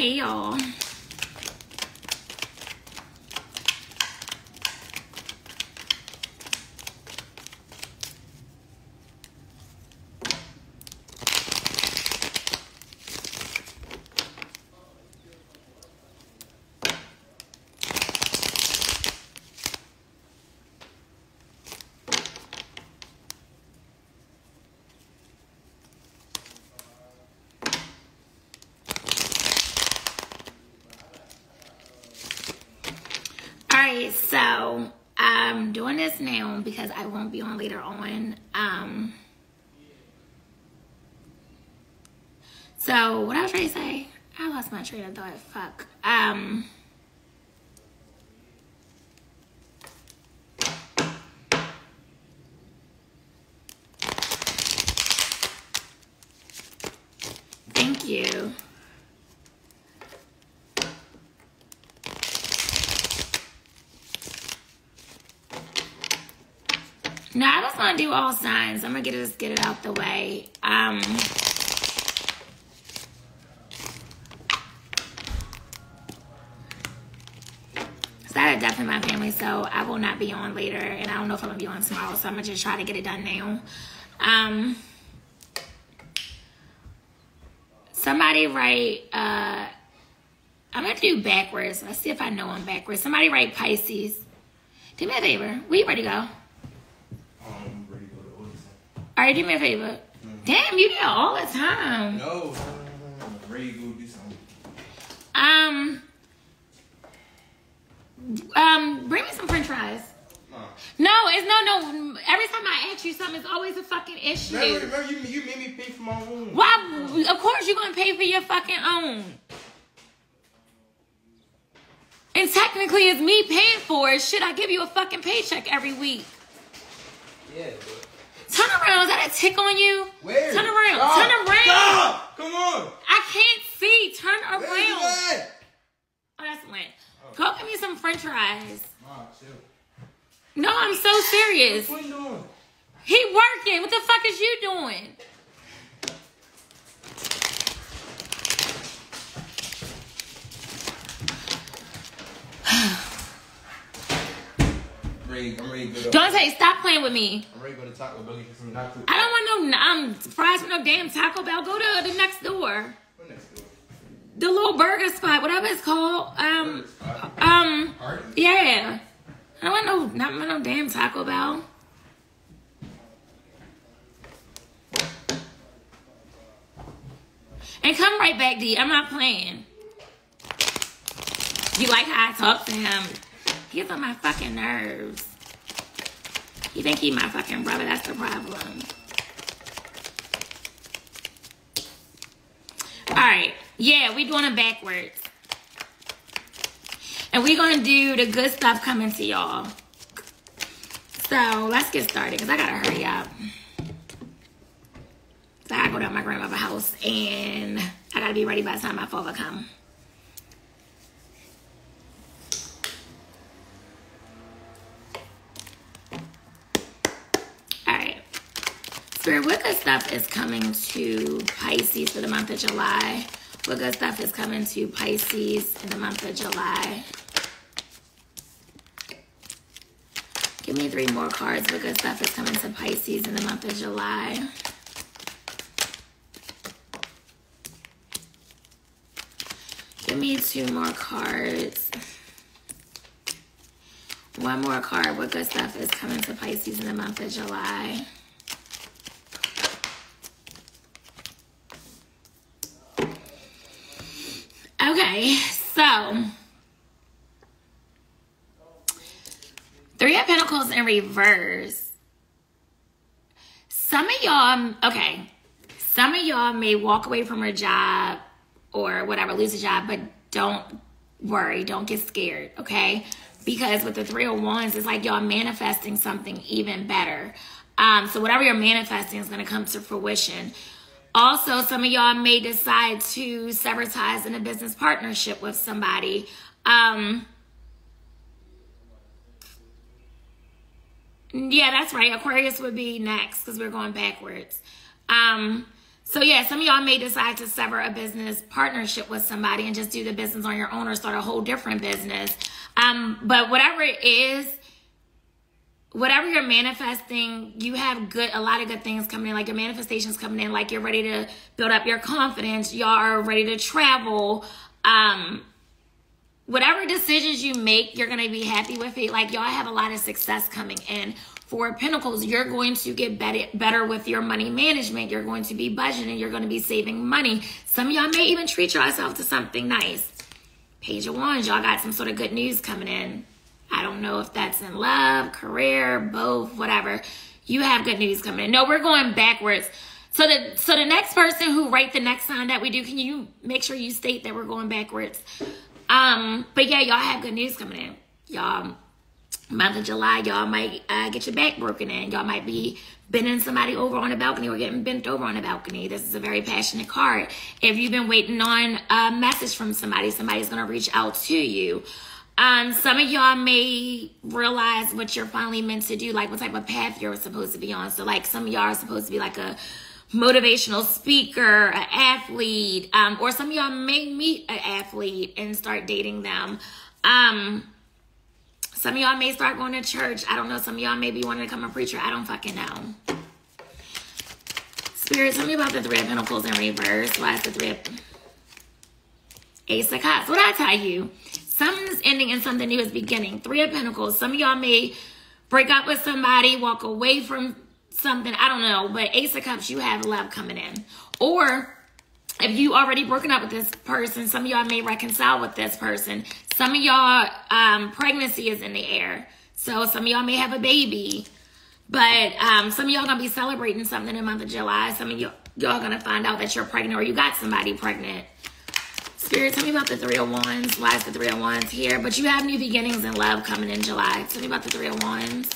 Hey y'all. All right, so I'm doing this now because I won't be on later on. Um, so what I was trying to say, I lost my train of thought. Fuck. Um, thank you. Just to do all signs. I'm gonna get it, get it out the way. Um, so that is definitely my family. So I will not be on later, and I don't know if I'm gonna be on tomorrow. So I'm gonna just try to get it done now. Um, somebody write. Uh, I'm gonna do backwards. Let's see if I know them backwards. Somebody write Pisces. Do me a favor. We ready to go? Um, ready to go to Otis. All right, do me a favor. Damn, you there all the time. No, ready to do something. Um, um, bring me some French fries. Nah. No, it's no, no. Every time I ask you something, it's always a fucking issue. Remember, remember you, you made me pay for my own. Why? Of course, you're gonna pay for your fucking own. And technically, it's me paying for it. Should I give you a fucking paycheck every week? Yeah, but. Around. Is that a tick on you? Where? Turn around. Stop. Turn around. Stop! Come on! I can't see. Turn around. Where you? Oh, that's Lynn. Go get me some French fries. Chill. No, I'm so serious. What you doing? He working. What the fuck is you doing? Ready, I'm ready to go. Dante, stop playing with me. I'm ready to go to Taco Bell get some not I don't want no um fries from no damn Taco Bell. Go to the next door. What next door? The little burger spot, whatever it's called. Um, um, yeah. I don't want no, not want no damn Taco Bell. And come right back, D. I'm not playing. You like how I talk to him? He's on my fucking nerves. You think he my fucking brother? That's the problem. All right. Yeah, we doing it backwards. And we're going to do the good stuff coming to y'all. So let's get started because I got to hurry up. So I go down to my grandmother's house and I got to be ready by the time my father come. All right. Spirit, what good stuff is coming to Pisces for the month of July? What good stuff is coming to Pisces in the month of July? Give me three more cards. What good stuff is coming to Pisces in the month of July? Give me two more cards. One more card. What good stuff is coming to Pisces in the month of July? Okay, so Three of Pentacles in reverse. Some of y'all, okay, some of y'all may walk away from a job or whatever, lose a job, but don't worry, don't get scared, okay? Because with the Three of Wands, it's like y'all manifesting something even better. Um, so whatever you're manifesting is going to come to fruition. Also, some of y'all may decide to sever ties in a business partnership with somebody. Um, yeah, that's right. Aquarius would be next because we're going backwards. Um, So yeah, some of y'all may decide to sever a business partnership with somebody and just do the business on your own or start a whole different business. Um, but whatever it is, whatever you're manifesting, you have good a lot of good things coming in. Like your manifestations coming in, like you're ready to build up your confidence, y'all are ready to travel. Um, whatever decisions you make, you're gonna be happy with it. Like y'all have a lot of success coming in. For Pentacles, you're going to get better, better with your money management. You're going to be budgeting. You're going to be saving money. Some of y'all may even treat yourself to something nice. Page of Wands, y'all got some sort of good news coming in. I don't know if that's in love, career, both, whatever. You have good news coming in. No, we're going backwards. So the so the next person who write the next sign that we do, can you make sure you state that we're going backwards? Um, but yeah, y'all have good news coming in. Y'all month of July, y'all might uh, get your back broken in. Y'all might be bending somebody over on a balcony or getting bent over on a balcony. This is a very passionate card. If you've been waiting on a message from somebody, somebody's going to reach out to you. Um, some of y'all may realize what you're finally meant to do, like what type of path you're supposed to be on. So, like, some of y'all are supposed to be like a motivational speaker, an athlete, um, or some of y'all may meet an athlete and start dating them. Um, some of y'all may start going to church. I don't know. Some of y'all may be wanting to become a preacher. I don't fucking know. Spirit, tell me about the Three of Pentacles in reverse. Why is the Three of... Ace of Cups. What I tell you? Something's ending and something new is beginning. Three of Pentacles. Some of y'all may break up with somebody, walk away from something. I don't know. But Ace of Cups, you have love coming in. Or if you already broken up with this person, some of y'all may reconcile with this person. Some of y'all, um, pregnancy is in the air. So some of y'all may have a baby. But um, some of y'all gonna be celebrating something in the month of July. Some of y'all y'all gonna find out that you're pregnant or you got somebody pregnant. Spirit, tell me about the three of wands. Why is the three of wands here? But you have new beginnings in love coming in July. Tell me about the three of wands.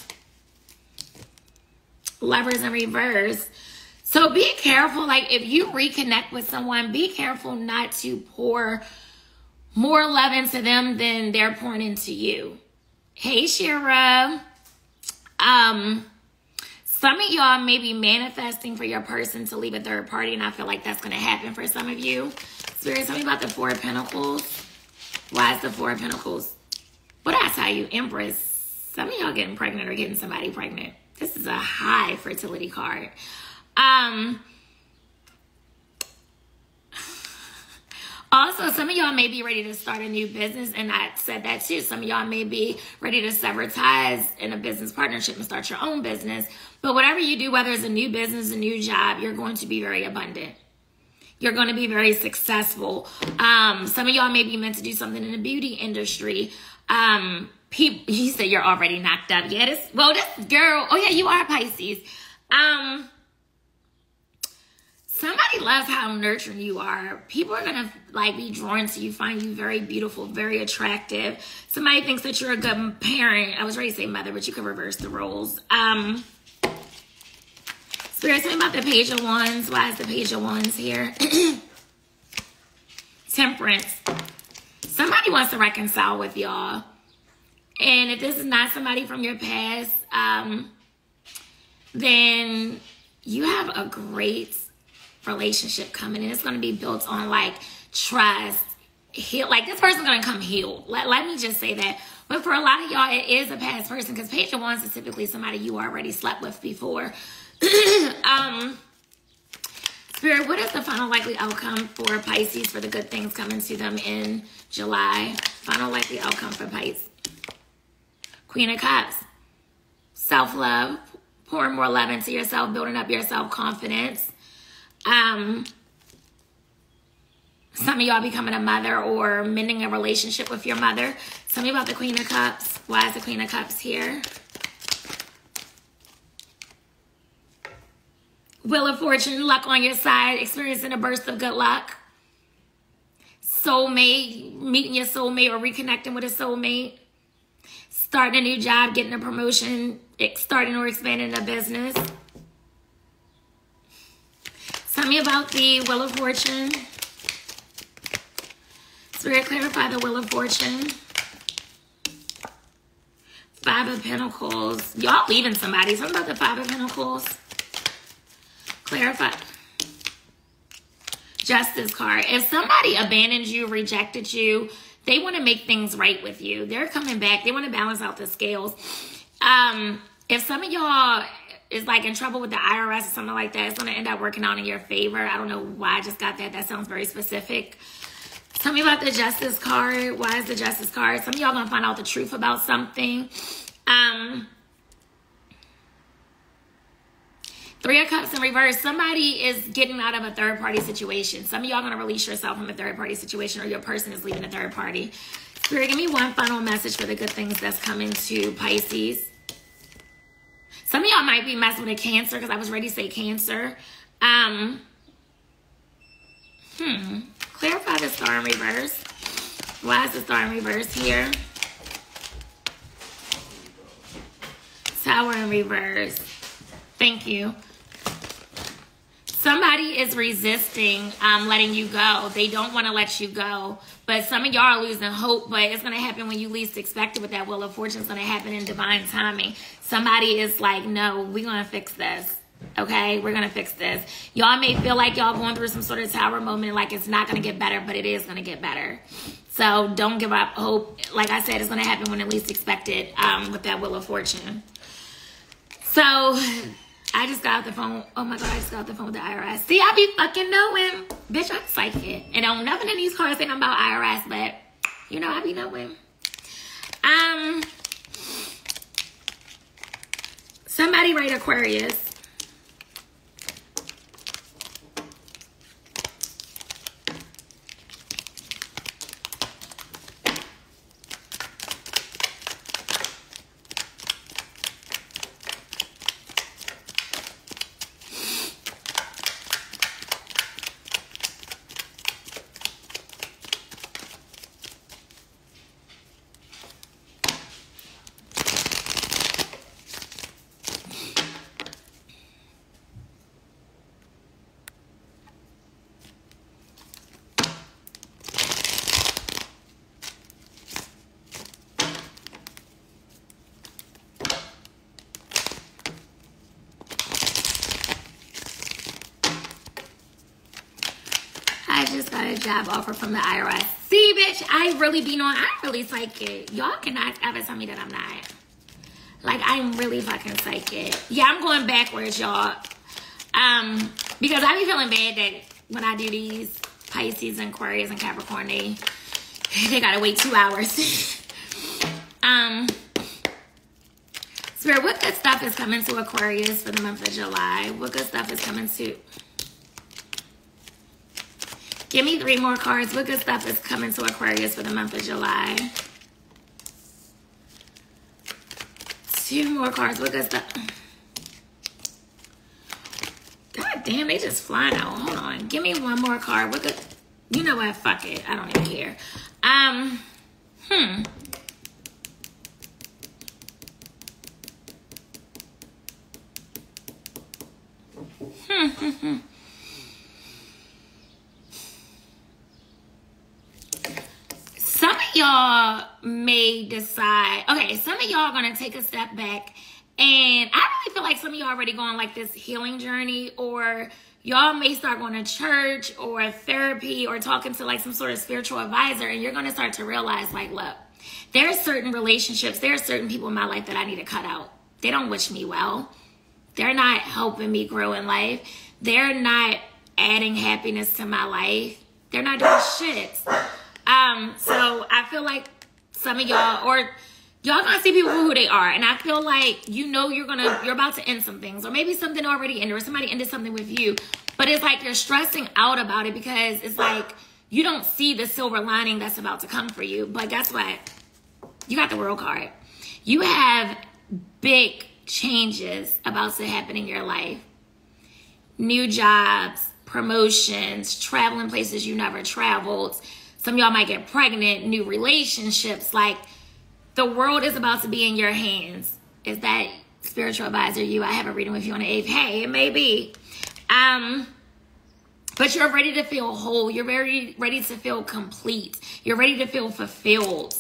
Lovers in reverse. So be careful. Like if you reconnect with someone, be careful not to pour more love into them than they're pouring into you. Hey, Shira. Um, some of y'all may be manifesting for your person to leave a third party, and I feel like that's going to happen for some of you. Spirit, tell me about the Four of Pentacles. Why is the Four of Pentacles? What I tell you, Empress, some of y'all getting pregnant or getting somebody pregnant. This is a high fertility card. Um, also, some of y'all may be ready to start a new business, and I said that too. Some of y'all may be ready to sever ties in a business partnership and start your own business. But whatever you do, whether it's a new business, a new job, you're going to be very abundant. You're going to be very successful. Um, some of y'all may be meant to do something in the beauty industry. Um, people, you said you're already knocked up. Yeah, this, well, this girl, oh yeah, you are Pisces. Um, somebody loves how nurturing you are. People are gonna like be drawn to you, find you very beautiful, very attractive. Somebody thinks that you're a good parent. I was ready to say mother, but you can reverse the roles. Um Spirit, tell me about the page of wands. Why is the page of wands here? Temperance. Somebody wants to reconcile with y'all. And if this is not somebody from your past, um, then you have a great relationship coming and it's going to be built on like trust heal like this person's going to come healed let, let me just say that but for a lot of y'all it is a past person because page of wands is typically somebody you already slept with before um spirit what is the final likely outcome for pisces for the good things coming to them in july final likely outcome for pisces queen of cups self-love pouring more love into yourself building up your self-confidence um, some of y'all becoming a mother or mending a relationship with your mother. Tell me about the Queen of Cups. Why is the Queen of Cups here? Wheel of Fortune, luck on your side, experiencing a burst of good luck. Soulmate, meeting your soulmate or reconnecting with a soulmate. Starting a new job, getting a promotion, starting or expanding a business. Tell me about the Wheel of Fortune. Spirit, clarify the Wheel of Fortune. Five of Pentacles. Y'all leaving somebody. Something about the Five of Pentacles. Clarify. Justice card. If somebody abandoned you, rejected you, they want to make things right with you. They're coming back. They want to balance out the scales. Um, if some of y'all is like in trouble with the IRS or something like that, it's going to end up working out in your favor. I don't know why I just got that. That sounds very specific. Tell me about the justice card. Why is the justice card? Some of y'all going to find out the truth about something. Um, Three of Cups in reverse. Somebody is getting out of a third party situation. Some of y'all are gonna release yourself from a third party situation, or your person is leaving a third party. Spirit, give me one final message for the good things that's coming to Pisces. Some of y'all might be messing with a Cancer because I was ready to say Cancer. Um, hmm. Clarify the star in reverse. Why is the star in reverse here? Tower in reverse. Thank you somebody is resisting um, letting you go. They don't want to let you go. But some of y'all are losing hope, but it's going to happen when you least expect it with that Wheel of Fortune. It's going to happen in divine timing. Somebody is like, no, we're going to fix this. Okay, we're going to fix this. Y'all may feel like y'all going through some sort of tower moment, like it's not going to get better, but it is going to get better. So don't give up hope. Like I said, it's going to happen when it least expected um, with that Wheel of Fortune. So I just got off the phone. Oh my god, I just got off the phone with the IRS. See, I be fucking knowing. Bitch, I'm psychic. And on nothing in these cards saying I'm about IRS, but you know I be knowing. Um somebody write Aquarius. Job offer from the IRS. See, bitch, I really be knowing. I'm really psychic. Y'all cannot ever tell me that I'm not. Like, I'm really fucking psychic. Yeah, I'm going backwards, y'all. Um, because I be feeling bad that when I do these Pisces and Aquarius and Capricorn, they, they gotta wait two hours. um, Spirit, what good stuff is coming to Aquarius for the month of July? What good stuff is coming to... Give me three more cards. What good stuff is coming to Aquarius for the month of July? Two more cards. What good stuff? God damn, they just flying out. Hold on. Give me one more card. What good? You know what? Fuck it. I don't even care. Um, hmm. Hmm, hmm, hmm. Y'all may decide, okay, some of y'all are going to take a step back. And I really feel like some of y'all already going like this healing journey or y'all may start going to church or therapy or talking to like some sort of spiritual advisor and you're going to start to realize like, look, there are certain relationships, there are certain people in my life that I need to cut out. They don't wish me well. They're not helping me grow in life. They're not adding happiness to my life. They're not doing shit. Um, so I feel like some of y'all or y'all gonna see people who they are, and I feel like you know you're gonna you're about to end some things, or maybe something already ended, or somebody ended something with you, but it's like you're stressing out about it because it's like you don't see the silver lining that's about to come for you. But guess what? You got the world card. You have big changes about to happen in your life. New jobs, promotions, traveling places you never traveled some y'all might get pregnant, new relationships. Like the world is about to be in your hands. Is that spiritual advisor you? I have a reading with you on the eighth. Hey, it may be. Um, but you're ready to feel whole. You're very ready to feel complete. You're ready to feel fulfilled.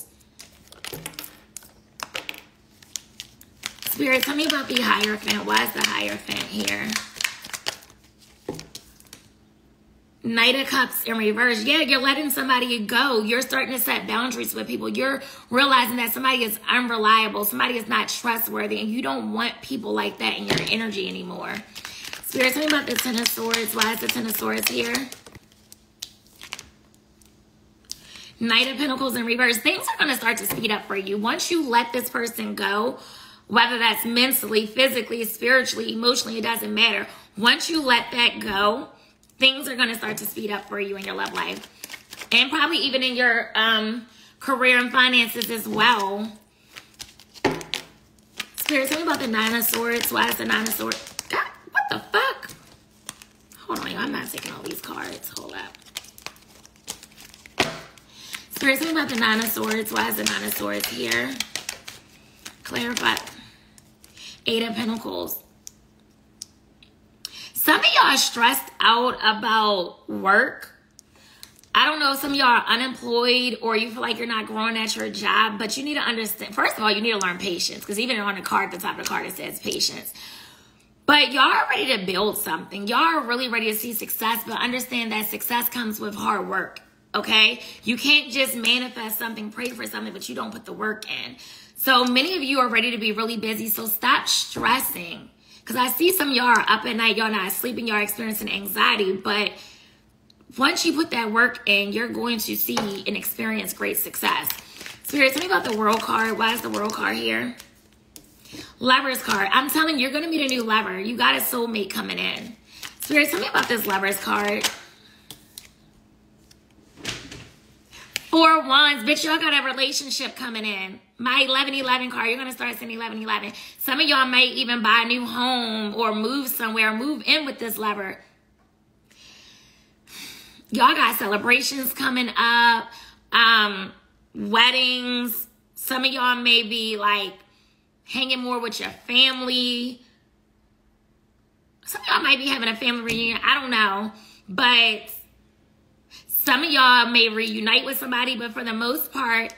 Spirit, tell me about the Hierophant. Why is the Hierophant here? Knight of Cups in reverse. Yeah, you're letting somebody go. You're starting to set boundaries with people. You're realizing that somebody is unreliable, somebody is not trustworthy, and you don't want people like that in your energy anymore. Spirit, tell me about the Ten of Swords. Why is the Ten of Swords here? Knight of Pentacles in reverse. Things are going to start to speed up for you. Once you let this person go, whether that's mentally, physically, spiritually, emotionally, it doesn't matter. Once you let that go, things are going to start to speed up for you in your love life. And probably even in your um, career and finances as well. Spirit, tell me about the Nine of Swords. Why is the Nine of Swords? God, what the fuck? Hold on, I'm not taking all these cards. Hold up. Spirit, tell me about the Nine of Swords. Why is the Nine of Swords here? Clarify. Eight of Pentacles. Some of y'all are stressed out about work. I don't know some of y'all are unemployed or you feel like you're not growing at your job, but you need to understand. First of all, you need to learn patience because even on the card, the top of the card, it says patience. But y'all are ready to build something. Y'all are really ready to see success, but understand that success comes with hard work. Okay? You can't just manifest something, pray for something, but you don't put the work in. So many of you are ready to be really busy. So stop stressing. Because I see some y'all are up at night, y'all not sleeping, y'all experiencing anxiety. But once you put that work in, you're going to see and experience great success. Spirit, tell me about the world card. Why is the world card here? Lovers card. I'm telling you, you're going to meet a new lover. You got a soulmate coming in. Spirit, tell me about this lovers card. Four wands. Bitch, y'all got a relationship coming in. My 1111 card, you're going to start seeing 1111. Some of y'all may even buy a new home or move somewhere, move in with this lover. Y'all got celebrations coming up, um, weddings. Some of y'all may be like hanging more with your family. Some of y'all might be having a family reunion. I don't know. But some of y'all may reunite with somebody, but for the most part,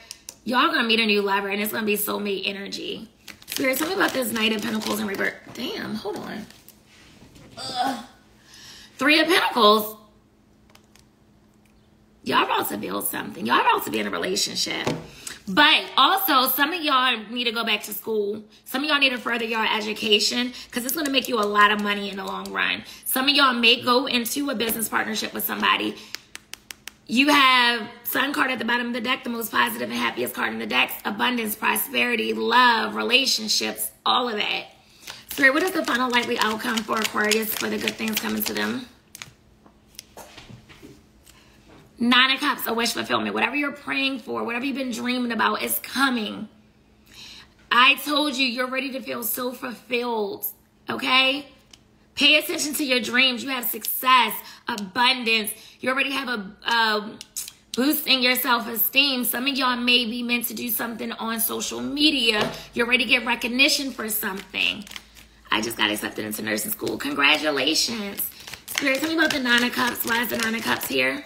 y'all gonna meet a new lover and it's gonna be soulmate energy. Spirit, tell me about this Knight of Pentacles in reverse. Damn, hold on. Ugh. Three of Pentacles. Y'all about to build something. Y'all about to be in a relationship. But also, some of y'all need to go back to school. Some of y'all need to further your education because it's going to make you a lot of money in the long run. Some of y'all may go into a business partnership with somebody you have Sun card at the bottom of the deck, the most positive and happiest card in the deck. Abundance, prosperity, love, relationships, all of that. Spirit, what is the final likely outcome for Aquarius for the good things coming to them? Nine of Cups, a wish fulfillment. Whatever you're praying for, whatever you've been dreaming about is coming. I told you, you're ready to feel so fulfilled. Okay? Pay attention to your dreams. You have success, abundance. You already have a um, boost in your self-esteem. Some of y'all may be meant to do something on social media. You're ready to get recognition for something. I just got accepted into nursing school. Congratulations. Spirit, tell me about the Nine of Cups. Why is the Nine of Cups here?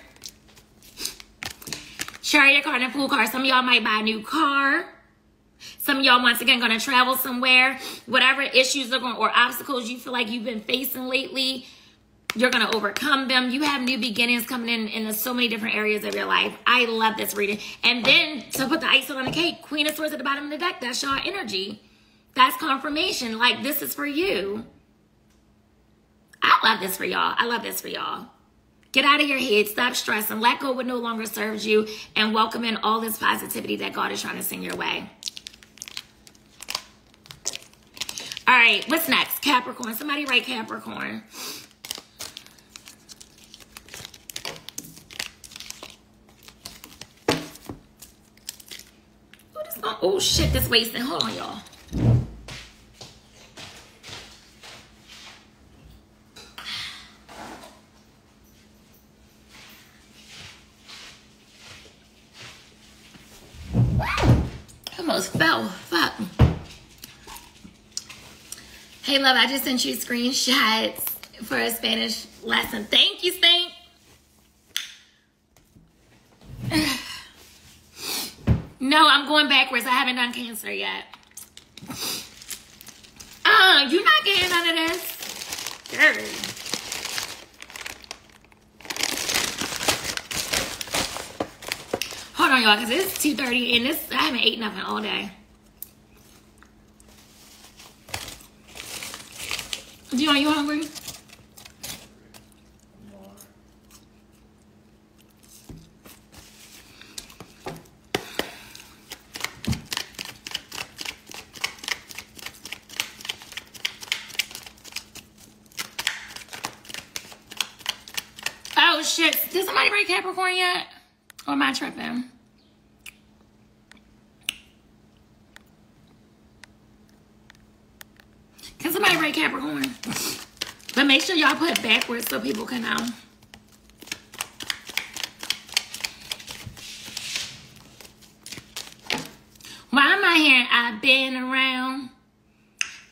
Chariot card and Fool card. Some of y'all might buy a new car. Some of y'all, once again, going to travel somewhere. Whatever issues are going or obstacles you feel like you've been facing lately, you're going to overcome them. You have new beginnings coming in in so many different areas of your life. I love this reading. And then to put the icing on the cake, Queen of Swords at the bottom of the deck, that's your energy. That's confirmation. Like, this is for you. I love this for y'all. I love this for y'all. Get out of your head. Stop stressing. Let go what no longer serves you and welcome in all this positivity that God is trying to send your way. All right, what's next? Capricorn. Somebody write Capricorn. Oh, oh shit, this wasting. Hold on, y'all. Almost fell. Fuck. Hey, love, I just sent you screenshots for a Spanish lesson. Thank you, Stink. No, I'm going backwards. I haven't done cancer yet. Uh, you not getting none of this. Hold on, y'all, because it's 2.30 and this, I haven't ate nothing all day. Dion, you hungry? Break Capricorn yet? Or am I tripping? Can somebody break Capricorn? But make sure y'all put it backwards so people can know. Why am I here? I've been around.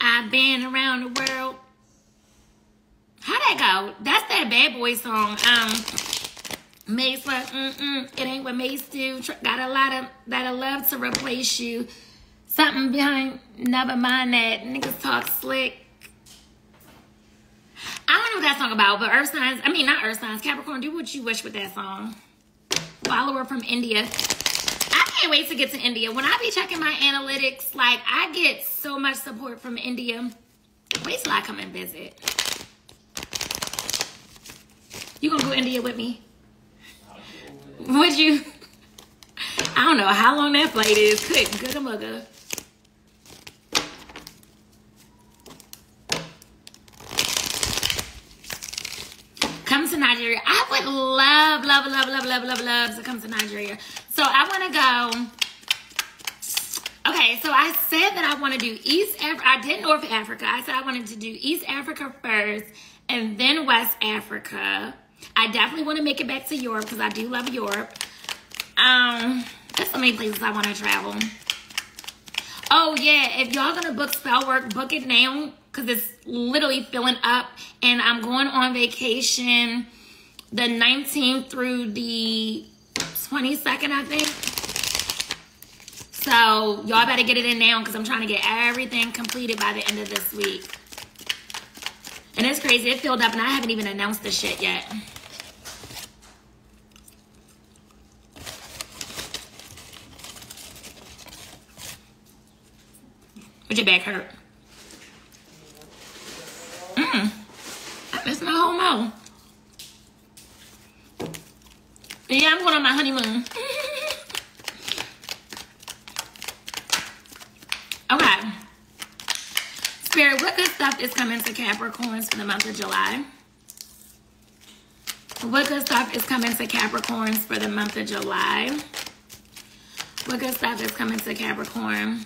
I've been around the world. How'd that go? That's that bad boy song. Um, Mase like, mm-mm, it ain't what Mase do. Got a lot of that I love to replace you. Something behind, never mind that. Niggas talk slick. I don't know what that song about, but Earth Signs, I mean, not Earth Signs, Capricorn, do what you wish with that song. Follower from India. I can't wait to get to India. When I be checking my analytics, like, I get so much support from India. Wait till I come and visit. You gonna go India with me? Would you? I don't know how long that flight is. Good, good mugga. Come to Nigeria. I would love, love, love, love, love, love, love to come to Nigeria. So I want to go. Okay, so I said that I want to do East Africa. I did North Africa. I said I wanted to do East Africa first and then West Africa. I definitely want to make it back to Europe because I do love Europe. Um, there's so many places I want to travel. Oh yeah, if y'all gonna book spell work, book it now because it's literally filling up, and I'm going on vacation the 19th through the 22nd, I think. So y'all better get it in now because I'm trying to get everything completed by the end of this week. And it's crazy, it filled up, and I haven't even announced the shit yet. Would your back hurt? Mmm. I missed my whole mouth. Yeah, I'm going on my honeymoon. okay. Spirit, what good stuff is coming to Capricorns for the month of July? What good stuff is coming to Capricorns for the month of July? What good stuff is coming to Capricorn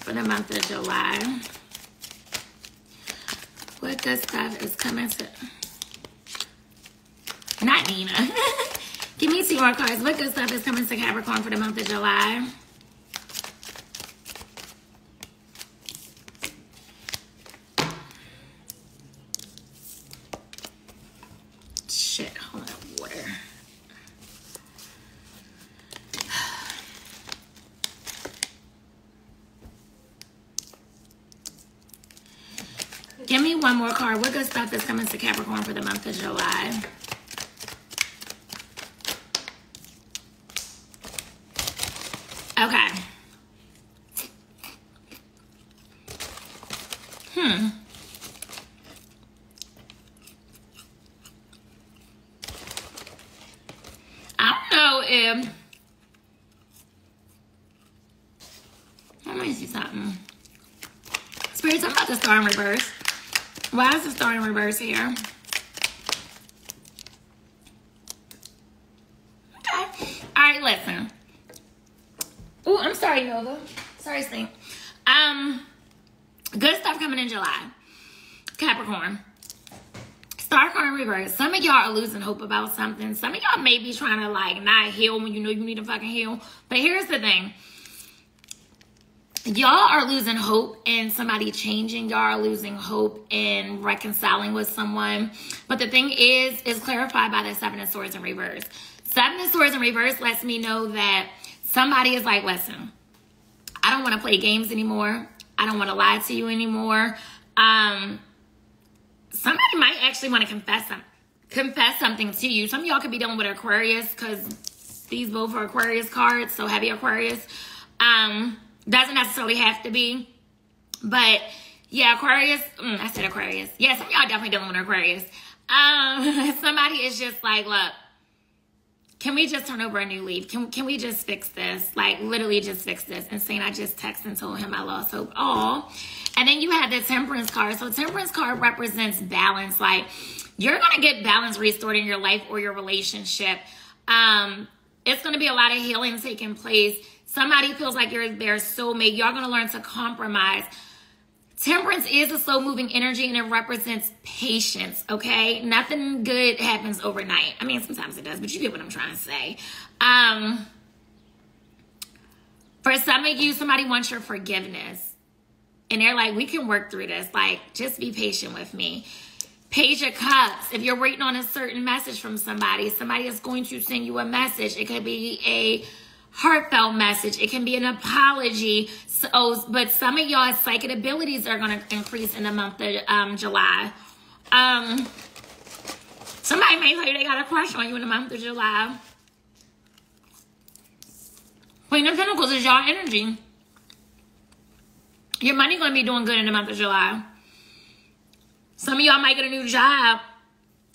for the month of July? What good stuff is coming to... Not Nina. Give me two more cards. What good stuff is coming to Capricorn for the month of July? Shit, hold on, water. Give me one more card. What good stuff is coming to Capricorn for the month of July? Okay. Hmm. I don't know if. Let me see something. Spirits, I'm about to star in reverse. Why is the reverse here? Okay. All right, listen. Oh, I'm sorry, Nova. Sorry, Stink. Um, good stuff coming in July. Capricorn. Star card in reverse. Some of y'all are losing hope about something. Some of y'all may be trying to like not heal when you know you need to fucking heal. But here's the thing. Y'all are losing hope in somebody changing. Y'all are losing hope in reconciling with someone. But the thing is, is clarified by the Seven of Swords in reverse. Seven of Swords in reverse lets me know that somebody is like, listen, I don't want to play games anymore. I don't want to lie to you anymore. Um, somebody might actually want to confess some, confess something to you. Some of y'all could be dealing with Aquarius because These both are Aquarius cards, so heavy Aquarius. Um, doesn't necessarily have to be, but yeah, Aquarius. Mm, I said Aquarius. Yeah, some of y'all definitely dealing with Aquarius. Um, somebody is just like, look, can we just turn over a new leaf? Can can we just fix this? Like literally just fix this. And saying I just texted and told him I lost hope. Oh, and then you have the temperance card. So temperance card represents balance. Like you're gonna get balance restored in your life or your relationship. Um, it's gonna be a lot of healing taking place. Somebody feels like you're their soulmate. Y'all gonna learn to compromise. Temperance is a slow moving energy and it represents patience, okay? Nothing good happens overnight. I mean, sometimes it does, but you get what I'm trying to say. Um, for some of you, somebody wants your forgiveness. And they're like, we can work through this. Like, just be patient with me. Page of Cups. If you're waiting on a certain message from somebody, somebody is going to send you a message. It could be a heartfelt message. It can be an apology. So, but some of y'all psychic abilities are going to increase in the month of um, July. Um, somebody may tell you they got a crush on you in the month of July. Queen of Pentacles is y'all energy. Your money going to be doing good in the month of July. Some of y'all might get a new job.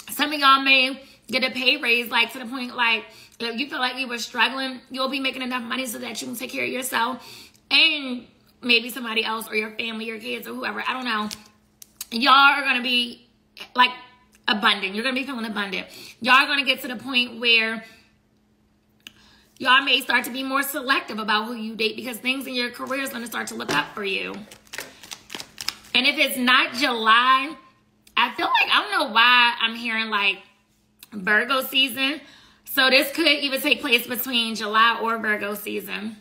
Some of y'all may get a pay raise, like to the point, like if you feel like you were struggling, you'll be making enough money so that you can take care of yourself and maybe somebody else or your family, your kids, or whoever. I don't know. Y'all are gonna be like abundant. You're gonna be feeling abundant. Y'all are gonna get to the point where y'all may start to be more selective about who you date because things in your career is gonna start to look up for you. And if it's not July, I feel like I don't know why I'm hearing like Virgo season. So this could even take place between July or Virgo season.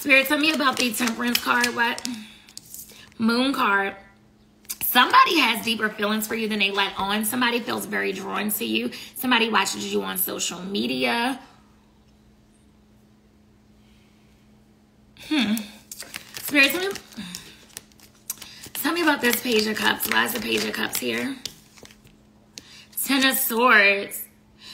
Spirit, tell me about the temperance card. What? Moon card. Somebody has deeper feelings for you than they let on. Somebody feels very drawn to you. Somebody watches you on social media. Hmm. Spirit, tell me, tell me about this Page of Cups. Why is the Page of Cups here? Ten of Swords.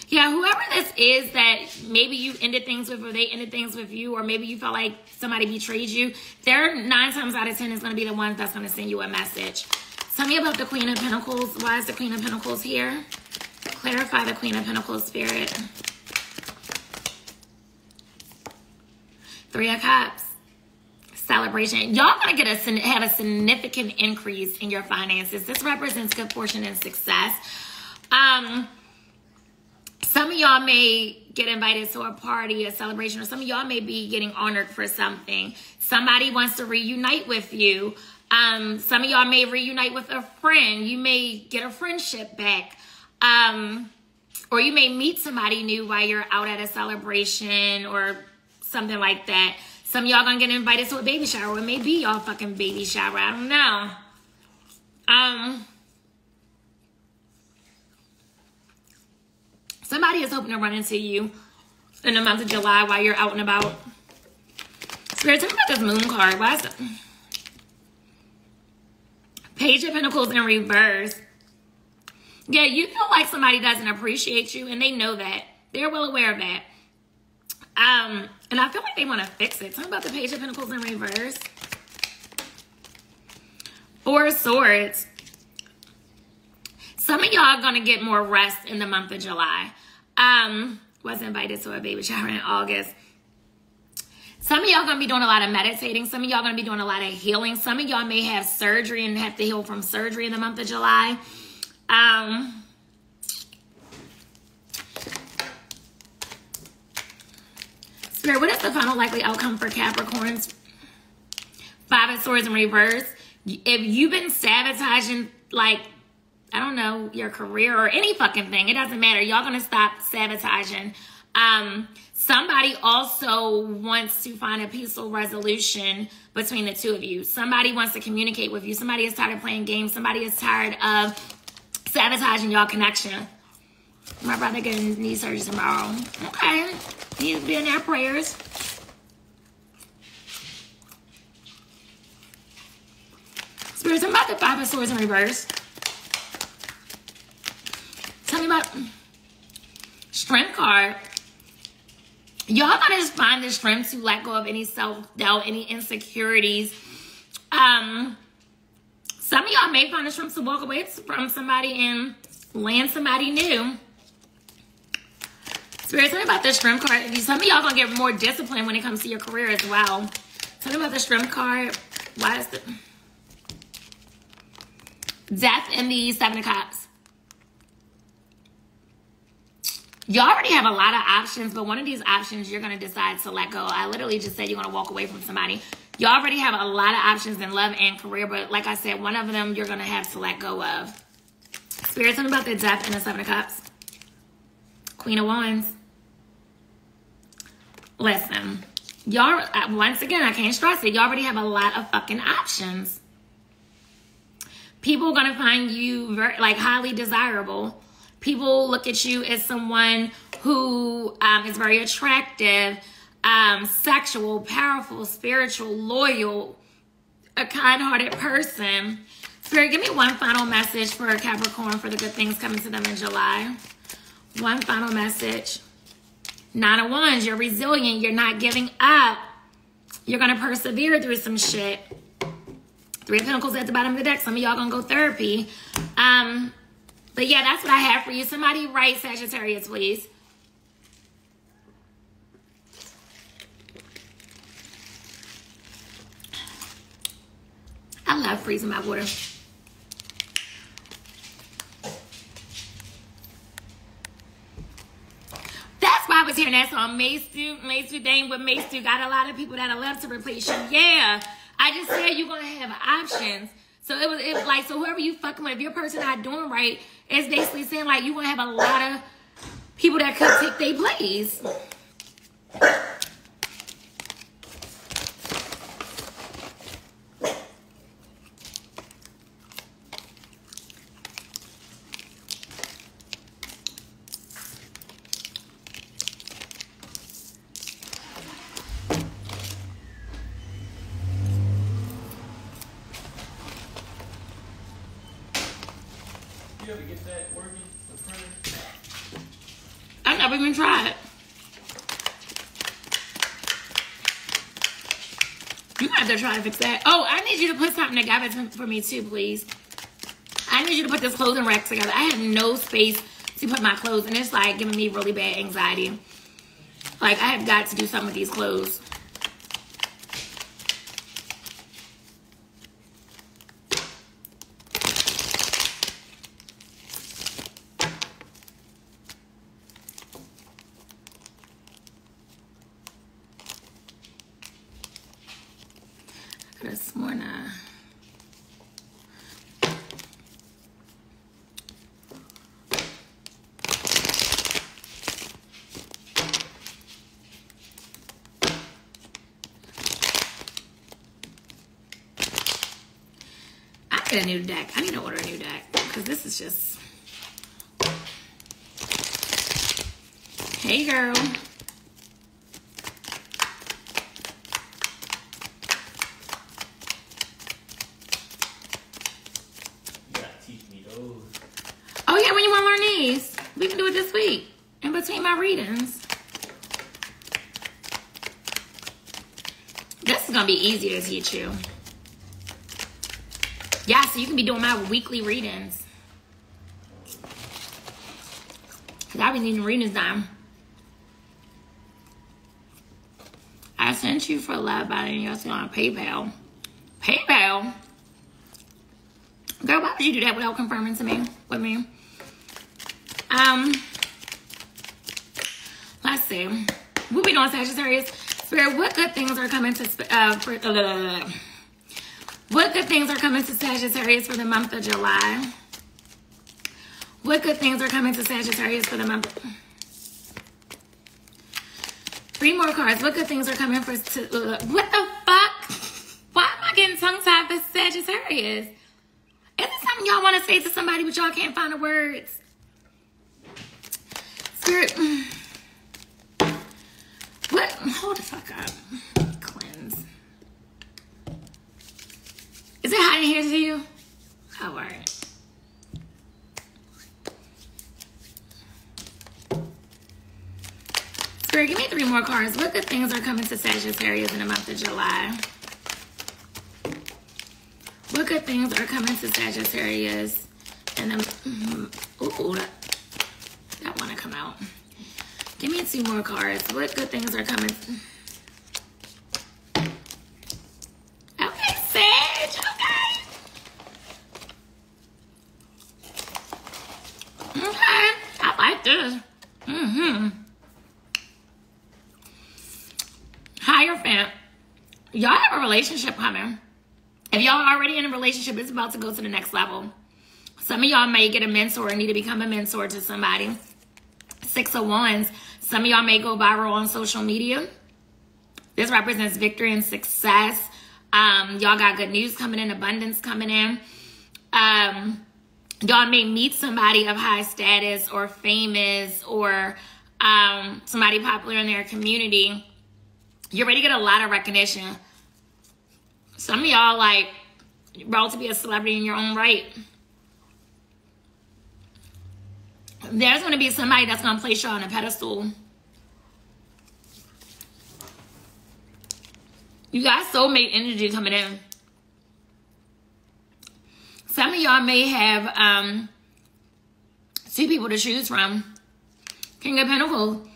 Yeah, whoever this is that maybe you ended things with or they ended things with you, or maybe you felt like somebody betrayed you, they're nine times out of ten is going to be the one that's going to send you a message. Tell me about the Queen of Pentacles. Why is the Queen of Pentacles here? Clarify the Queen of Pentacles spirit. Three of Cups. Celebration. Y'all gonna get a have a significant increase in your finances. This represents good fortune and success. Um, some of y'all may get invited to a party, a celebration, or some of y'all may be getting honored for something. Somebody wants to reunite with you. Um, some of y'all may reunite with a friend. You may get a friendship back. Um, or you may meet somebody new while you're out at a celebration or something like that. Some y'all gonna get invited to a baby shower. It may be y'all fucking baby shower. I don't know. Um, Somebody is hoping to run into you in the month of July while you're out and about. Spirit, tell me about this moon card. Why is it? Page of Pentacles in reverse. Yeah, you feel like somebody doesn't appreciate you, and they know that. They're well aware of that. Um, and I feel like they want to fix it. Tell me about the Page of Pentacles in reverse. Four Swords. Some of y'all are going to get more rest in the month of July. Um, was invited to a baby shower in August. Some of y'all gonna be doing a lot of meditating. Some of y'all gonna be doing a lot of healing. Some of y'all may have surgery and have to heal from surgery in the month of July. Um, Spirit, what is the final likely outcome for Capricorns? Five of Swords in reverse. If you've been sabotaging, like, I don't know, your career or any fucking thing. It doesn't matter. Y'all gonna stop sabotaging. Um, somebody also wants to find a peaceful resolution between the two of you. Somebody wants to communicate with you. Somebody is tired of playing games. Somebody is tired of sabotaging y'all connection. My brother getting knee surgery tomorrow. Okay. He's been there prayers. Spirits, I'm about the five of swords in reverse. Tell me about strength card. y'all gotta just find the strength to let go of any self-doubt, any insecurities. Um, some of y'all may find the strength to walk away from somebody and land somebody new. Spirit, tell me about the strength card. Some of y'all gonna get more discipline when it comes to your career as well. Tell me about the strength card. Why is death in the seven of cups? You already have a lot of options, but one of these options you're going to decide to let go. I literally just said you're going to walk away from somebody. You already have a lot of options in love and career, but like I said, one of them you're going to have to let go of. Spirit, tell me about the death and the seven of cups. Queen of Wands. Listen, y'all, uh, once again, I can't stress it. You already have a lot of fucking options. People are going to find you very, like, highly desirable people look at you as someone who um, is very attractive, um, sexual, powerful, spiritual, loyal, a kind hearted person. Spirit, give me one final message for Capricorn for the good things coming to them in July. One final message. Nine of Wands, you're resilient. You're not giving up. You're going to persevere through some shit. Three of Pentacles at the bottom of the deck. Some of y'all going to go therapy. Um, but yeah, that's what I have for you. Somebody write Sagittarius, please. I love freezing my water. That's why I was hearing that song, Mase Stu, Mase Dane, but Mase Stu got a lot of people that I love to replace you. Yeah, I just said you're going to have options. So it was, it like, so whoever you fucking with, if your person not doing right, it's basically saying like you gonna have a lot of people that could take their place. Trying to fix that. Oh, I need you to put something together for me too, please. I need you to put this clothing rack together. I have no space to put my clothes, and it's like giving me really bad anxiety. Like, I have got to do something with these clothes. Get a new deck. I need to order a new deck because this is just. Hey, girl. Oh, yeah, when you want to learn these, we can do it this week in between my readings. This is going to be easy to teach you. So you can be doing my weekly readings. Because I've been needing readings done. I sent you for love by the us on PayPal. PayPal? Girl, why would you do that without confirming to me with me? Um, let's see. We'll be doing Sagittarius. Spirit, what good things are coming to uh, for, uh, what good things are coming to Sagittarius for the month of July? What good things are coming to Sagittarius for the month? Three more cards. What good things are coming for? What the fuck? Why am I getting tongue tied for Sagittarius? Is it something y'all want to say to somebody but y'all can't find the words? Spirit. What? Hold the fuck up. Is it hot in here to you? Oh, all right. Spirit, give me three more cards. What good things are coming to Sagittarius in the month of July? What good things are coming to Sagittarius? And then, mm-hmm. ooh, that, that want to come out. Give me two more cards. What good things are coming? Okay, Sag. Okay. Okay, I like this. Mm-hmm. Hierophant. Y'all have a relationship coming. If y'all already in a relationship, it's about to go to the next level. Some of y'all may get a mentor and need to become a mentor to somebody. Six of Wands. Some of y'all may go viral on social media. This represents victory and success. Um, y'all got good news coming in, abundance coming in. Um, y'all may meet somebody of high status or famous or um, somebody popular in their community. You're ready to get a lot of recognition. Some of y'all like about to be a celebrity in your own right. There's to be somebody that's to place you on a pedestal. You got soulmate energy coming in. Some of y'all may have um, two people to choose from. King of Pentacles.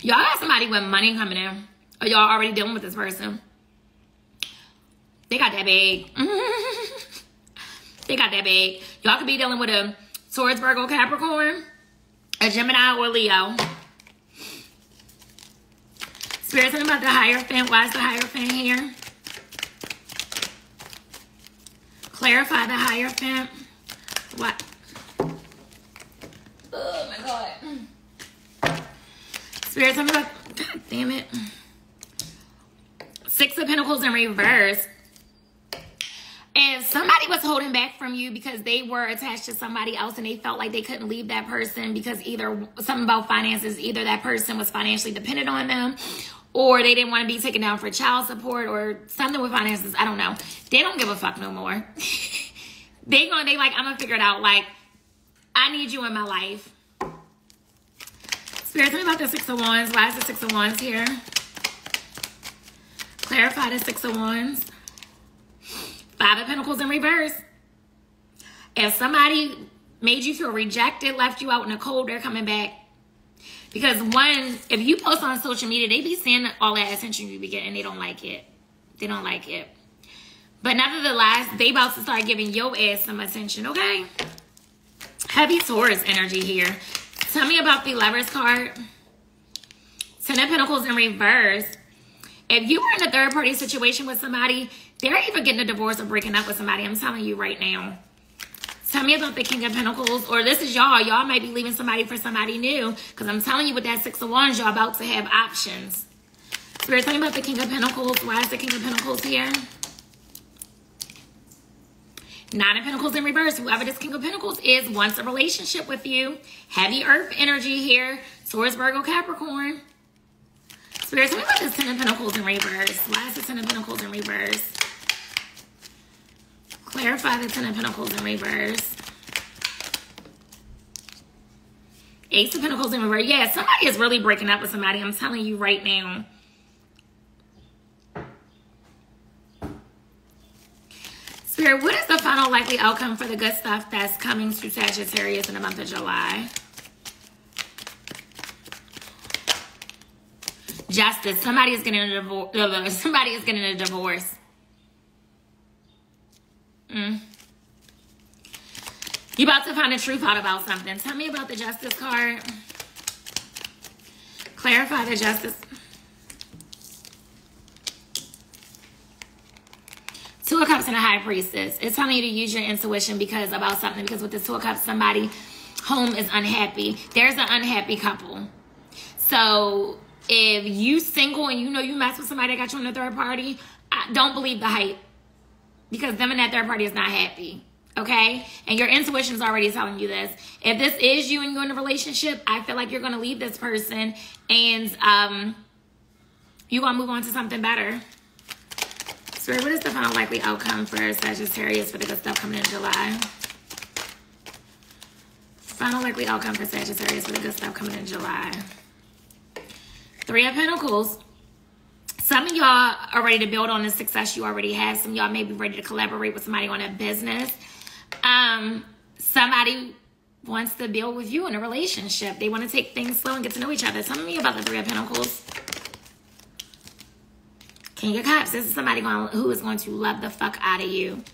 Y'all got somebody with money coming in. Or y'all already dealing with this person. They got that bag. they got that bag. Y'all could be dealing with a Taurus, Virgo, Capricorn, a Gemini, or Leo. Spirit, something about the Hierophant. Why is the Hierophant here? Clarify the Hierophant. What? Oh my God. Spirit, something about. God damn it. Six of Pentacles in reverse. And somebody was holding back from you because they were attached to somebody else and they felt like they couldn't leave that person because either something about finances, either that person was financially dependent on them or they didn't want to be taken down for child support or something with finances. I don't know. They don't give a fuck no more. they going they like, I'm gonna figure it out. Like, I need you in my life. Spirit, tell me about the Six of Wands. Why is the Six of Wands here? Clarify the Six of Wands. Five of Pentacles in reverse. If somebody made you feel rejected, left you out in the cold, they're coming back. Because one, if you post on social media, they be seeing all that attention you be getting. They don't like it. They don't like it. But nevertheless, they about to start giving your ass some attention, okay? Heavy Taurus energy here. Tell me about the Lovers card. Ten of Pentacles in reverse. If you were in a third party situation with somebody, they're even getting a divorce or breaking up with somebody. I'm telling you right now. Tell me about the King of Pentacles, or this is y'all. Y'all might be leaving somebody for somebody new, because I'm telling you with that Six of Wands, y'all about to have options. Spirit, tell me about the King of Pentacles. Why is the King of Pentacles here? Nine of Pentacles in reverse. Whoever this King of Pentacles is wants a relationship with you. Heavy Earth energy here. Taurus, Virgo, Capricorn. Spirit, tell me about this Ten of Pentacles in reverse. Why is the Ten of Pentacles in reverse? Clarify the Ten of Pentacles in reverse. Ace of Pentacles in reverse. Yeah, somebody is really breaking up with somebody. I'm telling you right now. Spirit, what is the final likely outcome for the good stuff that's coming to Sagittarius in the month of July? Justice. Somebody is getting a divorce. Somebody is getting a divorce. Mm. You about to find the truth out about something. Tell me about the justice card. Clarify the justice. Two of Cups and a High Priestess. It's telling you to use your intuition because about something. Because with the Two of Cups, somebody home is unhappy. There's an unhappy couple. So if you single and you know you mess with somebody that got you on the third party, I don't believe the hype. Because them and that third party is not happy. Okay? And your intuition is already telling you this. If this is you and you're in a relationship, I feel like you're going to leave this person and um, you're going to move on to something better. Spirit, what is the final likely outcome for Sagittarius for the good stuff coming in July? Final likely outcome for Sagittarius for the good stuff coming in July. Three of Pentacles. Some of y'all are ready to build on the success you already have. Some y'all may be ready to collaborate with somebody on a business. Um, somebody wants to build with you in a relationship. They want to take things slow and get to know each other. Tell me about the Three of Pentacles. King of Cups. This is somebody going, who is going to love the fuck out of you.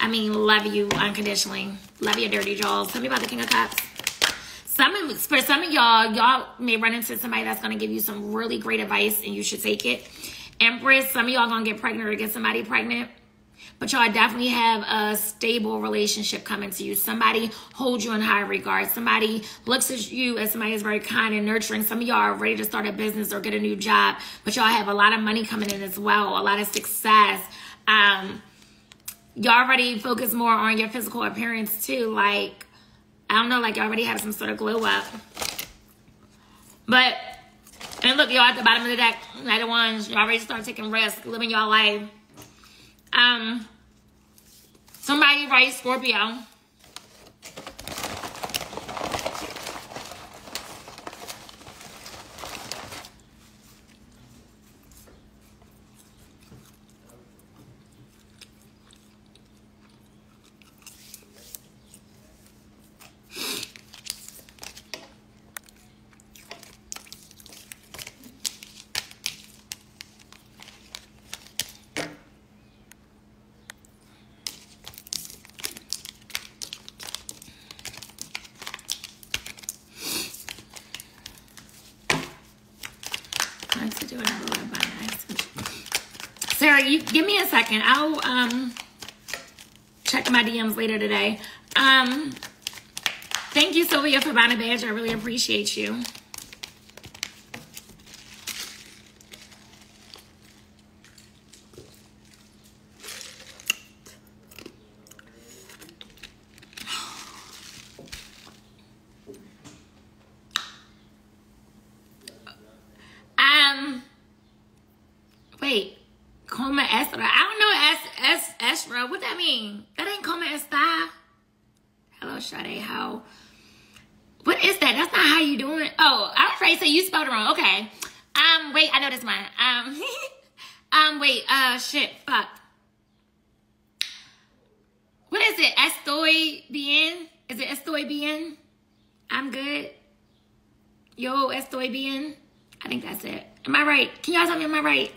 I mean, love you unconditionally. Love your dirty jaws. Tell me about the King of Cups. Some of, for some of y'all, y'all may run into somebody that's going to give you some really great advice and you should take it. Empress, some of y'all going to get pregnant or get somebody pregnant. But y'all definitely have a stable relationship coming to you. Somebody holds you in high regard. Somebody looks at you as somebody is very kind and nurturing. Some of y'all are ready to start a business or get a new job, but y'all have a lot of money coming in as well, a lot of success. Um, y'all already focus more on your physical appearance too. Like, I don't know, like y'all already have some sort of glow up. But, and look, y'all at the bottom of the deck, Knight of Wands, y'all already start taking risks, living your life. Um, somebody write Scorpio. Nice to do another one by nice. Sarah, you give me a second. I'll um check my DMs later today. Um thank you, Sylvia, for buying a badge. I really appreciate you. Um, wait, coma estra. I don't know es es estra. What that mean? That ain't coma esta. Hello, Sade. How? What is that? That's not how you doing. Oh, I was afraid to say you spelled it wrong. Okay. Um, wait, I know this one. Um, um, wait. Uh, shit. Fuck. What is it? Estoy bien? Is it estoy bien? I'm good. Yo, estoy bien. I think that's it. Am I right? Can y'all tell me am I right?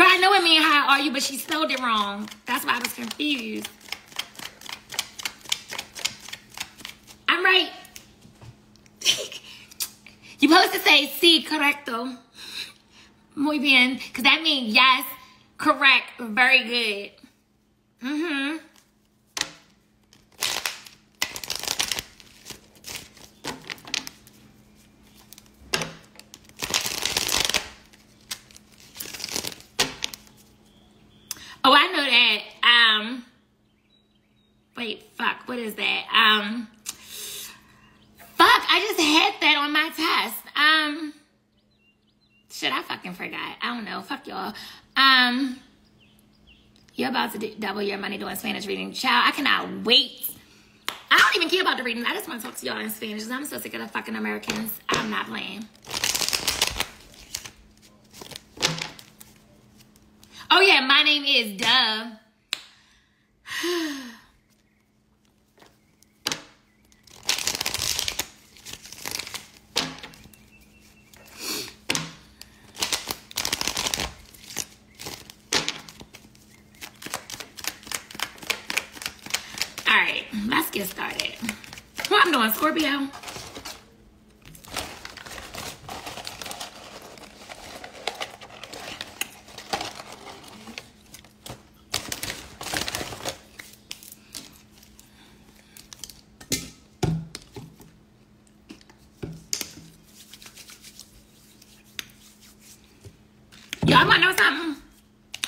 Girl, I know it mean how are you, but she spelled it wrong. That's why I was confused. I'm right. you supposed to say sí, correcto. Muy bien. Because that means yes, correct, very good. Mm-hmm. Oh, I know that. Um, wait, fuck, what is that? Um, fuck, I just had that on my test. Um, shit, I fucking forgot. I don't know. Fuck y'all. Um, you're about to double your money doing Spanish reading. Child, I cannot wait. I don't even care about the reading. I just want to talk to y'all in Spanish. I'm so sick of the fucking Americans. I'm not playing. Oh yeah, my name is Duh. All right, let's get started. What I'm doing, Scorpio. Y'all wanna know something?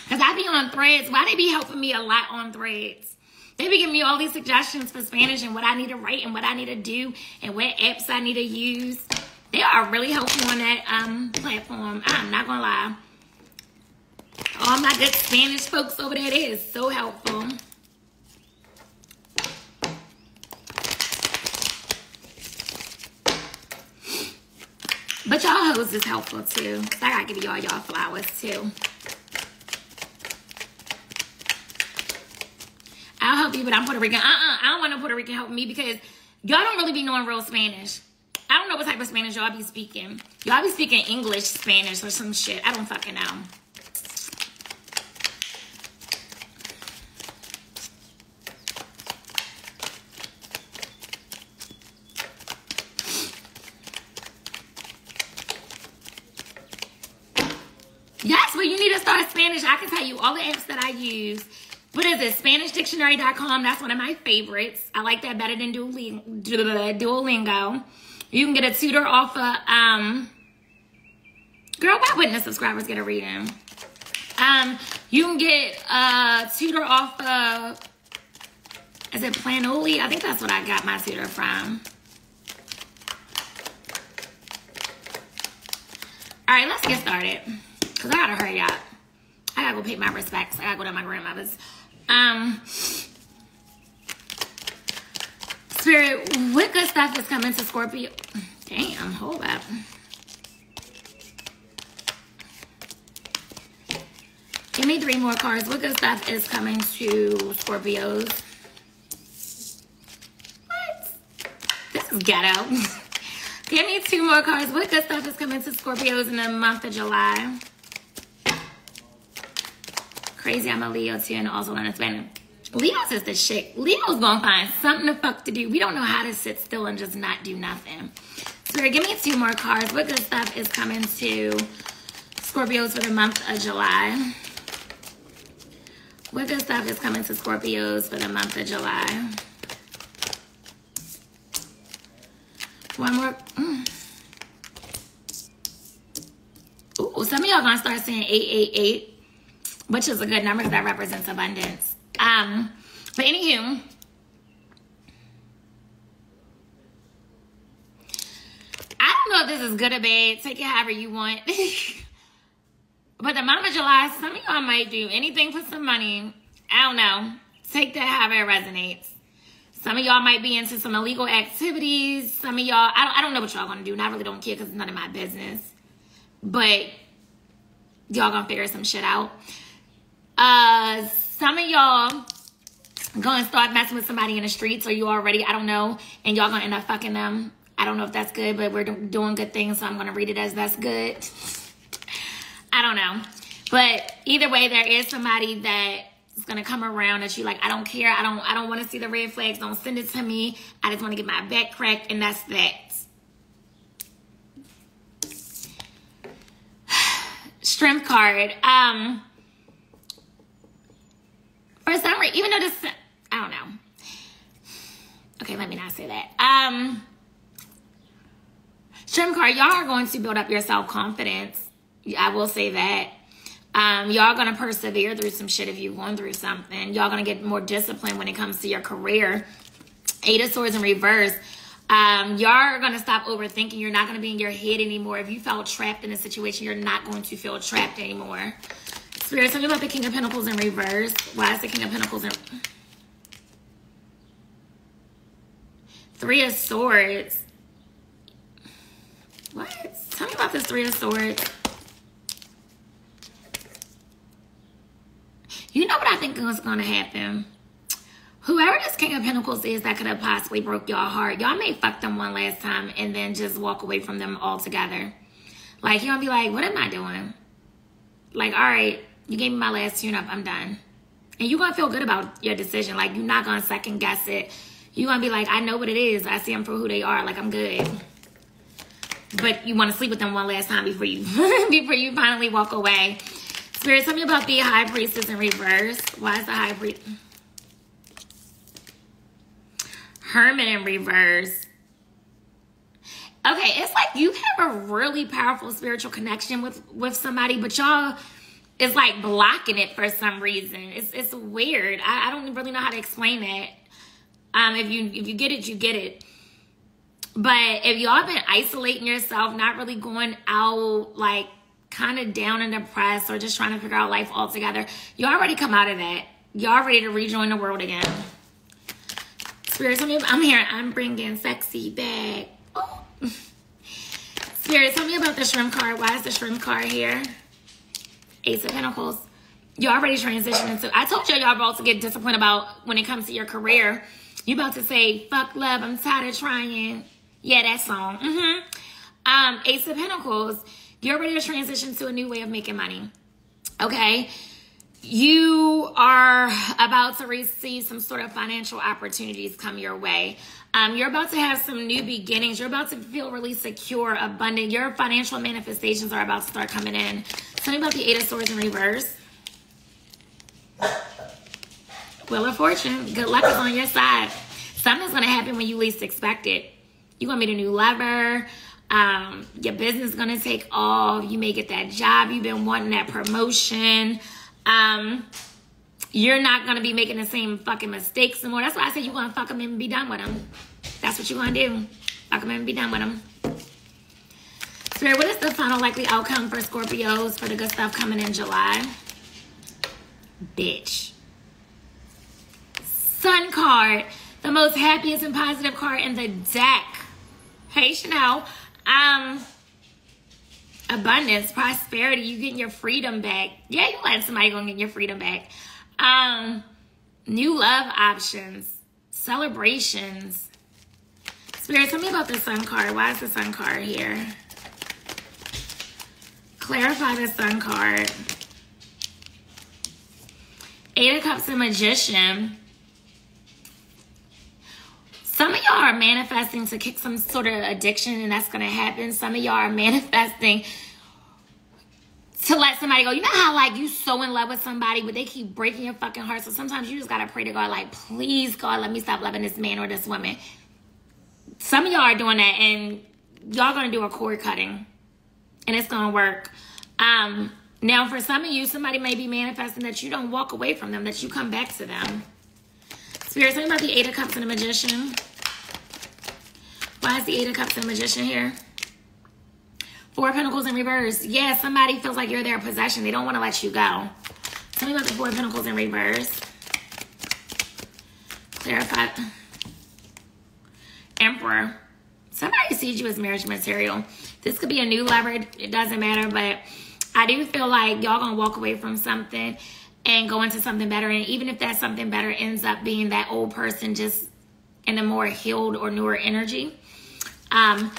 Cause I be on threads. Why they be helping me a lot on threads? They be giving me all these suggestions for Spanish and what I need to write and what I need to do and what apps I need to use. They are really helpful on that um platform. I'm not gonna lie. All my good Spanish folks over there, they is so helpful. But y'all hoes is helpful too. I gotta give y'all y'all flowers too. I'll help you, but I'm Puerto Rican. Uh-uh. I don't want no Puerto Rican helping me because y'all don't really be knowing real Spanish. I don't know what type of Spanish y'all be speaking. Y'all be speaking English Spanish or some shit. I don't fucking know. Yes, well, you need to start Spanish. I can tell you all the apps that I use. SpanishDictionary.com. That's one of my favorites. I like that better than Duolingo. You can get a tutor off of, um, girl, why wouldn't the subscribers get a reading? Um, you can get a tutor off of, is it Planoly? I think that's what I got my tutor from. All right, let's get started. Because I gotta hurry up. I gotta go pay my respects. I gotta go to my grandmother's. Um, Spirit, what good stuff is coming to Scorpio? Damn, hold up. Give me three more cards. What good stuff is coming to Scorpios? What? This is ghetto. Give me two more cards. What good stuff is coming to Scorpios in the month of July? Crazy, I'm a Leo too, and also as Spanish. Leo's is the shit. Leo's gonna find something to fuck to do. We don't know how to sit still and just not do nothing. So Spirit, give me two more cards. What good stuff is coming to Scorpios for the month of July? What good stuff is coming to Scorpios for the month of July? One more. Mm. Ooh, some of y'all gonna start saying 888 which is a good number because that represents abundance. Um, but anywho, I don't know if this is good or bad. Take it however you want. but the month of July, some of y'all might do anything for some money. I don't know. Take that however it resonates. Some of y'all might be into some illegal activities. Some of y'all, I don't, I don't know what y'all gonna do. And I really don't care because it's none of my business. But y'all gonna figure some shit out. Uh, some of y'all gonna start messing with somebody in the streets, or you already, I don't know, and y'all gonna end up fucking them. I don't know if that's good, but we're doing good things, so I'm gonna read it as that's good. I don't know. But either way, there is somebody that is gonna come around that you like, I don't care, I don't I don't wanna see the red flags, don't send it to me. I just wanna get my back cracked, and that's that. Strength card. Um for some reason, even though this, I don't know. Okay, let me not say that. Um, Strength card, y'all are going to build up your self confidence. I will say that. Um, y'all gonna persevere through some shit if you're going through something. Y'all gonna get more discipline when it comes to your career. Eight of Swords in reverse. Um, y'all are gonna stop overthinking. You're not gonna be in your head anymore. If you felt trapped in a situation, you're not going to feel trapped anymore. Spirit, tell me about the King of Pentacles in reverse. Why is the King of Pentacles in... Three of Swords. What? Tell me about this Three of Swords. You know what I think is going to happen? Whoever this King of Pentacles is that could have possibly broke y'all heart, y'all may fuck them one last time and then just walk away from them altogether. Like, you're going to be like, what am I doing? Like, all right, you gave me my last tune up. I'm done. And you're going to feel good about your decision. Like, you're not going to second guess it. You're going to be like, I know what it is. I see them for who they are. Like, I'm good. But you want to sleep with them one last time before you before you finally walk away. Spirit, tell me about the High Priestess in reverse. Why is the High Priest... Hermit in reverse. Okay, it's like you have a really powerful spiritual connection with with somebody, but y'all is like blocking it for some reason. It's it's weird. I, I don't really know how to explain it. Um, if you if you get it, you get it. But if y'all been isolating yourself, not really going out, like kind of down and depressed, or just trying to figure out life altogether, you already come out of that. Y'all ready to rejoin the world again. Spirits, I'm here. I'm bringing sexy back. Oh. Spirit, tell me about the strength card. Why is the strength card here? Ace of Pentacles. You are already transitioned to. I told you y'all about to get disciplined about when it comes to your career. You about to say, "Fuck love, I'm tired of trying." Yeah, that song. Mm-hmm. Um, Ace of Pentacles. You're ready to transition to a new way of making money. Okay. You are about to receive some sort of financial opportunities come your way. Um, you're about to have some new beginnings. You're about to feel really secure, abundant. Your financial manifestations are about to start coming in. Tell me about the Eight of Swords in reverse. Wheel of Fortune. Good luck is on your side. Something's going to happen when you least expect it. You're going to meet a new lover. Um, your business is going to take off. You may get that job. You've been wanting that promotion. Um, you're not to be making the same fucking mistakes anymore. That's why I said you're to fuck them and be done with them. That's what you're to do. Fuck them and be done with them. Spirit, what is the final likely outcome for Scorpios for the good stuff coming in July? Bitch. Sun card, the most happiest and positive card in the deck. Hey, Chanel. Um, abundance, prosperity, you getting your freedom back. Yeah, you let somebody go and get your freedom back. Um, new love options, celebrations. Spirit, tell me about the sun card. Why is the sun card here? Clarify the sun card. Eight of Cups and Magician. Some of y'all are manifesting to kick some sort of addiction, and that's going to happen. Some of y'all are manifesting to let somebody go. You know how like you so in love with somebody, but they keep breaking your fucking heart. So sometimes you just gotta pray to God, like, please God, let me stop loving this man or this woman. Some of y'all are doing that, and y'all gonna do a cord cutting, and it's gonna work. Um, now for some of you, somebody may be manifesting that you don't walk away from them, that you come back to them. Spirit, talking about the Eight of Cups and the Magician. Why is the Eight of Cups and the Magician here? Four Pentacles in reverse. Yeah, somebody feels like you're their possession. They don't want to let you go. Tell me about the Four Pentacles in reverse. Clarify. Emperor. Somebody sees you as marriage material. This could be a new lover. It doesn't matter, but I do feel like y'all gonna walk away from something and go into something better. And even if that something better ends up being that old person just in a more healed or newer energy. Um,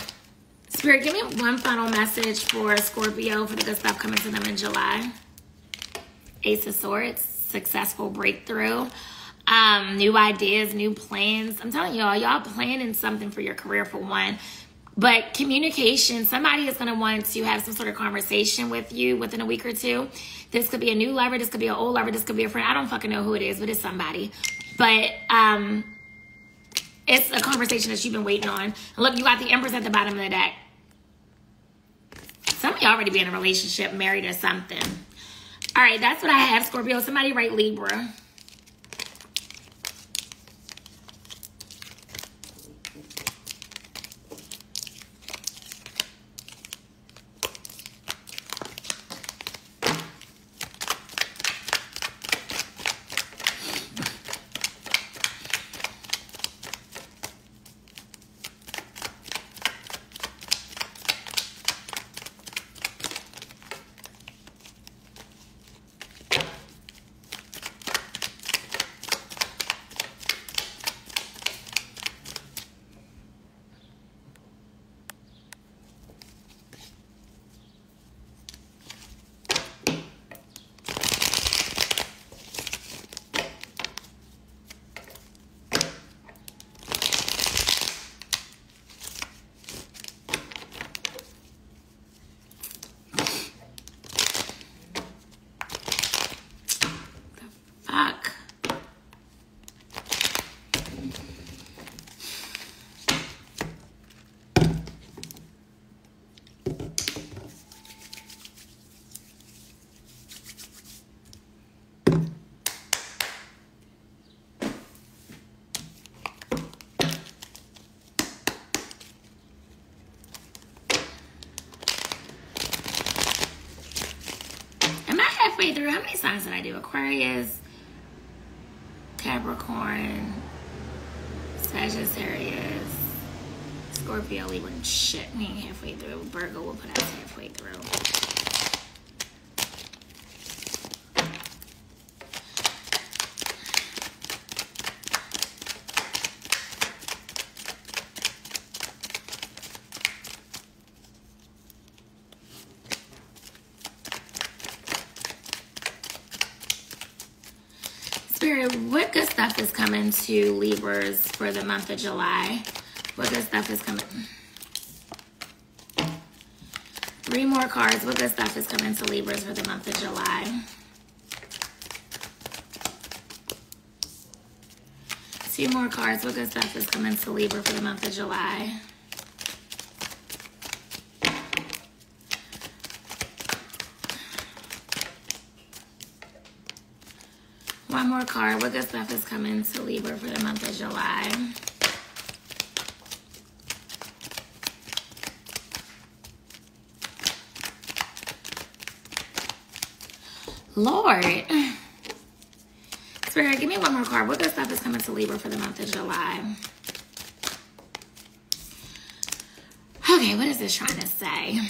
Spirit, give me one final message for Scorpio for the good stuff coming to them in July. Ace of Swords, successful breakthrough, um, new ideas, new plans. I'm telling y'all, y'all planning something for your career for one. But communication, somebody is going to want to have some sort of conversation with you within a week or two. This could be a new lover, this could be an old lover, this could be a friend. I don't fucking know who it is, but it's somebody. But um, it's a conversation that you've been waiting on. And look, you got the Empress at the bottom of the deck. Some of you already be in a relationship, married or something. All right, that's what I have, Scorpio. Somebody write Libra. halfway through. How many signs that I do? Aquarius, Capricorn, Sagittarius, Scorpio, Libra, shit. We ain't halfway through. Virgo will put us halfway through. Spirit, what good stuff is coming to Libras for the month of July? What good stuff is coming? Three more cards. What good stuff is coming to Libras for the month of July? Two more cards. What good stuff is coming to Libra for the month of July? One more card. What good stuff is coming to Libra for the month of July? Lord. Spirit, give me one more card. What good stuff is coming to Libra for the month of July? Okay, what is this trying to say?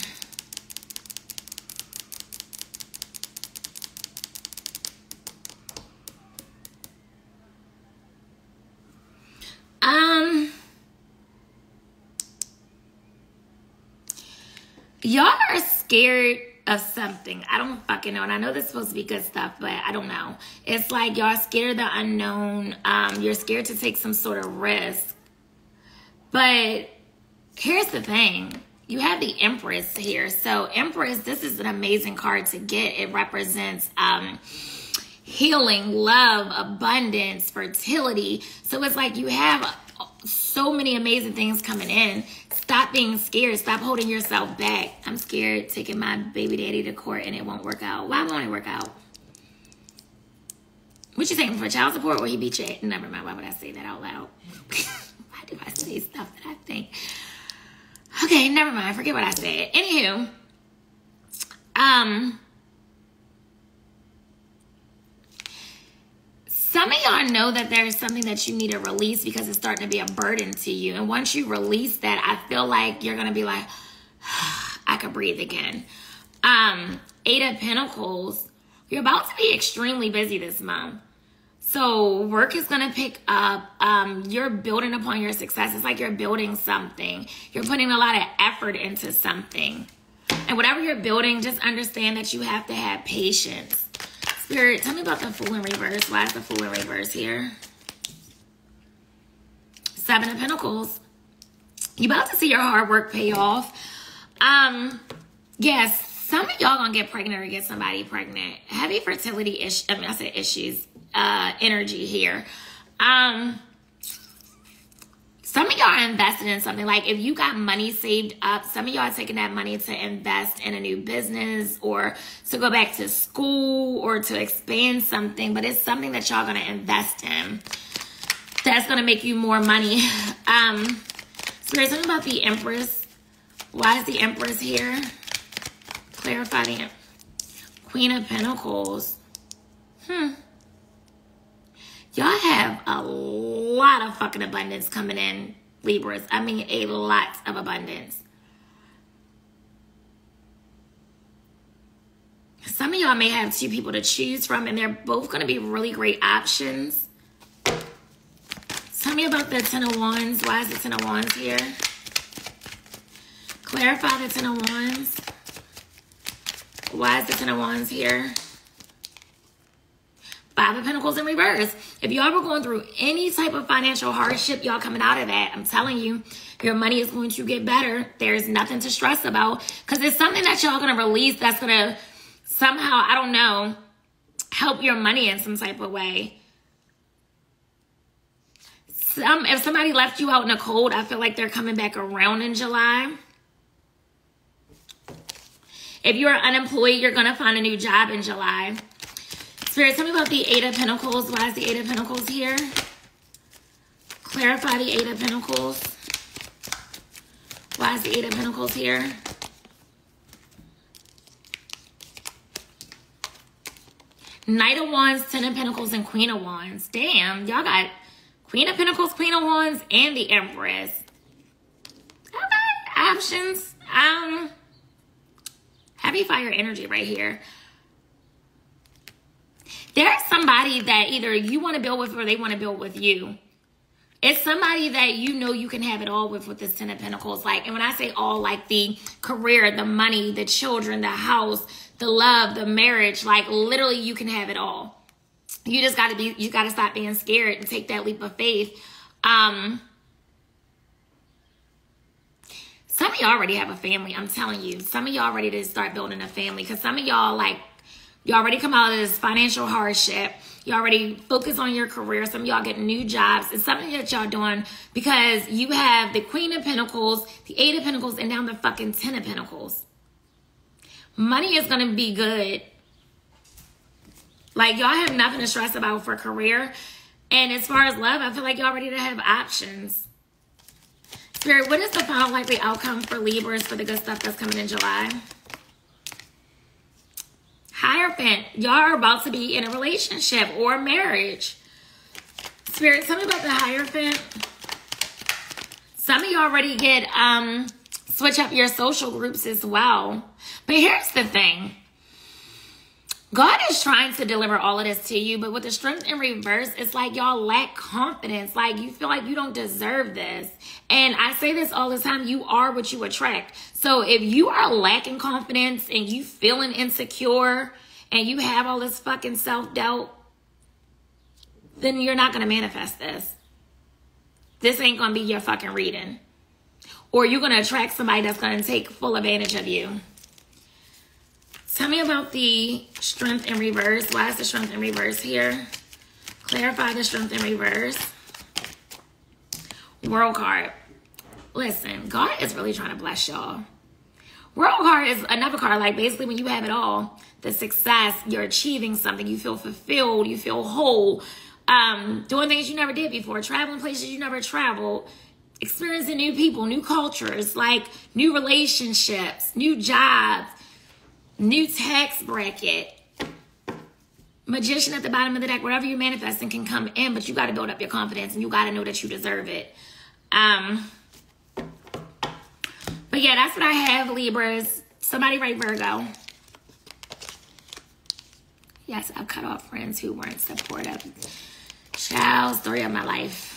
Um, y'all are scared of something. I don't fucking know. And I know this is supposed to be good stuff, but I don't know. It's like y'all scared of the unknown. Um, you're scared to take some sort of risk. But here's the thing. You have the Empress here. So Empress, this is an amazing card to get. It represents um healing, love, abundance, fertility. So it's like you have so many amazing things coming in. Stop being scared. Stop holding yourself back. I'm scared taking my baby daddy to court and it won't work out. Why won't it work out? What you saying for child support or he beat you? Never mind. Why would I say that out loud? Why do I say stuff that I think? Okay, never mind. Forget what I said. Anywho, um, some of y'all know that there's something that you need to release because it's starting to be a burden to you. And once you release that, I feel like you're gonna be like, I could breathe again. Um, Eight of Pentacles, you're about to be extremely busy this month. So work is gonna pick up. Um, you're building upon your success. It's like you're building something. You're putting a lot of effort into something. And whatever you're building, just understand that you have to have patience. Spirit, tell me about the Fool in reverse. Why is the Fool in reverse here? Seven of Pentacles. You about to see your hard work pay off. Um, yes, some of y'all gonna get pregnant or get somebody pregnant. Heavy fertility issue. I mean, I said issues. Uh, energy here. Um, some of y'all are invested in something. Like if you got money saved up, some of y'all are taking that money to invest in a new business or to go back to school or to expand something. But it's something that y'all gonna invest in. That's gonna make you more money. Um, so there's something about the Empress. Why is the Empress here? Clarify the Queen of Pentacles. Hmm. Y'all have a lot of fucking abundance coming in, Libras. I mean, a lot of abundance. Some of y'all may have two people to choose from, and they're both going to be really great options. Tell me about the Ten of Wands. Why is the Ten of Wands here? Clarify the Ten of Wands. Why is the Ten of Wands here? Five of Pentacles in reverse. If y'all were going through any type of financial hardship, y'all coming out of that, I'm telling you, your money is going to get better. There's nothing to stress about because it's something that y'all going to release that's going to somehow, I don't know, help your money in some type of way. Some, if somebody left you out in the cold, I feel like they're coming back around in July. If you're unemployed, you're going to find a new job in July. Spirit, tell me about the Eight of Pentacles. Why is the Eight of Pentacles here? Clarify the Eight of Pentacles. Why is the Eight of Pentacles here? Knight of Wands, Ten of Pentacles, and Queen of Wands. Damn, y'all got Queen of Pentacles, Queen of Wands, and the Empress. Okay, options. Um, heavy fire energy right here. There's somebody that either you want to build with or they want to build with you. It's somebody that you know you can have it all with with this Ten of Pentacles. Like, and when I say all, like the career, the money, the children, the house, the love, the marriage, like literally you can have it all. You just got to be, you got to stop being scared and take that leap of faith. Um, some of y'all already have a family. I'm telling you, some of y'all ready to start building a family because some of y'all like you already come out of this financial hardship. You already focus on your career. Some y'all get new jobs. It's something that y'all doing because you have the Queen of Pentacles, the Eight of Pentacles, and now the fucking Ten of Pentacles. Money is going to be good. Like, y'all have nothing to stress about for career. And as far as love, I feel like y'all ready to have options. Spirit, what is the final likely outcome for Libras for the good stuff that's coming in July? Hierophant, y'all are about to be in a relationship or marriage. Spirit, tell me about the Hierophant. Some of you already get um switch up your social groups as well. But here's the thing. God is trying to deliver all of this to you, but with the strength in reverse, it's like y'all lack confidence. Like you feel like you don't deserve this. And I say this all the time you are what you attract. So if you are lacking confidence and you feeling insecure and you have all this fucking self doubt, then you're not going to manifest this. This ain't going to be your fucking reading. Or you're going to attract somebody that's going to take full advantage of you. Tell me about the strength in reverse. Why is the strength in reverse here? Clarify the strength in reverse. World card. Listen, God is really trying to bless y'all. World card is another card, like basically when you have it all, the success, you're achieving something, you feel fulfilled, you feel whole, um, doing things you never did before, traveling places you never traveled, experiencing new people, new cultures, like new relationships, new jobs, new tax bracket. Magician at the bottom of the deck, wherever you're manifesting can come in, but you got to build up your confidence and you got to know that you deserve it. Um, but yeah, that's what I have, Libras. Somebody write Virgo. Yes, I've cut off friends who weren't supportive. Child, story of my life.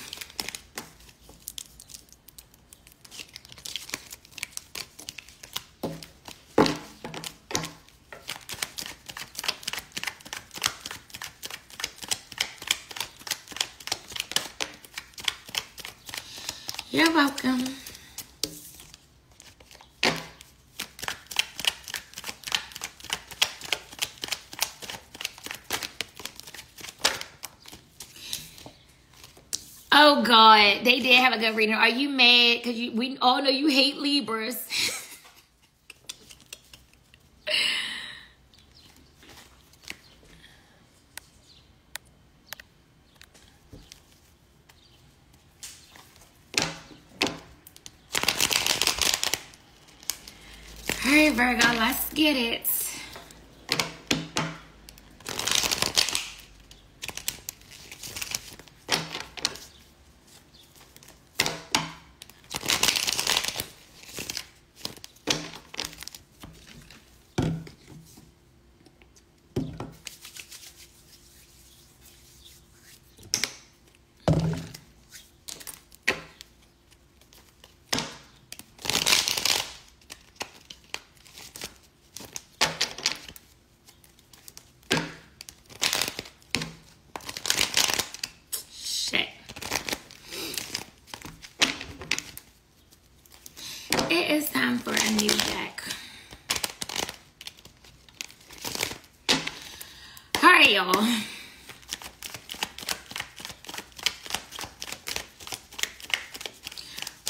You're welcome. Oh God, they did have a good reading. Are you mad? Cause you we oh, all know you hate Libras. All right, Virgo, let's get it. Shit. It is time for a new deck. All right, y'all.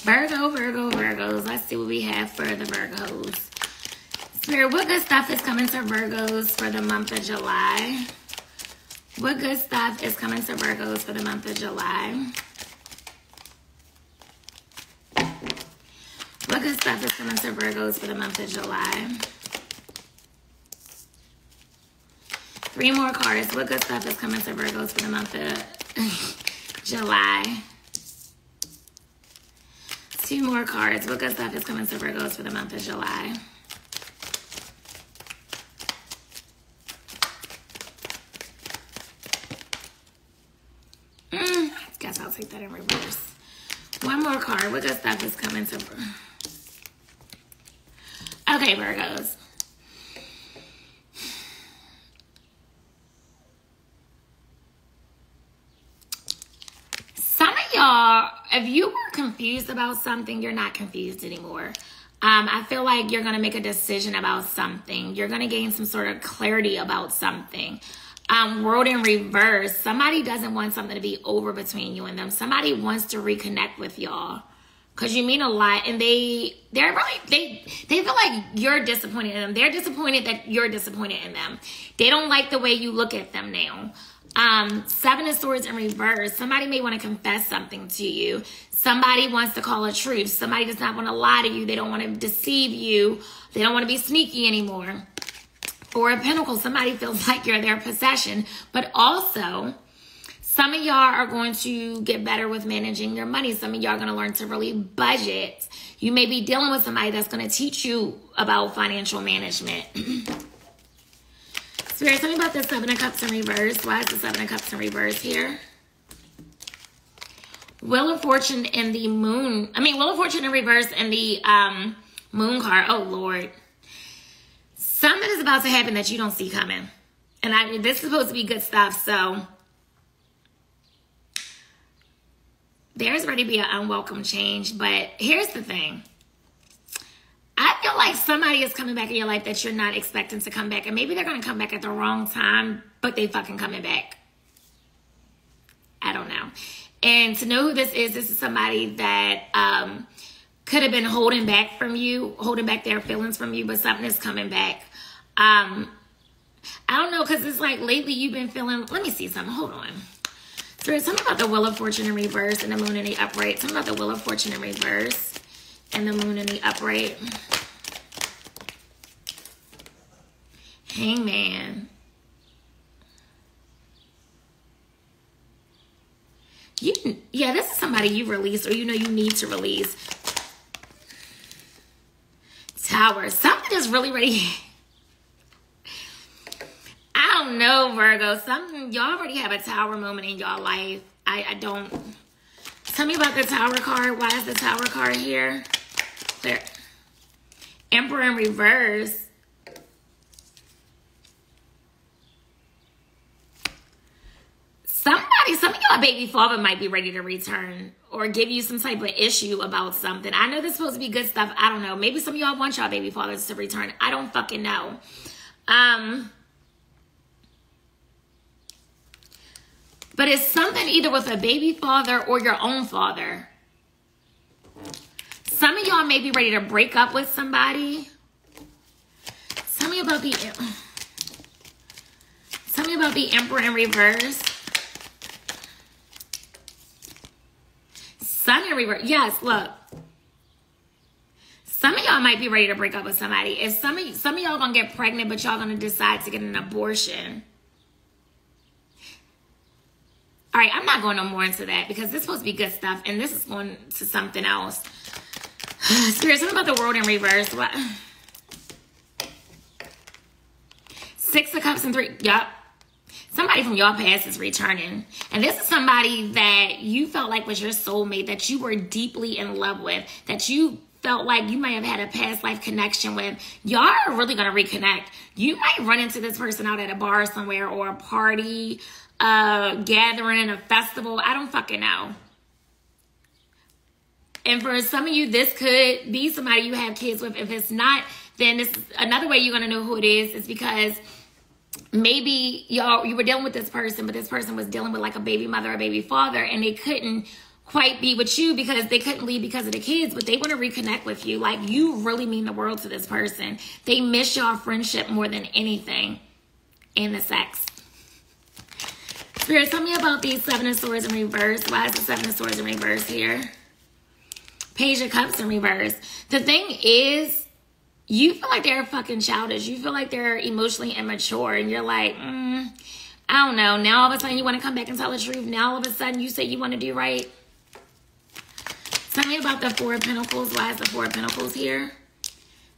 Virgo, Virgo, Virgos. Let's see what we have for the Virgos. Spirit, what good stuff is coming to Virgos for the month of July? What good stuff is coming to Virgos for the month of July? What good stuff is coming to Virgos for the month of July? Three more cards. What good stuff is coming to Virgos for the month of July? Two more cards. What good stuff is coming to Virgos for the month of July? Mm, guess I'll take that in reverse. One more card. What good stuff is coming to Okay, Virgos. Some of y'all, if you were confused about something, you're not confused anymore. Um, I feel like you're going to make a decision about something. You're going to gain some sort of clarity about something. Um, world in reverse. Somebody doesn't want something to be over between you and them. Somebody wants to reconnect with y'all because you mean a lot and they they're really they they feel like you're disappointed in them they're disappointed that you're disappointed in them they don't like the way you look at them now um seven of swords in reverse. Somebody may want to confess something to you. Somebody wants to call a truth somebody does not want to lie to you. They don't want to deceive you. They don't want to be sneaky anymore. Or a pentacle somebody feels like you're their possession. But also some of y'all are going to get better with managing your money. Some of y'all are going to learn to really budget. You may be dealing with somebody that's going to teach you about financial management. Spirit, tell me about the Seven of Cups in reverse. Why is the Seven of Cups in reverse here? Wheel of Fortune in the Moon. I mean, Wheel of Fortune in reverse and the um, Moon card. Oh, Lord. Something is about to happen that you don't see coming. And I, this is supposed to be good stuff, so there's ready to be an unwelcome change. But here's the thing. I feel like somebody is coming back in your life that you're not expecting to come back. And maybe they're going to come back at the wrong time, but they fucking coming back. I don't know. And to know who this is, this is somebody that um, could have been holding back from you, holding back their feelings from you, but something is coming back. Um, I don't know, because it's like lately you've been feeling, let me see something. Hold on. Tell me about the Wheel of Fortune in reverse and the Moon in the upright. Me about the Wheel of Fortune in reverse and the Moon in the upright. Hangman. You, yeah, this is somebody you release or you know you need to release. Tower. Something is really ready. I don't know, Virgo. Something y'all already have a tower moment in y'all life. I, I don't. Tell me about the tower card. Why is the tower card here? There. Emperor in reverse. Somebody, some of y'all baby father might be ready to return or give you some type of issue about something. I know this is supposed to be good stuff. I don't know. Maybe some of y'all want y'all baby fathers to return. I don't fucking know. Um, but it's something either with a baby father or your own father. Some of y'all may be ready to break up with somebody. Tell me about the Tell me about the Emperor in reverse. Sun in reverse. Yes, look. Some of y'all might be ready to break up with somebody. If some of some of y'all gonna get pregnant, but y'all gonna decide to get an abortion. All right, I'm not going no more into that because this is supposed to be good stuff, and this is going to something else. Spirit, something about the world in reverse. What? Six of Cups and three. Yup. Somebody from your past is returning. And this is somebody that you felt like was your soulmate, that you were deeply in love with, that you felt like you might have had a past life connection with. Y'all are really going to reconnect. You might run into this person out at a bar somewhere or a party, a gathering, a festival. I don't fucking know. And for some of you, this could be somebody you have kids with. If it's not, then this another way you're gonna know who it is. Is because maybe y'all you were dealing with this person, but this person was dealing with like a baby mother or baby father, and they couldn't quite be with you because they couldn't leave because of the kids, but they want to reconnect with you. Like you really mean the world to this person. They miss your friendship more than anything, and the sex. Spirit, tell me about these Seven of Swords in reverse. Why is the Seven of Swords in reverse here? Page of Cups in reverse. The thing is, you feel like they're fucking childish. You feel like they're emotionally immature, and you're like, mm, I don't know. Now all of a sudden you want to come back and tell the truth. Now all of a sudden you say you want to do right. Tell me about the Four of Pentacles. Why is the Four of Pentacles here?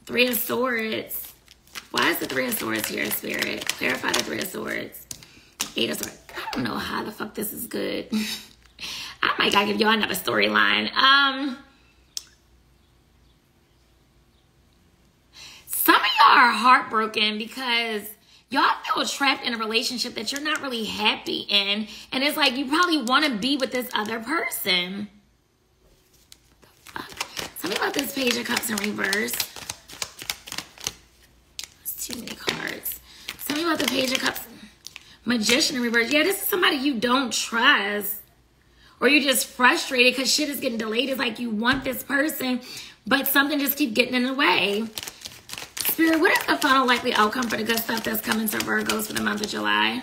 Three of Swords. Why is the Three of Swords here, Spirit? Clarify the Three of Swords. Eight of Swords. I don't know how the fuck this is good. I might gotta give y'all another storyline. Um, some of y'all are heartbroken because y'all feel trapped in a relationship that you're not really happy in. And it's like you probably want to be with this other person. Tell me about this Page of Cups in reverse. That's too many cards. Tell me about the Page of Cups. Magician in reverse. Yeah, this is somebody you don't trust. Or you're just frustrated because shit is getting delayed. It's like you want this person, but something just keep getting in the way. Spirit, what is the final likely outcome for the good stuff that's coming to Virgos for the month of July?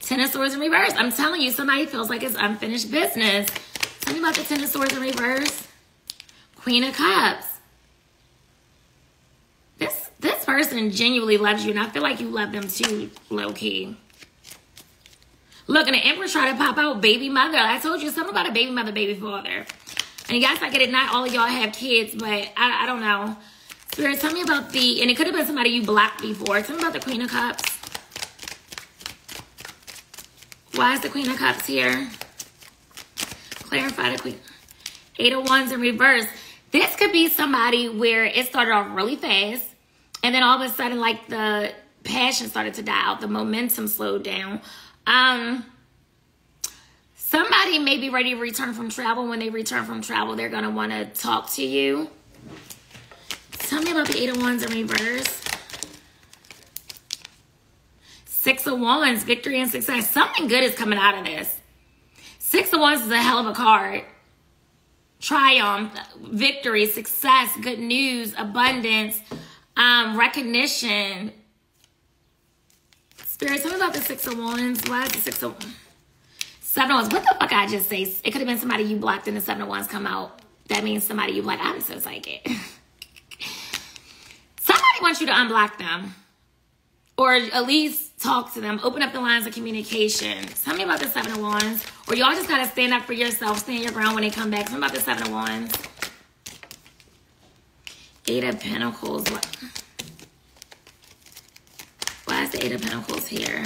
Ten of Swords in reverse. I'm telling you, somebody feels like it's unfinished business. Tell me about the Ten of Swords in reverse. Queen of Cups. This this person genuinely loves you, and I feel like you love them too, low key. Look, and the Empress trying to pop out baby mother. I told you something about a baby mother, baby father. And yes, I get it. Not all of y'all have kids, but I, I don't know. Spirit, tell me about the, and it could have been somebody you blocked before. Tell me about the Queen of Cups. Why is the Queen of Cups here? Clarify the Queen. Eight of Wands in reverse. This could be somebody where it started off really fast, and then all of a sudden, like the passion started to die out, the momentum slowed down. Um, somebody may be ready to return from travel. When they return from travel, they're gonna want to talk to you. Tell me about the Eight of Wands in reverse. Six of Wands, victory and success. Something good is coming out of this. Six of Wands is a hell of a card. Triumph, victory, success, good news, abundance, um, recognition. Spirit, tell me about the Six of Wands. Why is the Six of Seven of Wands? What the fuck I just say? It could have been somebody you blocked and the Seven of Wands come out. That means somebody you blocked. I'm so psychic. somebody wants you to unblock them. Or at least talk to them. Open up the lines of communication. Tell me about the Seven of Wands. Or y'all just gotta stand up for yourself. Stand your ground when they come back. Tell me about the Seven of Wands. Eight of Pentacles. Why is the Eight of Pentacles here?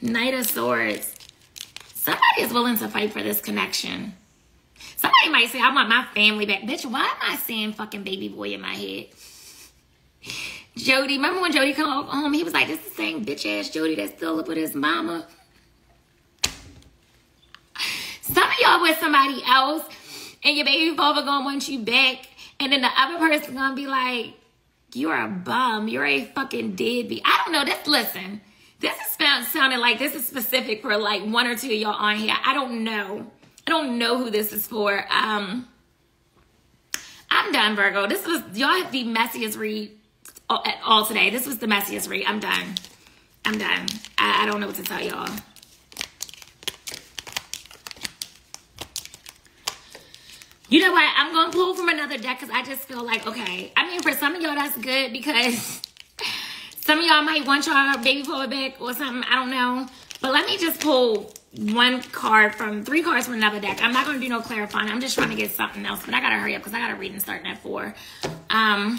Knight of Swords. Somebody is willing to fight for this connection. Somebody might say, I want my family back. Bitch, why am I seeing fucking baby boy in my head? Jody, remember when Jody come home? He was like, this is the same bitch ass Jody that's still up with his mama. Some of y'all with somebody else and your baby father gonna want you back. And then the other person gonna be like, you're a bum. You're a fucking deadbeat. I don't know. This, listen, this is sounding like this is specific for like one or two of y'all on here. I don't know. I don't know who this is for. Um, I'm done, Virgo. This was y'all have the messiest read at all today. This was the messiest read. I'm done. I'm done. I, I don't know what to tell y'all. You know what? I'm going to pull from another deck because I just feel like, okay. I mean, for some of y'all, that's good because some of y'all might want y'all baby for back or something. I don't know. But let me just pull one card from, three cards from another deck. I'm not going to do no clarifying. I'm just trying to get something else. But I got to hurry up because I got a reading starting at 4. Um...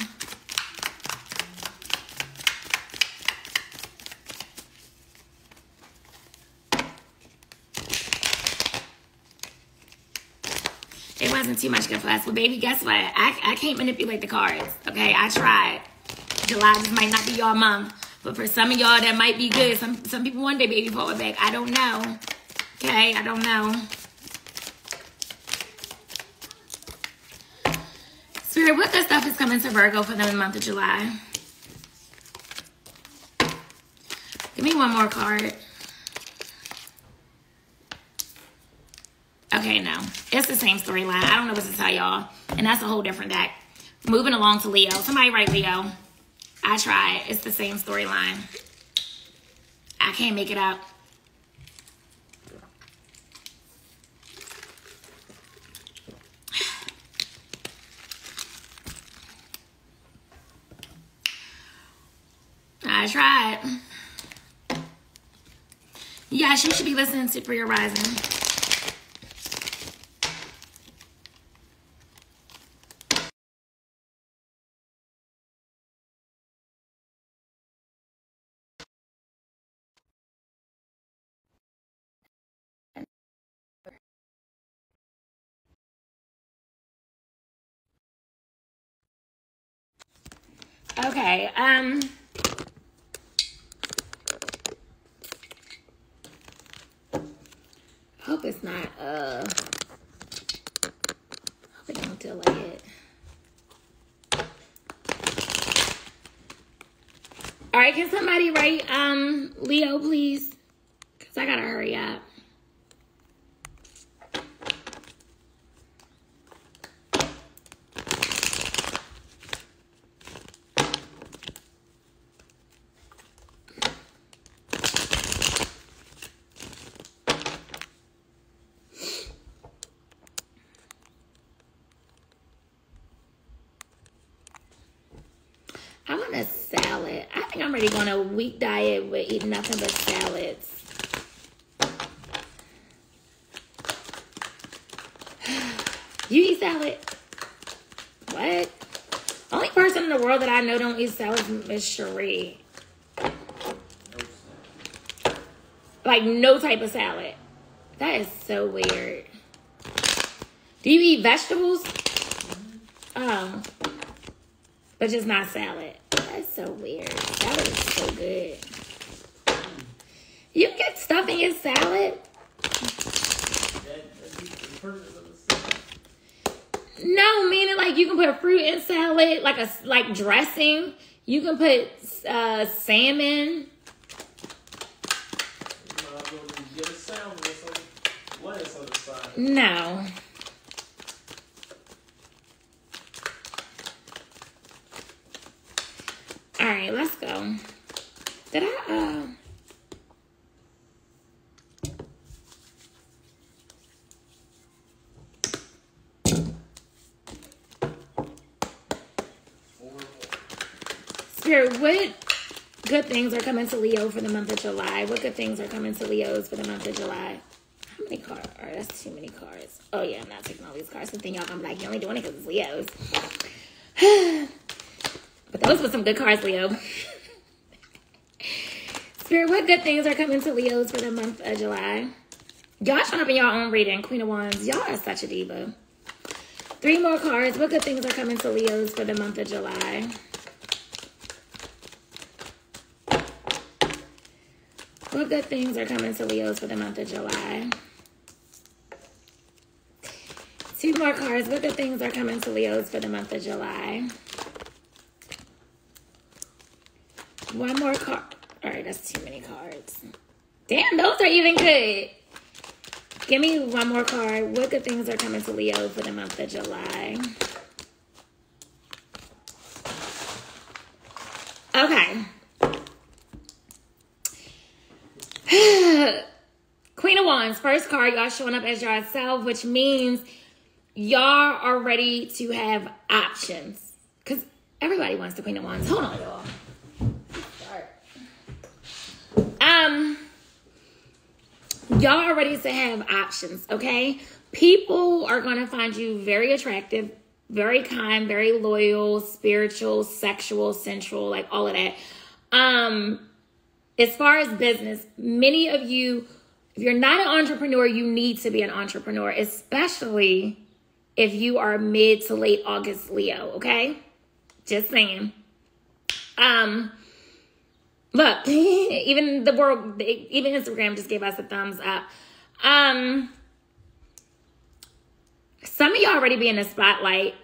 It wasn't too much good for us. But baby, guess what? I, I can't manipulate the cards. Okay, I tried. July just might not be your month. But for some of y'all, that might be good. Some some people want their baby forward back. I don't know. Okay, I don't know. Spirit, what good stuff is coming to Virgo for them in the month of July? Give me one more card. Okay, no. It's the same storyline. I don't know what to tell y'all. And that's a whole different deck. Moving along to Leo. Somebody write Leo. I tried. It's the same storyline. I can't make it up. I tried. Yes, you should be listening to For Your Rising. Okay, um hope it's not uh hope it don't delay it. All right, can somebody write um Leo please? Cuz I got to hurry up. I want a salad. I think I'm ready to go on a week diet with eating nothing but salads. You eat salad? What? Only person in the world that Don't eat Cherie. Like no type of salad. That is so weird. Do you eat vegetables? Oh. But just not salad. That's so weird. Salad is so good. You get stuff in your salad? No, meaning like you can put a fruit in salad, like a like dressing. You can put uh, salmon. No. All right, let's go. Did I? Uh... Spirit, what good things are coming to Leo for the month of July? What good things are coming to Leos for the month of July? How many cards? Right, that's too many cards. Oh yeah, I'm not taking all these cards. The thing y'all gonna like, you're only doing it because it's Leos. but those were some good cards, Leo. Spirit, what good things are coming to Leos for the month of July? Y'all showing up in y'all own reading, Queen of Wands. Y'all are such a diva. Three more cards. What good things are coming to Leos for the month of July? What good things are coming to Leos for the month of July? Two more cards. What good things are coming to Leos for the month of July? One more card. All right, that's too many cards. Damn, those are even good. Give me one more card. What good things are coming to Leo for the month of July? Okay. First card, y'all showing up as yourself, which means y'all are ready to have options. Because everybody wants the Queen of Wands. Hold on, y'all. Um, y'all are ready to have options, okay? People are going to find you very attractive, very kind, very loyal, spiritual, sexual, sensual, like all of that. Um, as far as business, many of you, if you're not an entrepreneur, you need to be an entrepreneur, especially if you are mid to late August Leo, okay? Just saying. Um, look, even the world, even Instagram just gave us a thumbs up. Um, some of y'all already be in the spotlight.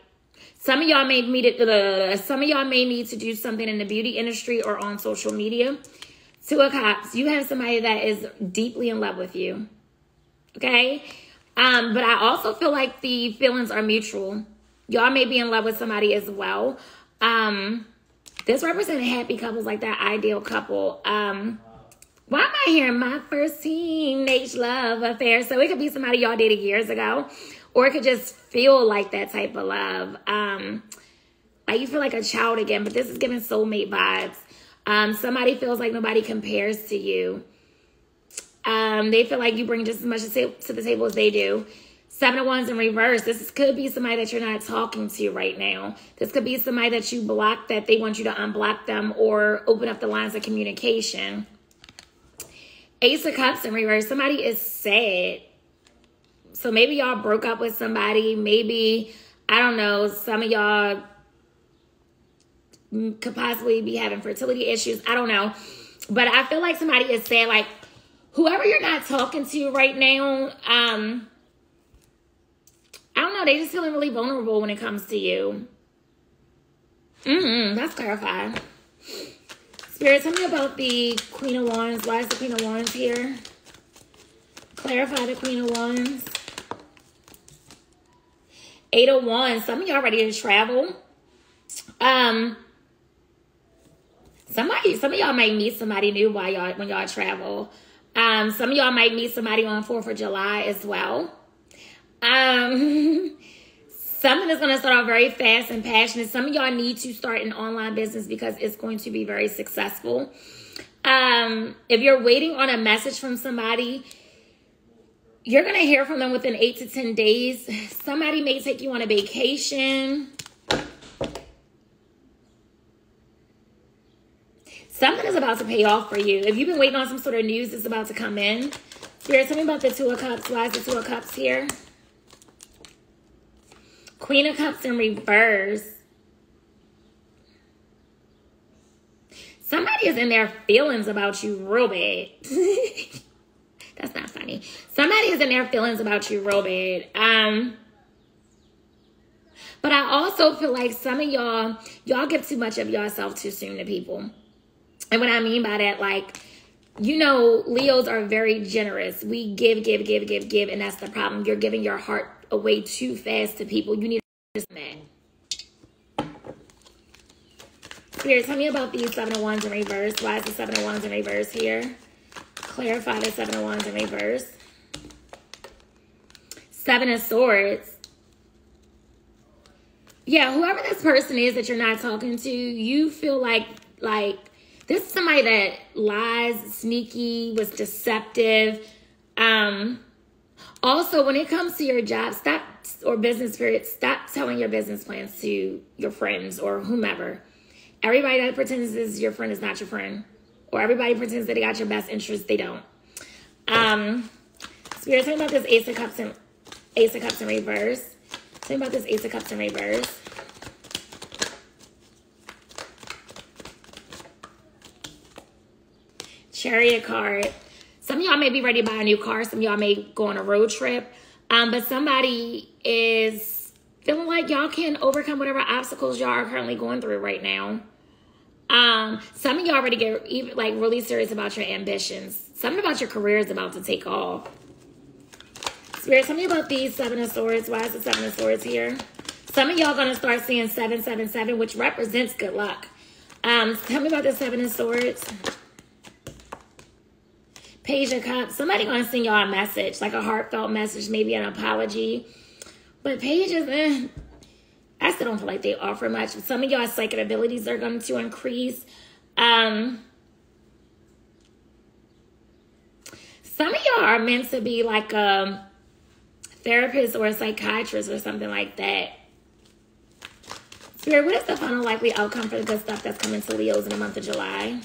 Some of y'all may need it. Some of y'all may need to do something in the beauty industry or on social media. Two of Cups, you have somebody that is deeply in love with you. Okay? Um, but I also feel like the feelings are mutual. Y'all may be in love with somebody as well. Um, this represents happy couples, like that ideal couple. Um, why am I hearing my first teenage love affair? So it could be somebody y'all dated years ago, or it could just feel like that type of love. Um, like you feel like a child again, but this is giving soulmate vibes. Um, somebody feels like nobody compares to you. Um, they feel like you bring just as much to the table as they do. Seven of Wands in reverse. This could be somebody that you're not talking to right now. This could be somebody that you block that they want you to unblock them or open up the lines of communication. Ace of Cups in reverse. Somebody is sad. So maybe y'all broke up with somebody. Maybe, I don't know, some of y'all could possibly be having fertility issues. I don't know. But I feel like somebody is saying, like, whoever you're not talking to right now, um, I don't know, they just feeling really vulnerable when it comes to you. Mm-hmm. That's clarified. Spirit, tell me about the Queen of Wands. Why is the Queen of Wands here? Clarify the Queen of Wands. Eight of Wands. Some of y'all ready to travel. Um, somebody, some of y'all might meet somebody new while y'all when y'all travel. Um, some of y'all might meet somebody on Fourth of July as well. Um, something is going to start off very fast and passionate. Some of y'all need to start an online business because it's going to be very successful. Um, if you're waiting on a message from somebody, you're going to hear from them within eight to 10 days. Somebody may take you on a vacation. Something is about to pay off for you. If you've been waiting on some sort of news that's about to come in, Spirit, tell me about the Two of Cups. Why is the Two of Cups here? Queen of Cups in reverse. Somebody is in their feelings about you real bad. That's not funny. Somebody is in their feelings about you real bad. Um, but I also feel like some of y'all, y'all give too much of yourself too soon to people. And what I mean by that, like, you know, Leos are very generous. We give, give, give, give, give, and that's the problem. You're giving your heart away too fast to people. You need to man. Spirit, tell me about these seven of wands in reverse. Why is the seven of wands in reverse here? Clarify the seven of wands in reverse. Seven of swords. Yeah, whoever this person is that you're not talking to, you feel like like this is somebody that lies, sneaky, was deceptive. Um, also, when it comes to your job, stop or business period, stop telling your business plans to your friends or whomever. Everybody that pretends is your friend is not your friend. Or everybody pretends that they got your best interest, they don't. Um, Spirit, talking about this Ace of Cups and Ace of Cups in reverse. Talking about this Ace of Cups in reverse. Chariot card. Some of y'all may be ready to buy a new car. Some y'all may go on a road trip. Um, but somebody is feeling like y'all can overcome whatever obstacles y'all are currently going through right now. Um, some of y'all already get even like really serious about your ambitions. Something about your career is about to take off. Spirit, tell me about these seven of swords. Why is the seven of swords here? Some of y'all gonna start seeing 777, which represents good luck. Um, tell me about the seven of swords. Page of Cups. Somebody gonna send y'all a message, like a heartfelt message, maybe an apology. But pages, eh, I still don't feel like they offer much. But Some of y'all psychic abilities are going to increase. Um, some of y'all are meant to be like a therapist or a psychiatrist or something like that. Spirit, what is the final likely outcome for the good stuff that's coming to Leos in the month of July?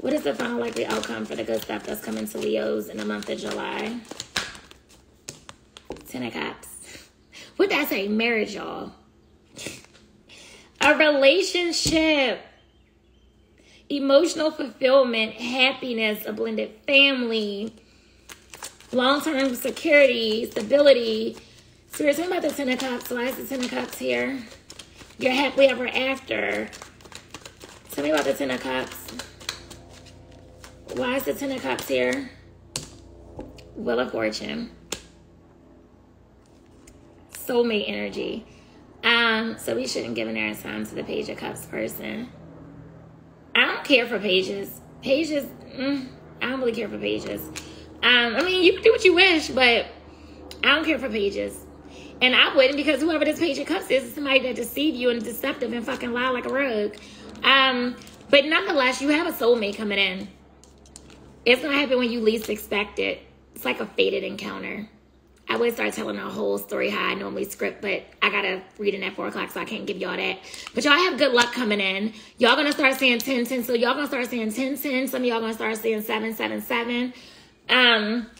What is the final likely outcome for the good stuff that's coming to Leos in the month of July? Ten of Cups. What did I say? Marriage, y'all. A relationship. Emotional fulfillment, happiness, a blended family, long-term security, stability. So we're talking about the Ten of Cups. Why is the Ten of Cups here? You're happily ever after. Tell me about the Ten of Cups. Why is the Ten of Cups here? Wheel of Fortune. Soulmate energy. Um, so we shouldn't give an air time to the Page of Cups person. I don't care for pages. Pages, mm, I don't really care for pages. Um, I mean, you can do what you wish, but I don't care for pages. And I wouldn't because whoever this Page of Cups is, is somebody that deceive you and deceptive and fucking lie like a rug. Um, but nonetheless, you have a soulmate coming in. It's gonna happen when you least expect it. It's like a fated encounter. I would start telling a whole story how I normally script, but I gotta read it at four o'clock, so I can't give y'all that. But y'all have good luck coming in. Y'all gonna start seeing 10 10, so y'all gonna start seeing 10 10. Some of y'all gonna start seeing 7 7 7. Um,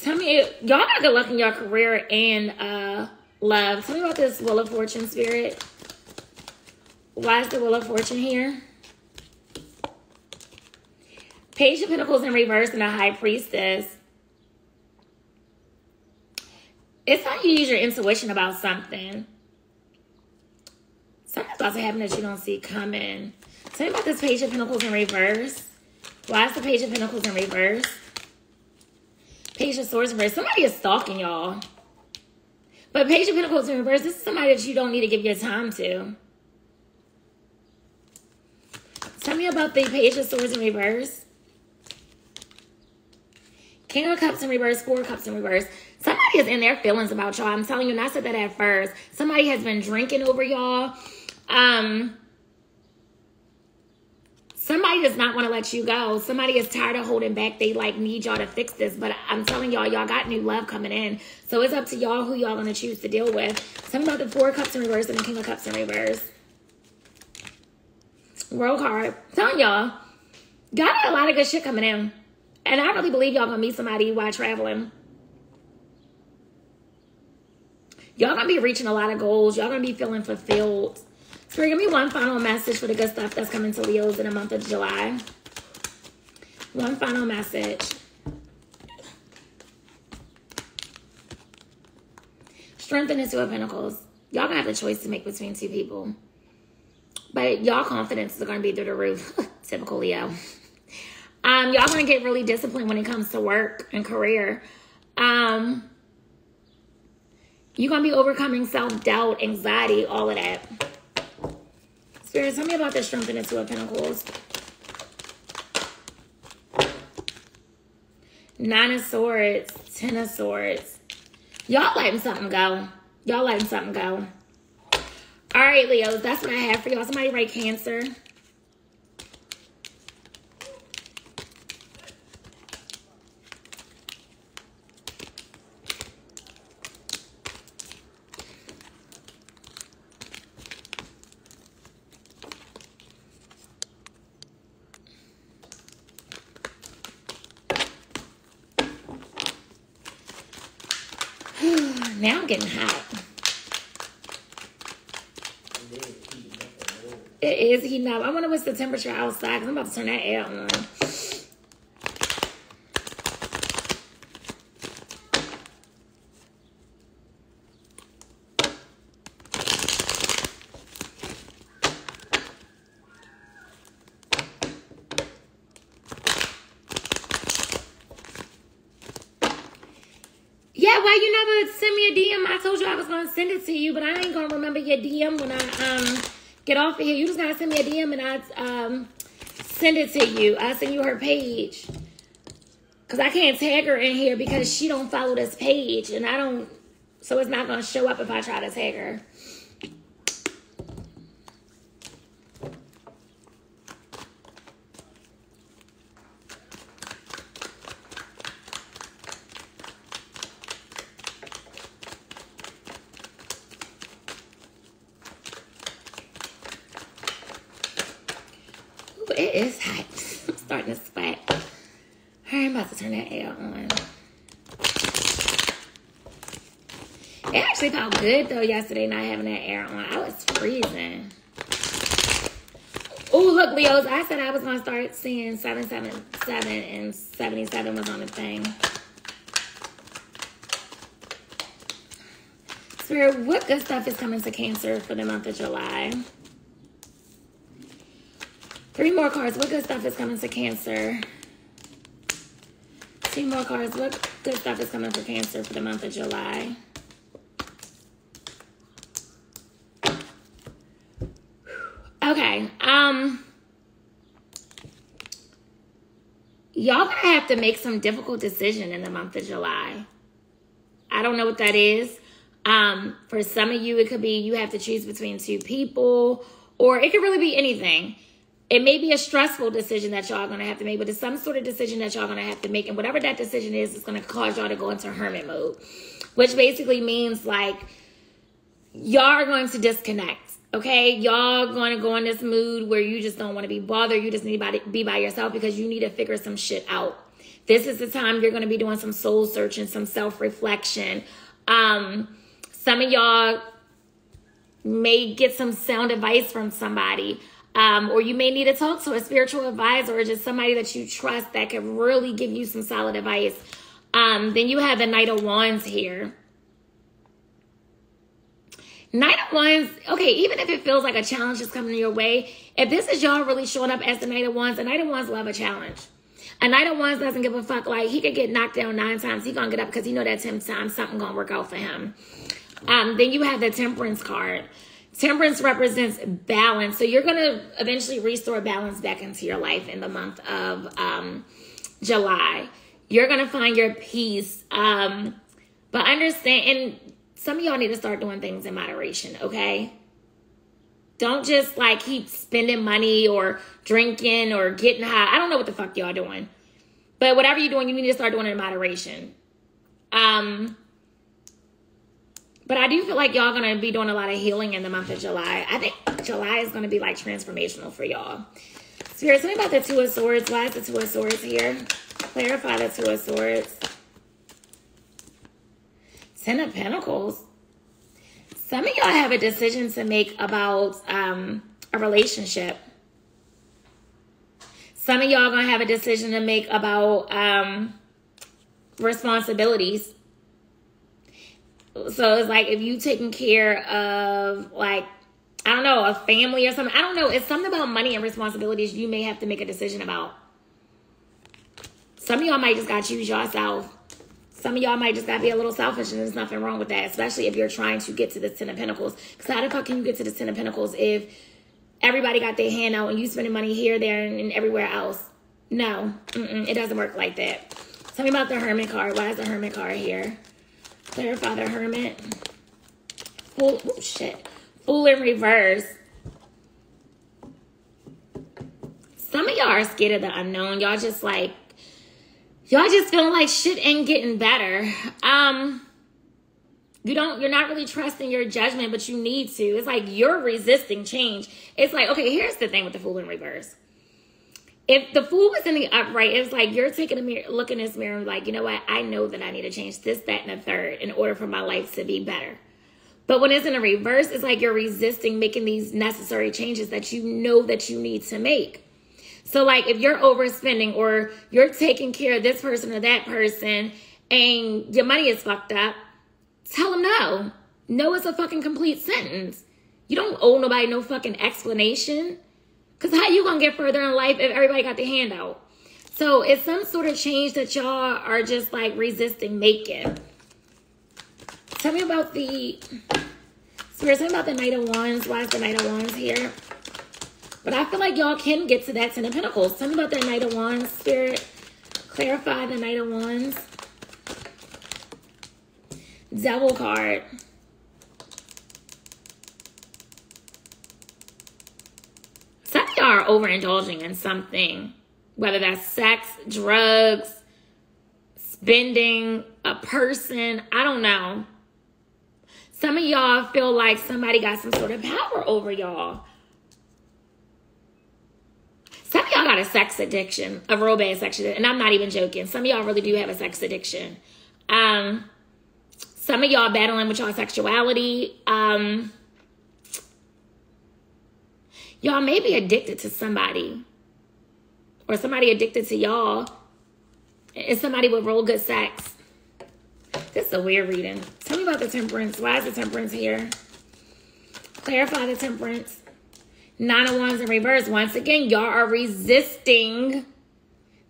tell me, y'all got good luck in your career and uh love. Tell me about this Wheel of Fortune spirit. Why is the Wheel of Fortune here? Page of Pentacles in reverse and a High Priestess. It's how you use your intuition about something. Something's about to happen that you don't see coming. Tell me about this Page of Pentacles in reverse. Why is the Page of Pentacles in reverse? Page of Swords in reverse. Somebody is stalking y'all. But Page of Pentacles in reverse, this is somebody that you don't need to give your time to. Tell me about the Page of Swords in reverse. King of Cups in reverse, Four Cups in reverse. Somebody is in their feelings about y'all. I'm telling you, and I said that at first. Somebody has been drinking over y'all. Um, somebody does not want to let you go. Somebody is tired of holding back. They like need y'all to fix this. But I'm telling y'all, y'all got new love coming in. So it's up to y'all who y'all gonna choose to deal with. Something about the Four Cups in reverse and the King of Cups in reverse. World card. I'm telling y'all, got a lot of good shit coming in. And I really believe y'all gonna meet somebody while traveling. Y'all gonna be reaching a lot of goals. Y'all gonna be feeling fulfilled. So give me one final message for the good stuff that's coming to Leos in the month of July. One final message. Strength the Two of Pentacles. Y'all gonna have the choice to make between two people. But y'all confidence is gonna be through the roof. Typical Leo. Um, y'all gonna get really disciplined when it comes to work and career. Um, you're gonna be overcoming self-doubt, anxiety, all of that. Spirit, tell me about the strength in the Two of Pentacles. Nine of Swords, Ten of Swords. Y'all letting something go. Y'all letting something go. All right, Leos, that's what I have for y'all. Somebody write Cancer. now I'm getting hot. It is heating What's the temperature outside because I'm about to turn that air on. Yeah, why you never send me a DM? I told you I was gonna send it to you, but I ain't gonna remember your DM when I um get off of here. You just gotta send me a DM and I um send it to you. I send you her page. Cause I can't tag her in here because she don't follow this page and I don't so it's not gonna show up if I try to tag her. Ooh, it is hot. I'm starting to sweat. All right, I'm about to turn that air on. It actually felt good though yesterday not having that air on. I was freezing. Oh, look, Leos. I said I was going to start seeing 777 and 77 was on the thing. Spirit, what good stuff is coming to Cancer for the month of July? Three more cards. What good stuff is coming to Cancer? Two more cards. What good stuff is coming for Cancer for the month of July? Okay. Um y'all gonna have to make some difficult decision in the month of July. I don't know what that is. Um, for some of you, it could be you have to choose between two people, or it could really be anything. It may be a stressful decision that y'all are gonna have to make, but it's some sort of decision that y'all are gonna have to make, and whatever that decision is, it's gonna cause y'all to go into hermit mode, which basically means like y'all are going to disconnect. Okay, y'all going to go in this mood where you just don't want to be bothered. You just need to be by yourself because you need to figure some shit out. This is the time you're going to be doing some soul searching, some self reflection. Um, some of y'all may get some sound advice from somebody. Um, or you may need to talk to a spiritual advisor or just somebody that you trust that can really give you some solid advice. Um, then you have the Knight of Wands here. Knight of Wands, okay, even if it feels like a challenge is coming your way, if this is y'all really showing up as the Knight of Wands, the Knight of Wands love a challenge. A Knight of Wands doesn't give a fuck. Like, he could get knocked down nine times. He gonna get up because he know that 10 times something gonna work out for him. Um, then you have the Temperance card. Temperance represents balance. So you're to eventually restore balance back into your life in the month of um, July. You're to find your peace. Um, but understand, and some of y'all need to start doing things in moderation, okay? Don't just like keep spending money or drinking or getting high. I don't know what the fuck y'all doing. But whatever you're doing, you need to start doing it in moderation. Um, but I do feel like y'all gonna be doing a lot of healing in the month of July. I think July is gonna be like transformational for y'all. Spirit, tell me about the Two of Swords. Why is the Two of Swords here? Clarify the Two of Swords. Ten of Pentacles. Some of y'all have a decision to make about um, a relationship. Some of y'all gonna have a decision to make about um, responsibilities so it's like if you taking care of like I don't know, a family or something. I don't know. It's something about money and responsibilities you may have to make a decision about. Some of y'all might just gotta choose yourself. Some of y'all might just gotta be a little selfish, and there's nothing wrong with that, especially if you're trying to get to the Ten of Pentacles. Because how the fuck can you get to the Ten of Pentacles if everybody got their hand out and you spending money here, there, and, everywhere else? No, it doesn't work like that. Tell me about the Hermit card. Why is the Hermit card here? Clarify the Hermit. Fool, oh shit. Fool in reverse. Some of y'all are scared of the unknown. Y'all just like, y'all just feeling like shit ain't getting better. Um, you don't, you're not really trusting your judgment, but you need to. It's like you're resisting change. It's like, okay, here's the thing with the fool in reverse if the fool was in the upright, it's like you're taking a mirror, look in this mirror, and like, you know what? I know that I need to change this, that, and a third in order for my life to be better. But when it's in a reverse, it's like you're resisting making these necessary changes that you know that you need to make. So, like, if you're overspending or you're taking care of this person or that person and your money is fucked up, tell them no. No is a fucking complete sentence. You don't owe nobody no fucking explanation. Because how you to get further in life if everybody got the handout? So it's some sort of change that y'all are just like resisting making. Tell me about the, Spirit, tell me about the Knight of Wands. Why is the Knight of Wands here? But I feel like y'all can get to that Ten of Pentacles. Tell me about that Knight of Wands, Spirit. Clarify the Knight of Wands. Devil card. Some y'all are overindulging in something, whether that's sex, drugs, spending, a person, I don't know. Some of y'all feel like somebody got some sort of power over y'all. Some y'all got a sex addiction, a real bad sex addiction. And I'm not even joking. Some of y'all really do have a sex addiction. Um, some of y'all battling with y'all sexuality. Um, Y'all may be addicted to somebody or somebody addicted to y'all and somebody with real good sex. This is a weird reading. Tell me about the temperance. Why is the temperance here? Clarify the temperance. Nine of Wands in reverse. Once again, y'all are resisting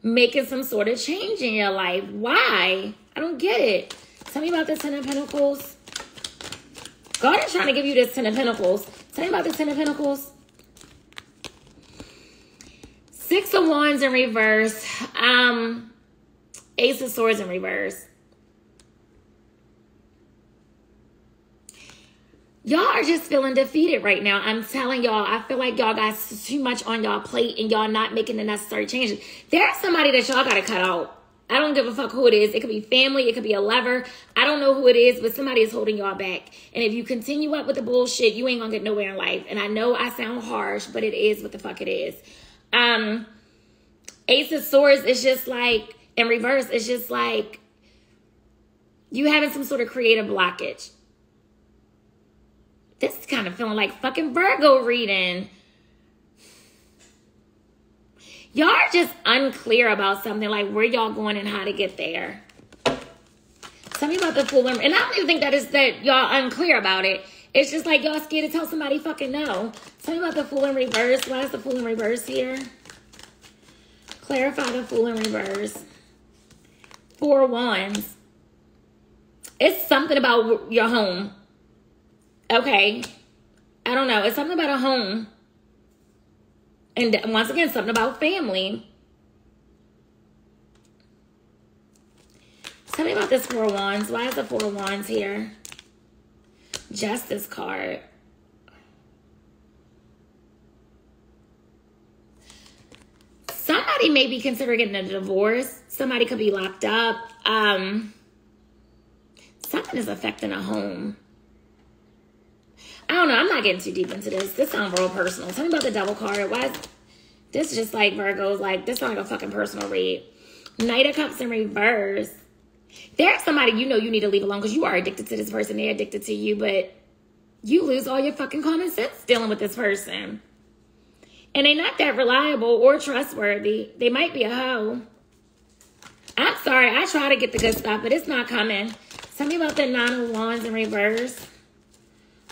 making some sort of change in your life. Why? I don't get it. Tell me about the Ten of Pentacles. God is trying to give you this Ten of Pentacles. Tell me about the Ten of Pentacles. Six of Wands in reverse. Um, Ace of Swords in reverse. Y'all are just feeling defeated right now. I'm telling y'all, I feel like y'all got too much on y'all plate and y'all not making the necessary changes. There's somebody that y'all gotta cut out. I don't give a fuck who it is. It could be family, it could be a lover. I don't know who it is, but somebody is holding y'all back. And if you continue up with the bullshit, you ain't gonna get nowhere in life. And I know I sound harsh, but it is what the fuck it is. Um Ace of Swords is just like in reverse, it's just like you having some sort of creative blockage. This is kind of feeling like fucking Virgo reading. Y'all are just unclear about something, like where y'all going and how to get there. Tell me about the fool and I don't even think that is that y'all unclear about it. It's just like y'all scared to tell somebody fucking no. Tell me about the fool in reverse. Why is the fool in reverse here? Clarify the fool in reverse. Four wands. It's something about your home. Okay. I don't know. It's something about a home. And once again, something about family. Tell me about this Four Wands. Why is the Four Wands here? Justice card. Somebody may be considering getting a divorce. Somebody could be locked up. Um, something is affecting a home. I don't know. I'm not getting too deep into this. This sounds real personal. Tell me about the Devil card. Why is this just like Virgo's like this sounds like a fucking personal read. Knight of Cups in reverse. There's somebody you know you need to leave alone because you are addicted to this person. They're addicted to you, but you lose all your fucking common sense dealing with this person. And they're not that reliable or trustworthy. They might be a hoe. I'm sorry. I try to get the good stuff, but it's not coming. Tell me about the Nine of Wands in reverse.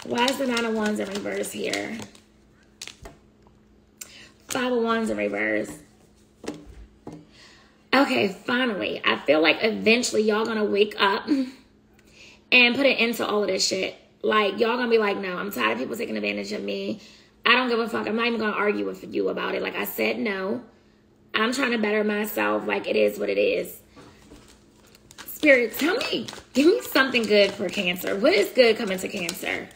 Why is the Nine of Wands in reverse here? Five of Wands in reverse. Okay, finally. I feel like eventually y'all gonna wake up and put an end to all of this shit. Like, y'all gonna be like, no, I'm tired of people taking advantage of me. I don't give a fuck. I'm not even gonna argue with you about it. Like I said, no. I'm trying to better myself. Like, it is what it is. Spirit, tell me, give me something good for Cancer. What is good coming to Cancer?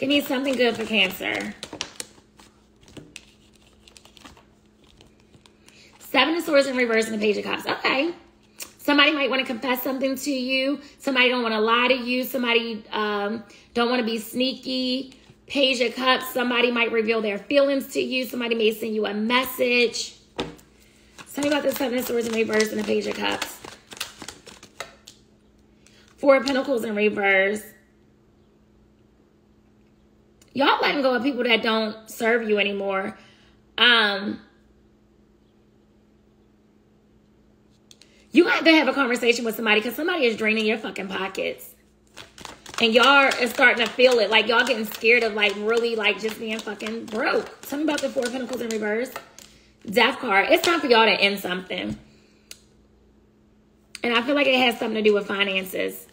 Give me something good for Cancer. Seven of Swords in reverse and the Page of Cups. Okay. Somebody might want to confess something to you. Somebody don't want to lie to you. Somebody um, don't want to be sneaky. Page of Cups. Somebody might reveal their feelings to you. Somebody may send you a message. Tell me about the Seven of Swords in reverse and the Page of Cups. Four of Pentacles in reverse. Y'all letting go of people that don't serve you anymore. Um, You have to have a conversation with somebody because somebody is draining your fucking pockets. And y'all are starting to feel it. Like y'all getting scared of like really like just being fucking broke. Tell me about the Four Pentacles in reverse. Death card. It's time for y'all to end something. And I feel like it has something to do with finances.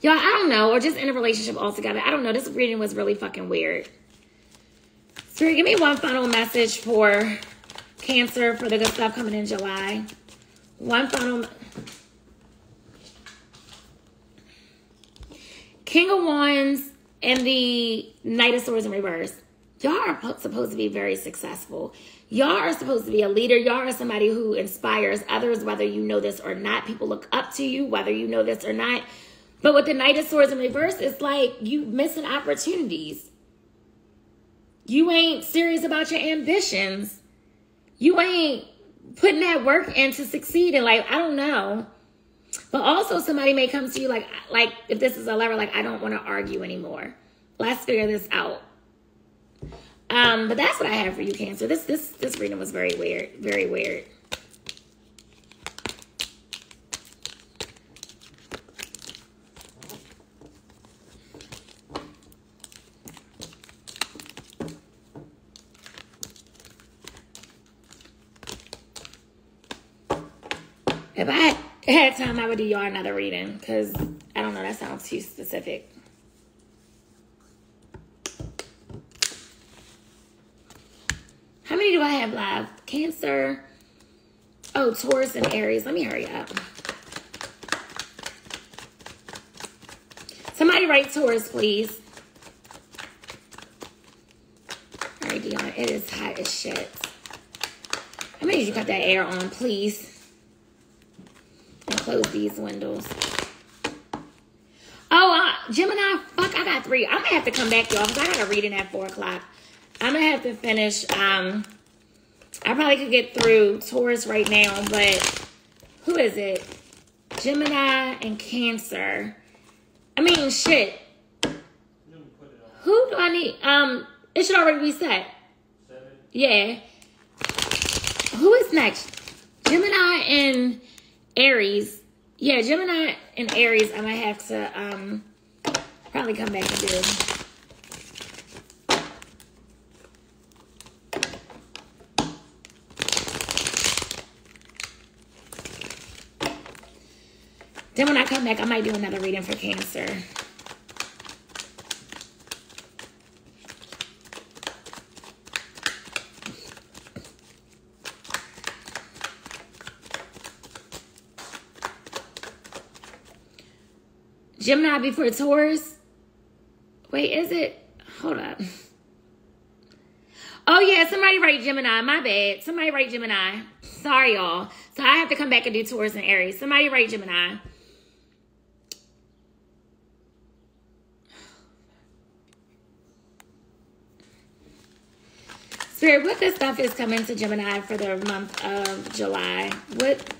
Y'all, I don't know. Or just in a relationship altogether. I don't know. This reading was really fucking weird. Spirit, give me one final message for Cancer for the good stuff coming in July. One final. King of Wands and the Knight of Swords in reverse. Y'all are supposed to be very successful. Y'all are supposed to be a leader. Y'all are somebody who inspires others, whether you know this or not. People look up to you, whether you know this or not. But with the Knight of Swords in reverse, it's like you missing opportunities. You ain't serious about your ambitions. You ain't putting that work in to succeed and like I don't know. But also somebody may come to you like like if this is a lover, like I don't want to argue anymore. Let's figure this out. Um, but that's what I have for you, Cancer. This this this reading was very weird, very weird. If I had time, I would do y'all another reading because I don't know, that sounds too specific. How many do I have live? Cancer. Oh, Taurus and Aries. Let me hurry up. Somebody write Taurus, please. All right, Dion, it is hot as shit. How many you cut that air on, please? And close these windows. Oh, uh, Gemini, fuck, I got three. I'm gonna have to come back, y'all, because I got a reading at 4 o'clock. I'm gonna have to finish. Um, I probably could get through Taurus right now, but who is it? Gemini and Cancer. I mean, shit. Who do I need? Um, it should already be set. Yeah. Who is next? Gemini and Aries. Yeah, Gemini and Aries. I might have to um probably come back and do. Then when I come back, I might do another reading for Cancer. Gemini before Taurus. Wait, is it? Hold up. Oh yeah, somebody write Gemini. My bad. Somebody write Gemini. Sorry, y'all. So I have to come back and do Taurus and Aries. Somebody write Gemini. Spirit, what good stuff is coming to Gemini for the month of July? What?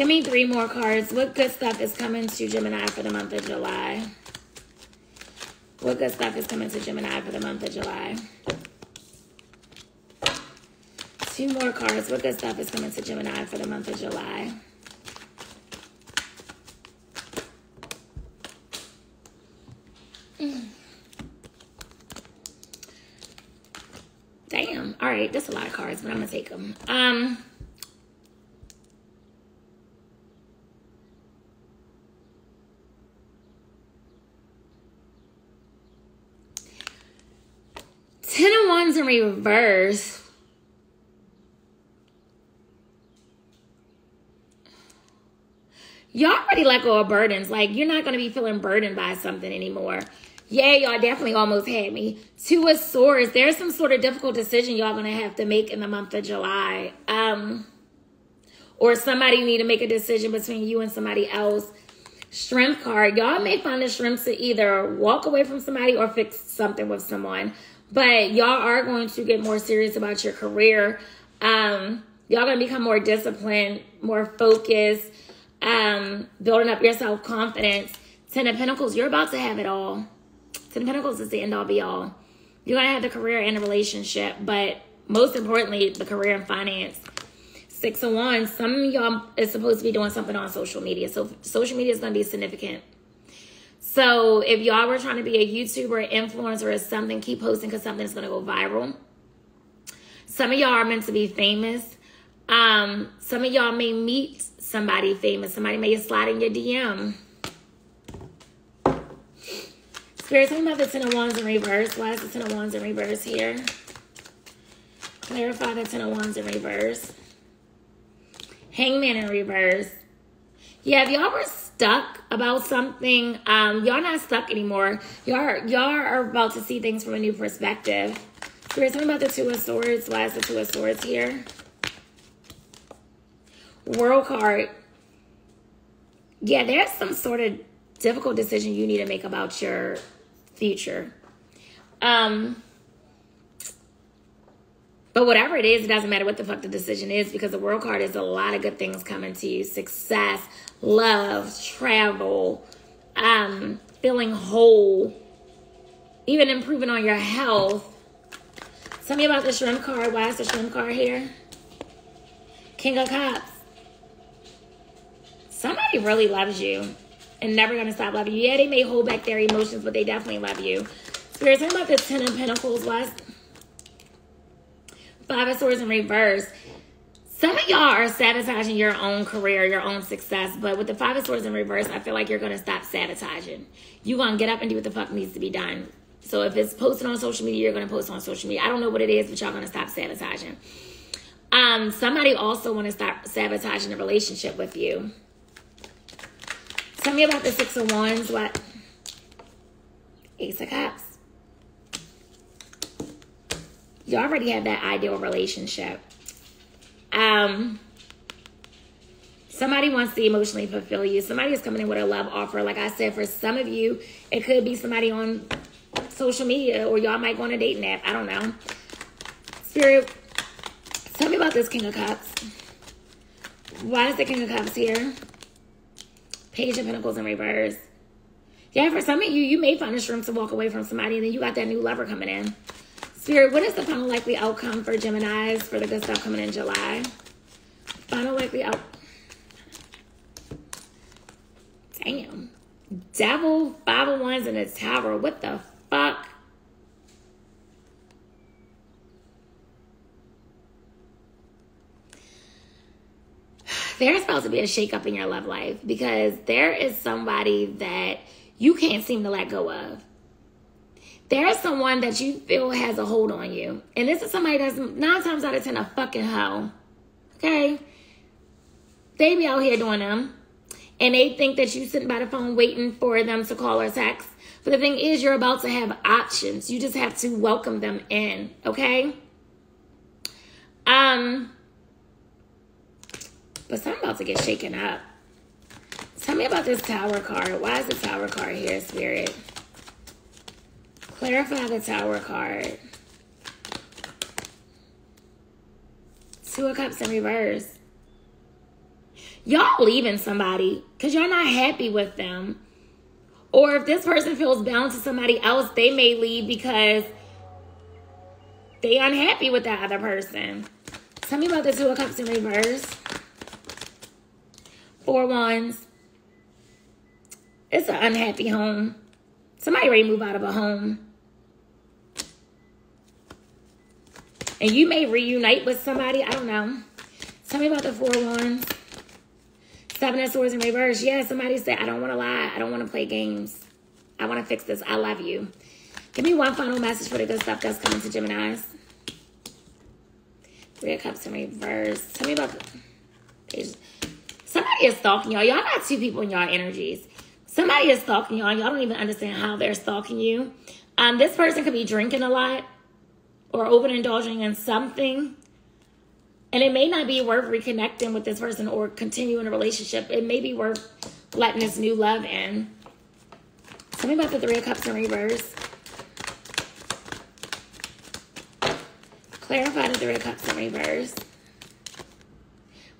Give me three more cards. What good stuff is coming to Gemini for the month of July? What good stuff is coming to Gemini for the month of July? Two more cards. What good stuff is coming to Gemini for the month of July? Damn. All right. That's a lot of cards, but I'm going to take them. Um... Ten of Wands in reverse. Y'all already let go of burdens. Like, you're not going to be feeling burdened by something anymore. Yeah, y'all definitely almost had me. Two of Swords. There's some sort of difficult decision y'all going to have to make in the month of July. Um, or somebody need to make a decision between you and somebody else. Strength card. Y'all may find the strength to either walk away from somebody or fix something with someone. But y'all are going to get more serious about your career. Um, y'all to become more disciplined, more focused, um, building up your self confidence. Ten of Pentacles, you're about to have it all. Ten of Pentacles is the end all be all. You're to have the career and the relationship, but most importantly, the career and finance. Six of Wands, some of y'all is supposed to be doing something on social media. So social media is to be significant. So if y'all were trying to be a YouTuber, influencer, or something, keep posting because something's going to go viral. Some of y'all are meant to be famous. Um, some of y'all may meet somebody famous. Somebody may slide in your DM. Spirit, tell me about the Ten of Wands in reverse. Why is the Ten of Wands in reverse here? Clarify the Ten of Wands in reverse. Hangman in reverse. Yeah, if y'all were stuck about something, um, y'all not stuck anymore. Y'all, y'all are about to see things from a new perspective. We're talking about the Two of Swords. Why is the Two of Swords here? World card. Yeah, there's some sort of difficult decision you need to make about your future. Um, but whatever it is, it doesn't matter what the fuck the decision is because the world card is a lot of good things coming to you. Success, love, travel, um, feeling whole, even improving on your health. Tell me about the strength card. Why is the strength card here? King of Cups. Somebody really loves you and never going to stop loving you. Yeah, they may hold back their emotions, but they definitely love you. Spirit, tell me about the Ten of Pentacles. Why Five of Swords in reverse. Some of y'all are sabotaging your own career, your own success, but with the Five of Swords in reverse, I feel like you're going to stop sabotaging. You're to get up and do what the fuck needs to be done. So if it's posted on social media, you're going to post on social media. I don't know what it is, but y'all going to stop sabotaging. Um, somebody also want to stop sabotaging a relationship with you. Tell me about the Six of Wands. What? Ace of Cups. You already have that ideal relationship. Um, somebody wants to emotionally fulfill you. Somebody is coming in with a love offer. Like I said, for some of you, it could be somebody on social media, or y'all might go on a dating app. I don't know. Spirit, tell me about this King of Cups. Why is the King of Cups here? Page of Pentacles in reverse. Yeah, for some of you, you may find a strength to walk away from somebody, and then you got that new lover coming in. Spirit, what is the final likely outcome for Geminis for the good stuff coming in July? Final likely out. Damn. Devil, five of wands in a tower. What the fuck? There's supposed to be a shakeup in your love life because there is somebody that you can't seem to let go of. There is someone that you feel has a hold on you. And this is somebody that's nine times out of ten a fucking hoe. Okay? They be out here doing them. And they think that you sitting by the phone waiting for them to call or text. But the thing is, you're about to have options. You just have to welcome them in, okay? Um, but something about to get shaken up. Tell me about this tower card. Why is the tower card here, Spirit? Clarify the tower card. Two of Cups in reverse. Y'all leaving somebody because y'all not happy with them. Or if this person feels bound to somebody else, they may leave because they unhappy with that other person. Tell me about the Two of Cups in reverse. Four Wands. It's an unhappy home. Somebody ready to move out of a home. And you may reunite with somebody. I don't know. Tell me about the Four Wands. Seven of Swords in reverse. Yeah, somebody said, I don't want to lie. I don't want to play games. I want to fix this. I love you. Give me one final message for the good stuff that's coming to Geminis. Three of Cups in reverse. Tell me about the... Somebody is stalking y'all. Y'all got two people in y'all energies. Somebody is stalking y'all. Y'all don't even understand how they're stalking you. Um, this person could be drinking a lot or overindulging in something and it may not be worth reconnecting with this person or continuing a relationship. It may be worth letting this new love in. Tell me about the Three of Cups in reverse. Clarify the Three of Cups in reverse.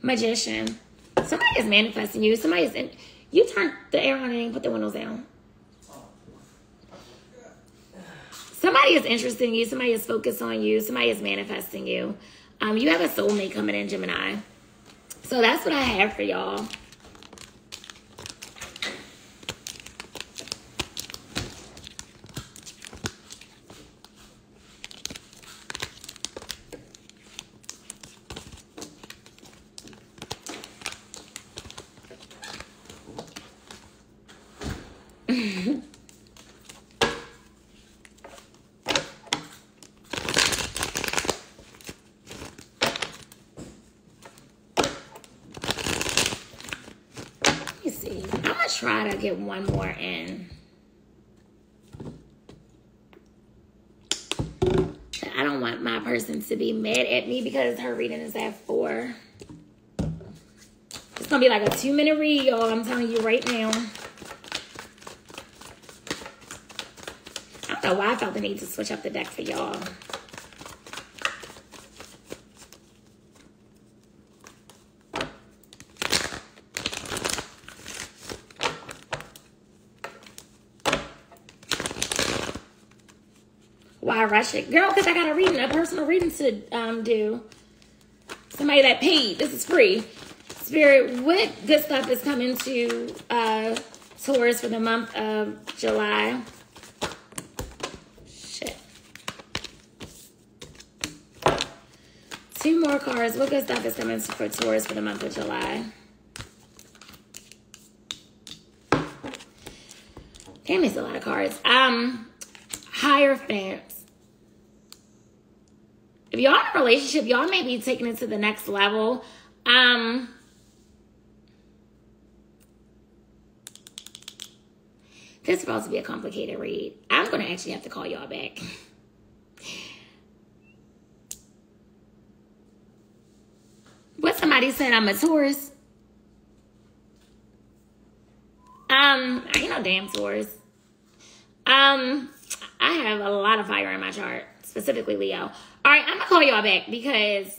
Magician. Somebody is manifesting you. Somebody is in. You turn the air on and put the windows down. Somebody is interested in you. Somebody is focused on you. Somebody is manifesting you. Um, you have a soulmate coming in, Gemini. So that's what I have for y'all. try to get one more in. I don't want my person to be mad at me because her reading is at four. It's gonna be like a two minute read, y'all. I'm telling you right now. I don't know why I felt the need to switch up the deck for y'all. Why rush it? Girl, because I got a reading, a personal reading to um, do. Somebody that paid. This is free. Spirit, what good stuff is coming to uh, Taurus for the month of July? Shit. Two more cards. What good stuff is coming for Taurus for the month of July? Damn, it's a lot of cards. Um, Hierophant y'all in a relationship, y'all may be taking it to the next level. Um, this is supposed to be a complicated read. I'm going to actually have to call y'all back. what somebody said I'm a Taurus. Um, I ain't no damn Taurus. Um, I have a lot of fire in my chart, specifically Leo. All right, I'm gonna call y'all back because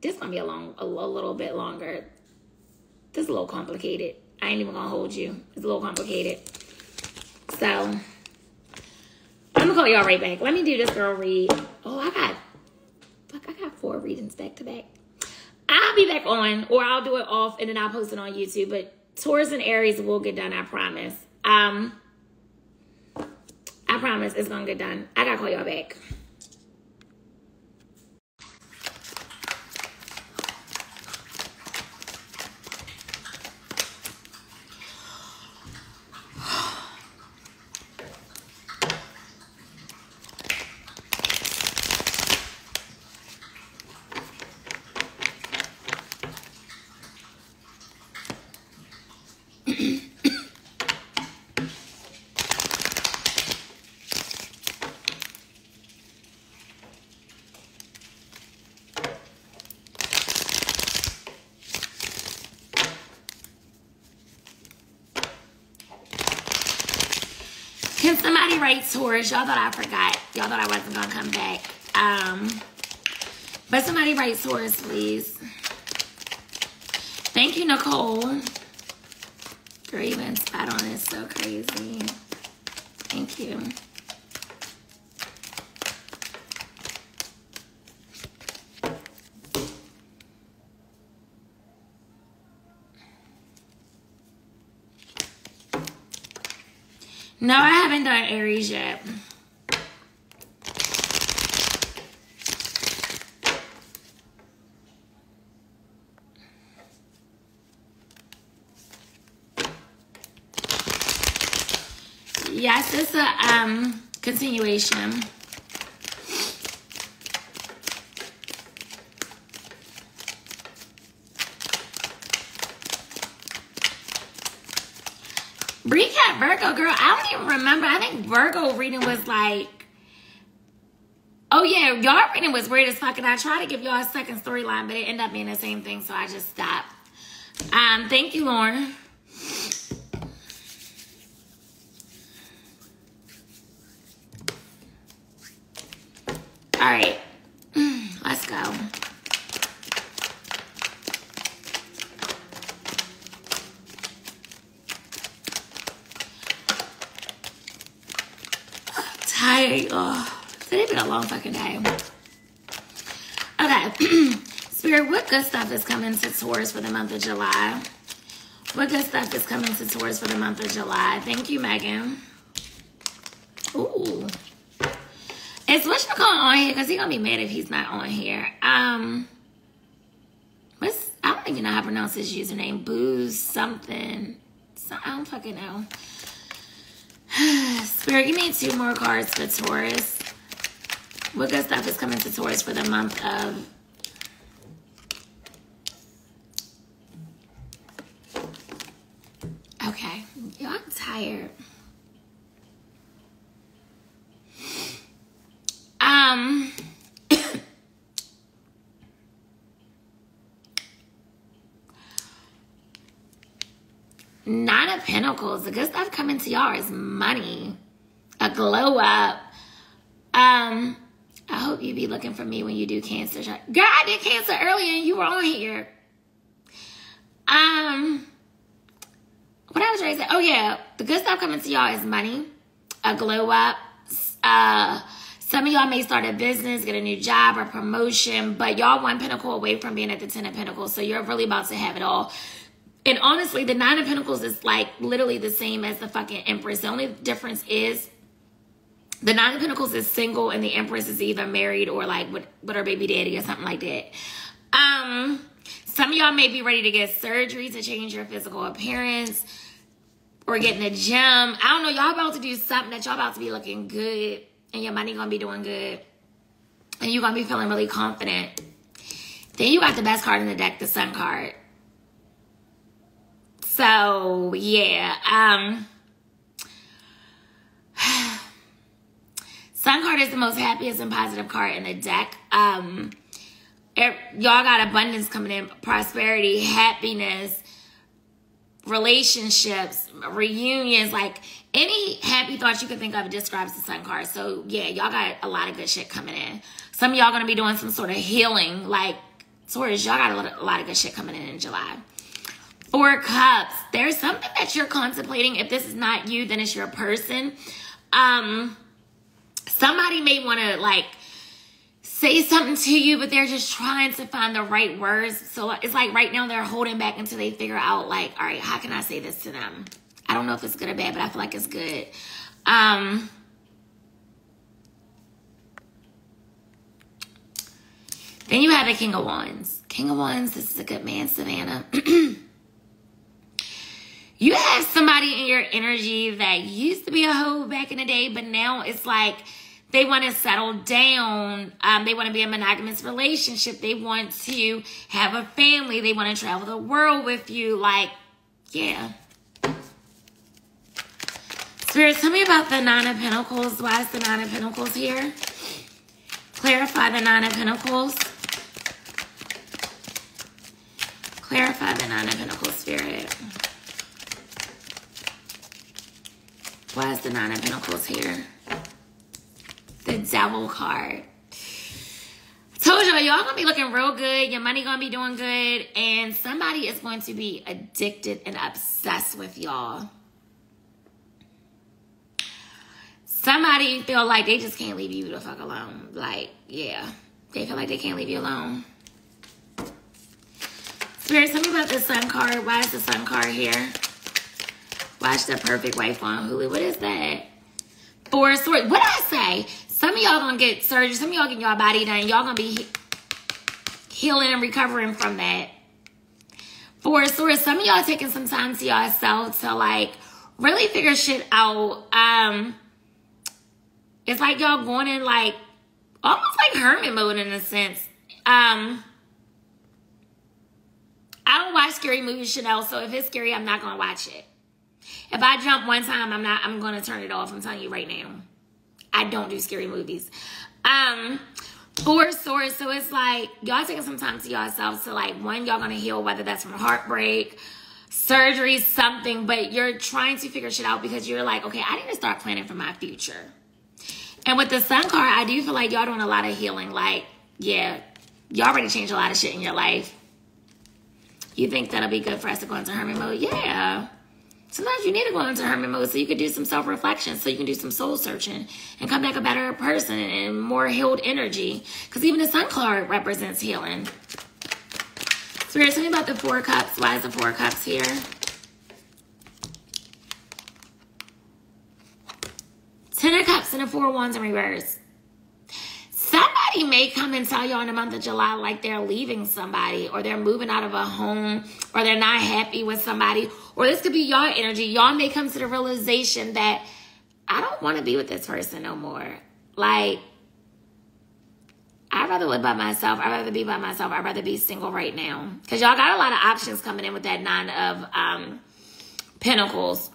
this gonna be a long, a, a little bit longer. This is a little complicated. I ain't even gonna hold you. It's a little complicated. So I'm gonna call y'all right back. Let me do this girl read. Oh, I got fuck, I got four readings back to back. I'll be back on, or I'll do it off and then I'll post it on YouTube. But Taurus and Aries will get done, I promise. Um, promise it's gonna get done. I gotta call y'all back. Can somebody write Taurus? Y'all thought I forgot. Y'all thought I wasn't gonna come back. Um, but somebody write Taurus, please. Thank you, Nicole. Even spot on is so crazy. Thank you. No, I haven't Aries yet. Yes, it's a um continuation. Recap Virgo, girl. I don't even remember. I think Virgo reading was like, oh yeah, y'all reading was weird as fuck. And I tried to give y'all a second storyline, but it ended up being the same thing, so I just stopped. Um, thank you, Lauren. All right, let's go. tired. Oh, today been a long fucking day. Okay. Spirit, what good stuff is coming to Taurus for the month of July? What good stuff is coming to Taurus for the month of July? Thank you, Megan. Ooh. Is Wish McCall on here? Because he's going to be mad if he's not on here. Um, what's, I don't even know how to pronounce his username. Booze something. So, I don't fucking know. Spirit, give me two more cards for Taurus. What good stuff is coming to Taurus for the month of Okay. Yo, I'm tired. Um Nine of Pentacles. The good stuff coming to y'all is money. A glow up. Um, I hope you be looking for me when you do cancer. God, I did cancer earlier and you were on here. Um, what I was trying to say. Oh yeah, the good stuff coming to y'all is money. A glow up. Uh, some of y'all may start a business, get a new job or promotion, but y'all one pentacle away from being at the ten of pentacles. So you're really about to have it all. And honestly, the Nine of Pentacles is like literally the same as the fucking Empress. The only difference is the Nine of Pentacles is single and the Empress is either married or like with, with her baby daddy or something like that. Um, some of y'all may be ready to get surgery to change your physical appearance or get in the gym. I don't know. Y'all about to do something that y'all about to be looking good and your money gonna be doing good. And you're gonna be feeling really confident. Then you got the best card in the deck, the Sun card. So yeah, um, Sun card is the most happiest and positive card in the deck. Um, y'all got abundance coming in, prosperity, happiness, relationships, reunions, like any happy thoughts you can think of describes the sun card. So yeah, y'all got a lot of good shit coming in. Some of y'all gonna be doing some sort of healing, like Taurus, y'all got a lot, of, a lot of good shit coming in in July. Four cups. There's something that you're contemplating. If this is not you, then it's your person. Um, somebody may want to like say something to you, but they're just trying to find the right words. So it's like right now they're holding back until they figure out, like, all right, how can I say this to them? I don't know if it's good or bad, but I feel like it's good. Um, then you have the King of Wands. King of Wands, this is a good man, Savannah. you have somebody in your energy that used to be a hoe back in the day, but now it's like they want to settle down. Um, they want to be a monogamous relationship. They want to have a family. They want to travel the world with you. Like, yeah. Spirit, tell me about the Nine of Pentacles. Why is the Nine of Pentacles here? Clarify the Nine of Pentacles. Clarify the Nine of Pentacles, Spirit. Why is the Nine of Pentacles here? The Devil card. Told y'all, y'all gonna be looking real good. Your money gonna be doing good. And somebody is going to be addicted and obsessed with y'all. Somebody feel like they just can't leave you the fuck alone. Like, yeah. They feel like they can't leave you alone. Spirit, tell me about the sun card. Why is the sun card here? Watch the perfect wife on Hulu. What is that? Four swords. What did I say? Some of y'all gonna get surgery. Some of y'all getting y'all body done. Y'all gonna be healing and recovering from that. Four swords. Some of y'all taking some time to yourself to like really figure shit out. Um, it's like y'all going in like almost like hermit mode in a sense. Um, I don't watch scary movies, Chanel. So if it's scary, I'm not gonna watch it. If I jump one time, I'm not. I'm gonna turn it off. I'm telling you right now. I don't do scary movies. Um, four swords. So it's like y'all taking some time to yourselves to like one, y'all gonna heal, whether that's from heartbreak, surgery, something, but you're trying to figure shit out because you're like, okay, I need to start planning for my future. And with the sun card, I do feel like y'all doing a lot of healing. Like, yeah, y'all already changed a lot of shit in your life. You think that'll be good for us to go into hermit mode? Yeah. Sometimes you need to go into hermit mode so you can do some self reflection, so you can do some soul searching and come back a better person and more healed energy. Because even the sun card represents healing. So tell me about the Four Cups. Why is the Four Cups here? Ten of Cups and the Four Wands in reverse. Somebody may come and tell y'all in the month of July like they're leaving somebody or they're moving out of a home or they're not happy with somebody. Or this could be y'all energy. Y'all may come to the realization that I don't want to be with this person no more. Like, I'd rather live by myself. I'd rather be by myself. I'd rather be single right now. Because y'all got a lot of options coming in with that nine of um, pentacles.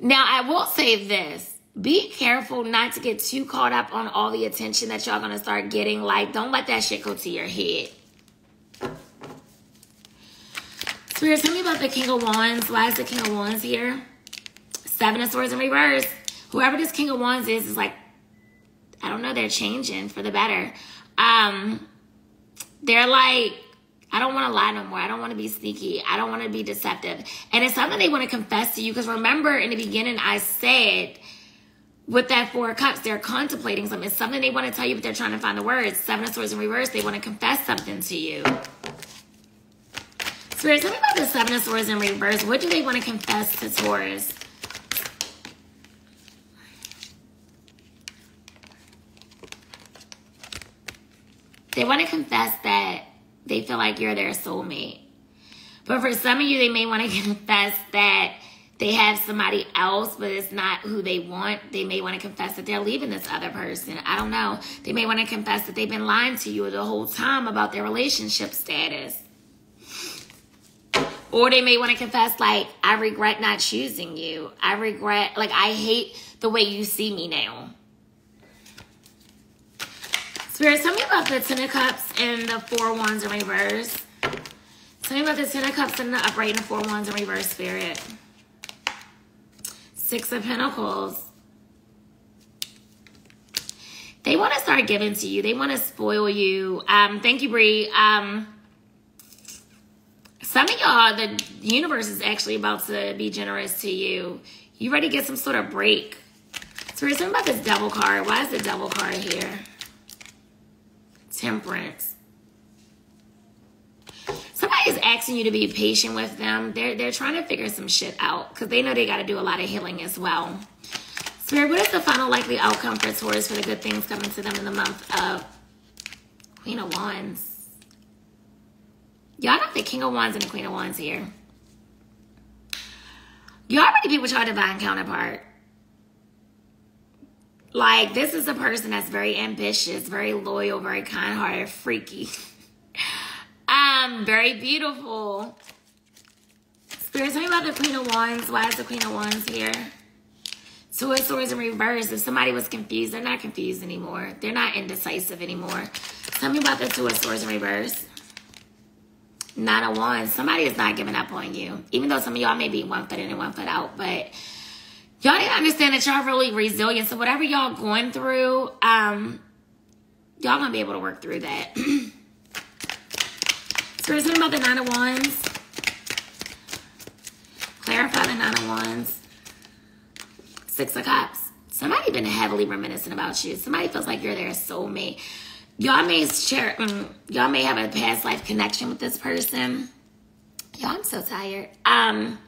Now, I will say this be careful not to get too caught up on all the attention that y'all gonna start getting. Like, don't let that shit go to your head. Spirit, tell me about the King of Wands. Why is the King of Wands here? Seven of Swords in reverse. Whoever this King of Wands is, is like, I don't know, they're changing for the better. Um, they're like, I don't want to lie no more. I don't want to be sneaky. I don't want to be deceptive. And it's something they want to confess to you. Because remember, in the beginning, I said with that four cups, they're contemplating something. It's something they want to tell you, but they're trying to find the words. Seven of swords in reverse, they want to confess something to you. Spirit, tell me about the seven of swords in reverse. What do they want to confess to Taurus? They want to confess that they feel like you're their soulmate. But for some of you, they may want to confess that they have somebody else, but it's not who they want. They may want to confess that they're leaving this other person. I don't know. They may want to confess that they've been lying to you the whole time about their relationship status. Or they may want to confess, like, I regret not choosing you. I regret, like, I hate the way you see me now. Spirit, tell me about the Ten of Cups and the Four Wands in reverse. Tell me about the Ten of Cups and the upright and the Four Wands in reverse, Spirit. Six of Pentacles. They want to start giving to you. They want to spoil you. Um, thank you, Bree. Um, some of y'all, the universe is actually about to be generous to you. You ready to get some sort of break. So we're talking about this devil card. Why is the devil card here? Temperance. Somebody is asking you to be patient with them. They're, they're trying to figure some shit out because they know they got to do a lot of healing as well. Spirit, what is the final likely outcome for Taurus for the good things coming to them in the month of Queen of Wands? Y'all got the King of Wands and the Queen of Wands here. Y'all already be with your divine counterpart. Like, this is a person that's very ambitious, very loyal, very kind hearted, freaky. um, very beautiful. Spirit, tell me about the Queen of Wands. Why is the Queen of Wands here? Two of Swords in reverse. If somebody was confused, they're not confused anymore. They're not indecisive anymore. Tell me about the Two of Swords in reverse. Nine of Wands. Somebody is not giving up on you. Even though some of y'all may be one foot in and one foot out. But y'all need to understand that y'all really resilient. So whatever y'all going through, um, y'all gonna be able to work through that. Spirit, something about the Nine of Wands. Clarify the Nine of Wands. Six of Cups. Somebody been heavily reminiscent about you. Somebody feels like you're their soulmate. Y'all may share, um, y'all may have a past life connection with this person. Y'all, I'm so tired. Um,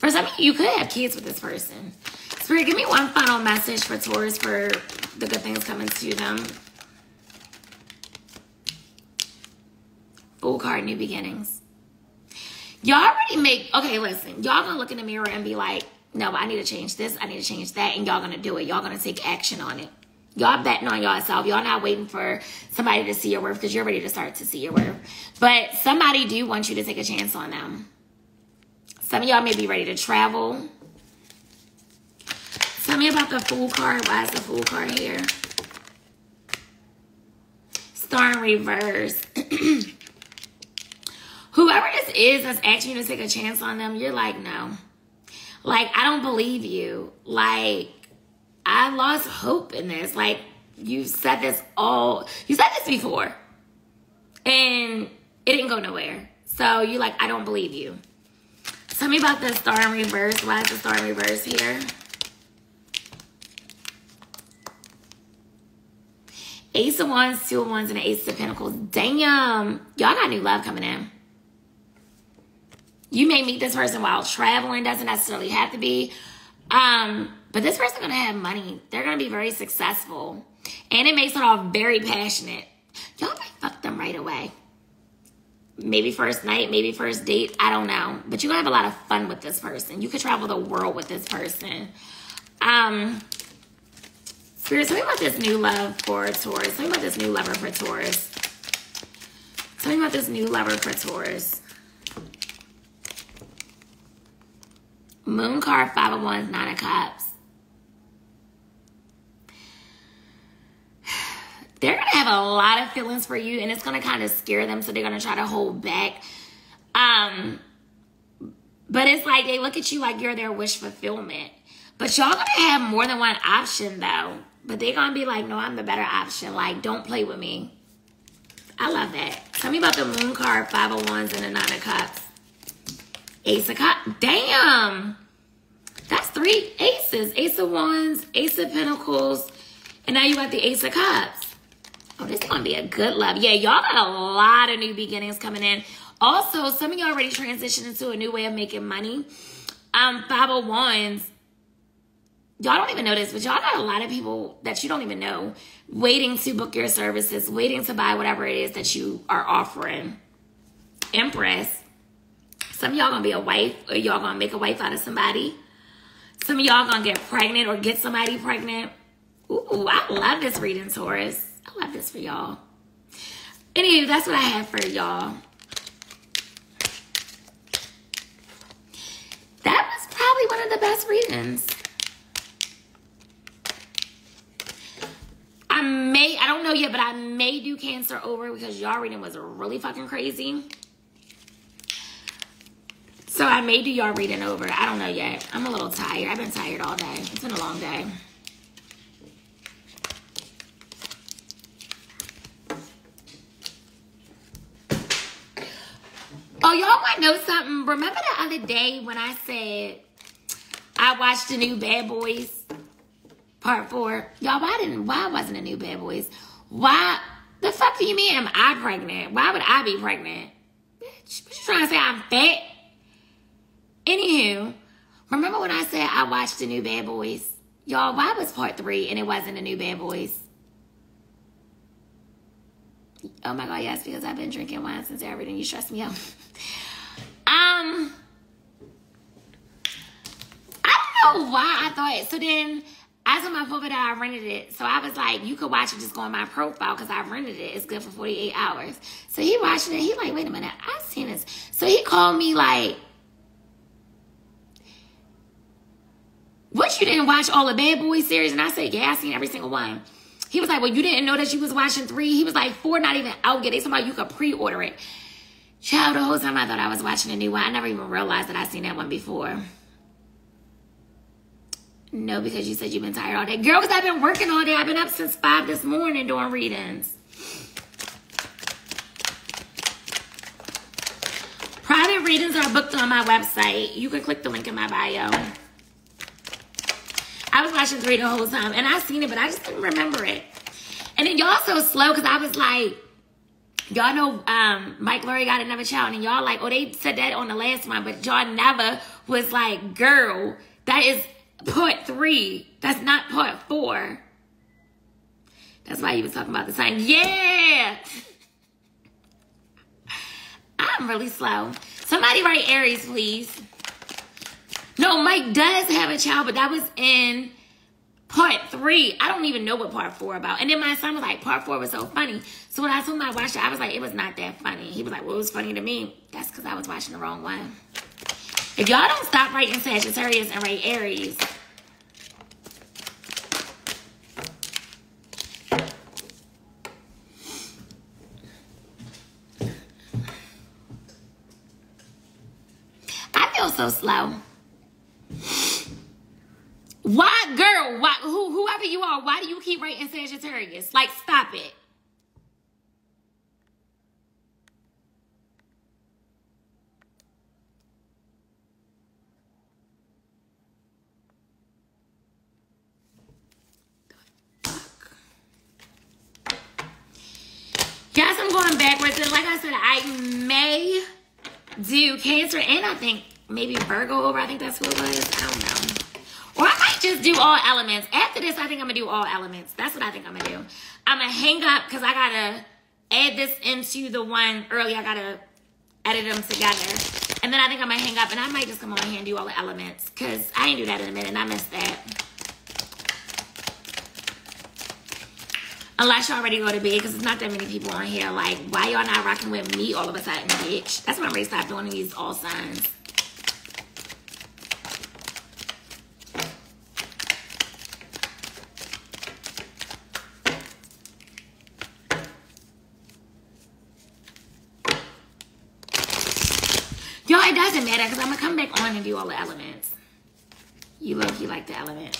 for some of you, you could have kids with this person. Spirit, give me one final message for Taurus for the good things coming to them. Fool card, new beginnings. Y'all already make, okay, listen, y'all gonna look in the mirror and be like, no, I need to change this, I need to change that, and y'all gonna do it. Y'all gonna take action on it. Y'all betting on yourself. Y'all not waiting for somebody to see your worth because you're ready to start to see your worth. But somebody do want you to take a chance on them. Some of y'all may be ready to travel. Tell me about the Fool card. Why is the Fool card here? Star in reverse. Whoever this is that's asking you to take a chance on them, you're like, no. Like, I don't believe you. Like, I lost hope in this. Like, you said this all, you said this before. And it didn't go nowhere. So you're like, I don't believe you. Tell me about the star in reverse. Why is the star in reverse here? Ace of Wands, Two of Wands, and Ace of Pentacles. Damn. Y'all got new love coming in. You may meet this person while traveling. Doesn't necessarily have to be. Um, but this person's to have money. They're to be very successful. And it makes it all very passionate. Y'all might fuck them right away. Maybe first night, maybe first date. I don't know. But you're to have a lot of fun with this person. You could travel the world with this person. Um, Spirit, tell me about this new love for Taurus. Tell me about this new lover for Taurus. Tell me about this new lover for Taurus. Moon card, five of wands, nine of cups. They're gonna have a lot of feelings for you, and it's gonna kind of scare them, so they're gonna try to hold back. Um, but it's like they look at you like you're their wish fulfillment. But y'all gonna have more than one option though. But they're gonna be like, no, I'm the better option. Like, don't play with me. I love that. Tell me about the moon card, five of wands, and the nine of cups. Ace of Cups. Damn. That's three aces. Ace of Wands, Ace of Pentacles, and now you got the Ace of Cups. Oh, this is going to be a good love. Yeah, y'all got a lot of new beginnings coming in. Also, some of y'all already transitioned into a new way of making money. Um, Five of Wands. Y'all don't even know this, but y'all got a lot of people that you don't even know waiting to book your services, waiting to buy whatever it is that you are offering. Empress. Some of y'all gonna be a wife, or y'all gonna make a wife out of somebody. Some of y'all gonna get pregnant or get somebody pregnant. Ooh, I love this reading, Taurus. I love this for y'all. Anyway, that's what I have for y'all. That was probably one of the best readings. I may, I don't know yet, but I may do cancer over because y'all reading was really fucking crazy. So I may do y'all reading over. I don't know yet. I'm a little tired. I've been tired all day. It's been a long day. Oh, y'all to know something? Remember the other day when I said I watched the new Bad Boys part four? Y'all, why didn't? Why wasn't the new Bad Boys? Why the fuck do you mean am I pregnant? Why would I be pregnant? Bitch, what you trying to say I'm fat? Anywho, remember when I said I watched the new Bad Boys? Y'all, why was part three and it wasn't the new Bad Boys? Oh my god, yes, because I've been drinking wine since everything. You stress me out. um, I don't know why I thought. So then, as on my phone I rented it. So I was like, you could watch it just go on my profile because I rented it. It's good for 48 hours. So he watching it. He like, wait a minute, I've seen this. So he called me like, what you didn't watch all the Bad Boys series? And I said, yeah, I seen every single one. He was like, well, you didn't know that you was watching three. He was like, four not even out yet. They about you could pre-order it. Child, the whole time I thought I was watching a new one. I never even realized that I seen that one before. No, because you said you've been tired all day. Girl, because I've been working all day. I've been up since 5 this morning doing readings. Private readings are booked on my website. You can click the link in my bio. I was watching three the whole time, and I seen it, but I just didn't remember it. And then y'all so slow because I was like, y'all know um, Mike Lowrey got another child, and y'all like, oh, they said that on the last one, but y'all never was like, girl, that is part three. That's not part four. That's why he was talking about the sign. Yeah. I'm really slow. Somebody write Aries, please. No, Mike does have a child, but that was in part three. I don't even know what part four about. And then my son was like, part four was so funny. So when I told him I watched it, I was like, it was not that funny. He was like, well, it was funny to me. That's because I was watching the wrong one. If y'all don't stop writing Sagittarius and write Aries, I feel so slow. Why, girl? Why, who, whoever you are, why do you keep writing Sagittarius? Like, stop it. Guess I'm going backwards. And like I said, I may do Cancer and I think maybe Virgo over. I think that's who it was. I don't know. Just do all elements. After this, I think I'm gonna do all elements. That's what I think I'm gonna do. I'm gonna hang up because I gotta add this into the one early. I gotta edit them together. And then I think I'm gonna hang up and I might just come on here and do all the elements because I didn't do that in a minute and I missed that. Unless y'all already go to bed because it's not that many people on here. Like, why y'all not rocking with me all of a sudden, bitch? That's when I'm ready to stop doing these all signs. Y'all, it doesn't matter because I'm gonna come back on and do all the elements. You look, you like the elements.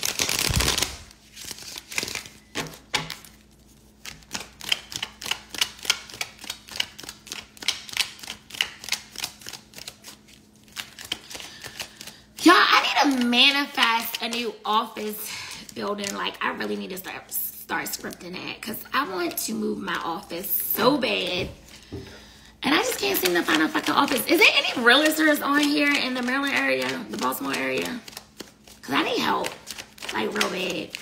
Y'all, I need to manifest a new office building. Like, I really need to start start scripting that because I want to move my office so bad. Just can't seem to find a fucking office. Is there any realtors on here in the Maryland area, the Baltimore area? Because I need help, like real bad.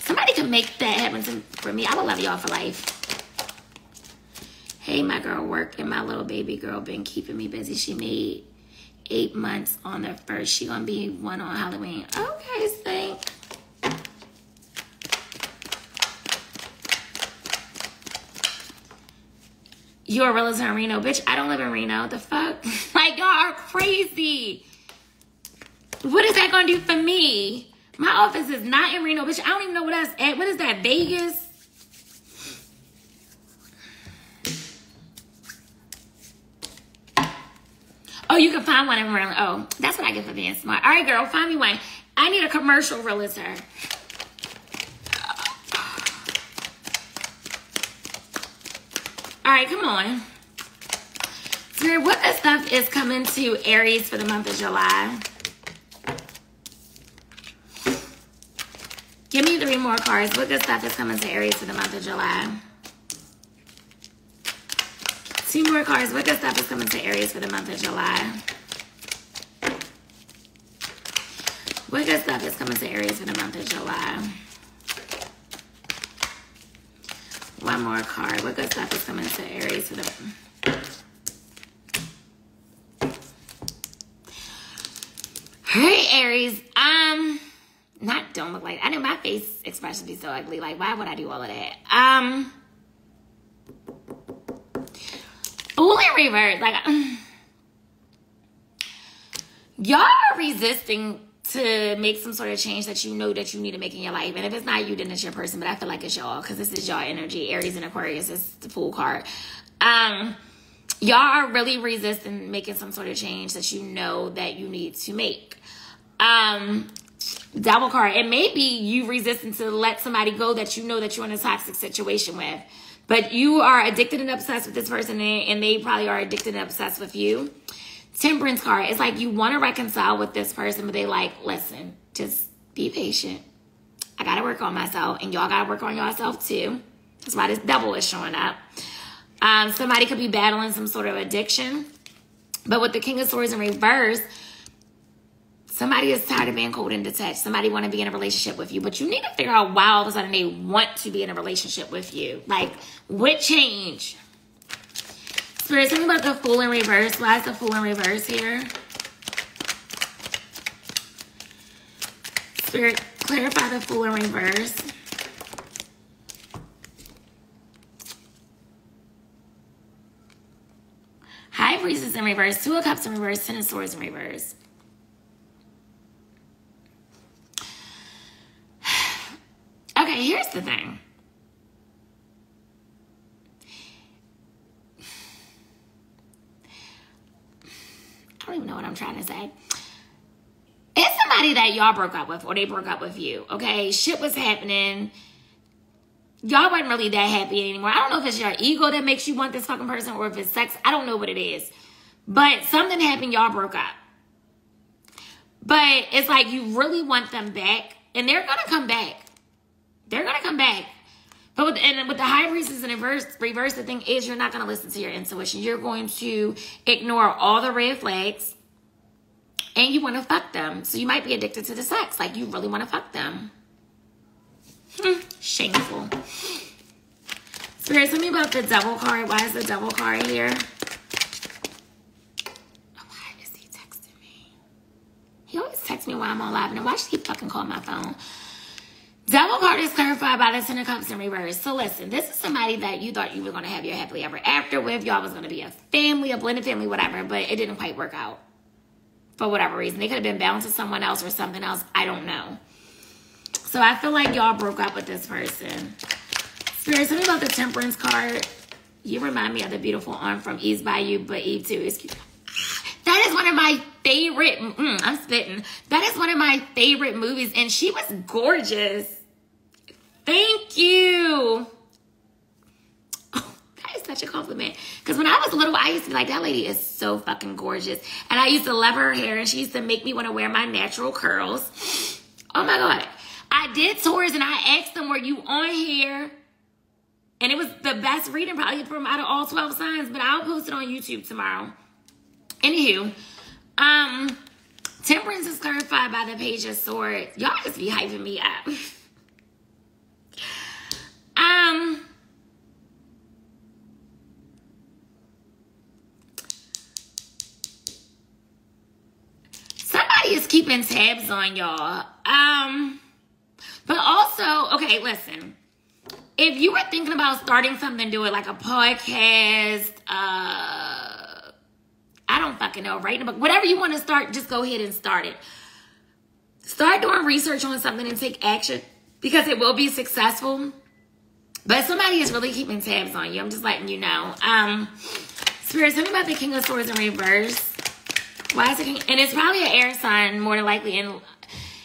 Somebody can make that happen to, for me. I would love y'all for life. Hey, my girl work and my little baby girl been keeping me busy. She made eight months on the first. She gonna be one on Halloween. Okay, Stink. You a realtor in Reno? Bitch, I don't live in Reno. The fuck? like, y'all are crazy. What is that gonna do for me? My office is not in Reno, bitch. I don't even know what that's at. What is that, Vegas? Oh, you can find one in Reno. Oh, that's what I get for being smart. All right, girl, find me one. I need a commercial realtor. All right, come on. Spirit, what stuff is coming to Aries for the month of July? Give me three more cards. What good stuff is coming to Aries for the month of July? Two more cards. What good stuff is coming to Aries for the month of July? What good stuff is coming to Aries for the month of July? One more card. What good stuff is coming to Aries for the... Hey, Aries. Um, not don't look like... I know my face expression be so ugly. Like, why would I do all of that? Um... fully reverse. Like, y'all are resisting to make some sort of change that you know that you need to make in your life. And if it's not you, then it's your person. But I feel like it's y'all because this is y'all energy. Aries and Aquarius is the Fool card. Um, y'all are really resisting making some sort of change that you know that you need to make. Um, devil card. It may be you resisting to let somebody go that you know that you're in a toxic situation with. But you are addicted and obsessed with this person, and they probably are addicted and obsessed with you. Temperance card. It's like you want to reconcile with this person, but they like, listen, just be patient. I got to work on myself, and y'all got to work on yourself too. That's why this devil is showing up. Um, somebody could be battling some sort of addiction. But with the King of Swords in reverse, Somebody is tired of being cold and detached. Somebody want to be in a relationship with you, but you need to figure out why all of a sudden they want to be in a relationship with you. Like, what change? Spirit, tell me about the Fool in reverse. Why is the Fool in reverse here? Spirit, clarify the Fool in reverse. High Priestess in reverse, Two of Cups in reverse, Ten of Swords in reverse. Okay, here's the thing. Don't even know what I'm trying to say. It's somebody that y'all broke up with or they broke up with you, okay? Shit was happening. Y'all wasn't really that happy anymore. I don't know if it's your ego that makes you want this fucking person or if it's sex. I don't know what it is. But something happened, y'all broke up. But it's like you really want them back and they're gonna come back. They're gonna come back. But with, and with the high priestess in reverse, reverse, the thing is you're not gonna listen to your intuition. You're going to ignore all the red flags, and you want to fuck them. So you might be addicted to the sex, like you really want to fuck them. Hmm, shameful. Spirit, tell me about the devil card. Why is the devil card here? Why is he texting me? He always texts me while I'm on live, and why should he fucking call my phone? Devil card is clarified by the Ten of Cups in reverse. So listen, this is somebody that you thought you were going to have your happily ever after with. Y'all was going to be a family, a blended family, whatever, but it didn't quite work out for whatever reason. They could have been bound to someone else or something else. I don't know. So I feel like y'all broke up with this person. Spirit, tell me about the Temperance card. You remind me of the beautiful arm from Eve's Bayou, but Eve too. Excuse that is one of my favorite. Mm, I'm spitting. That is one of my favorite movies, and she was gorgeous. Thank you. Oh, that is such a compliment. Because when I was little, I used to be like, that lady is so fucking gorgeous. And I used to love her hair, and she used to make me want to wear my natural curls. Oh my God. I did Taurus, and I asked them, were you on here? And it was the best reading probably from out of all 12 signs, but I'll post it on YouTube tomorrow. Anywho, um, temperance is clarified by the page of swords. Y'all just be hyping me up. Um, somebody is keeping tabs on y'all. Um, but also, okay, listen. If you were thinking about starting something, do it like a podcast, uh, I don't fucking know, writing a book, whatever you want to start, just go ahead and start it. Start doing research on something and take action because it will be successful. But somebody is really keeping tabs on you. I'm just letting you know. Um, Spirit, tell me about the King of Swords in reverse. Why is it king? And it's probably an air sign more than likely. And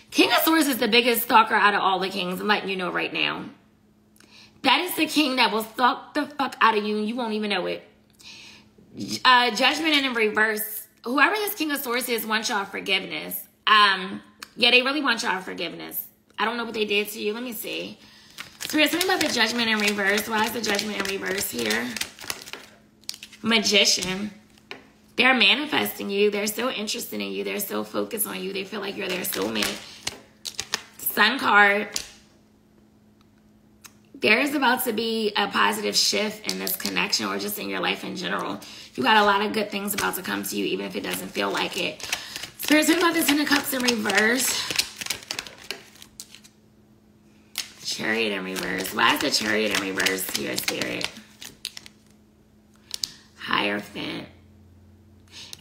King of Swords is the biggest stalker out of all the kings. I'm letting you know right now. That is the king that will stalk the fuck out of you and you won't even know it. Uh, judgment in reverse. Whoever this King of Swords is wants y'all forgiveness. Um, yeah, they really want y'all forgiveness. I don't know what they did to you. Let me see. Spirit, something about the judgment in reverse. Why is the judgment in reverse here? Magician. They're manifesting you. They're so interested in you. They're so focused on you. They feel like you're their soulmate. Sun card. There is about to be a positive shift in this connection or just in your life in general. You got a lot of good things about to come to you, even if it doesn't feel like it. Spirit, talking about this Ten of Cups in reverse. Chariot in reverse. Why is the chariot in reverse here, Spirit? Hierophant.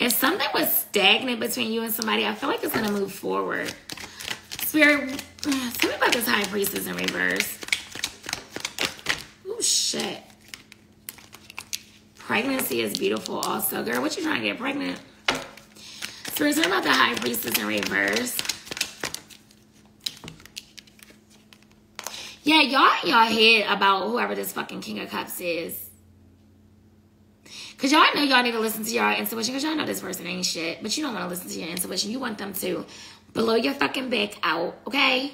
If something was stagnant between you and somebody, I feel like it's going to move forward. Spirit, tell me about this High Priestess in reverse. Oh, shit. Pregnancy is beautiful also. Girl, what you trying to get pregnant? Spirit, tell me about the High Priestess in reverse. Yeah, y'all in y'all head about whoever this fucking King of Cups is. Cause y'all know y'all need to listen to y'all intuition. Cause y'all know this person ain't shit, but you don't want to listen to your intuition. You want them to blow your fucking back out, okay?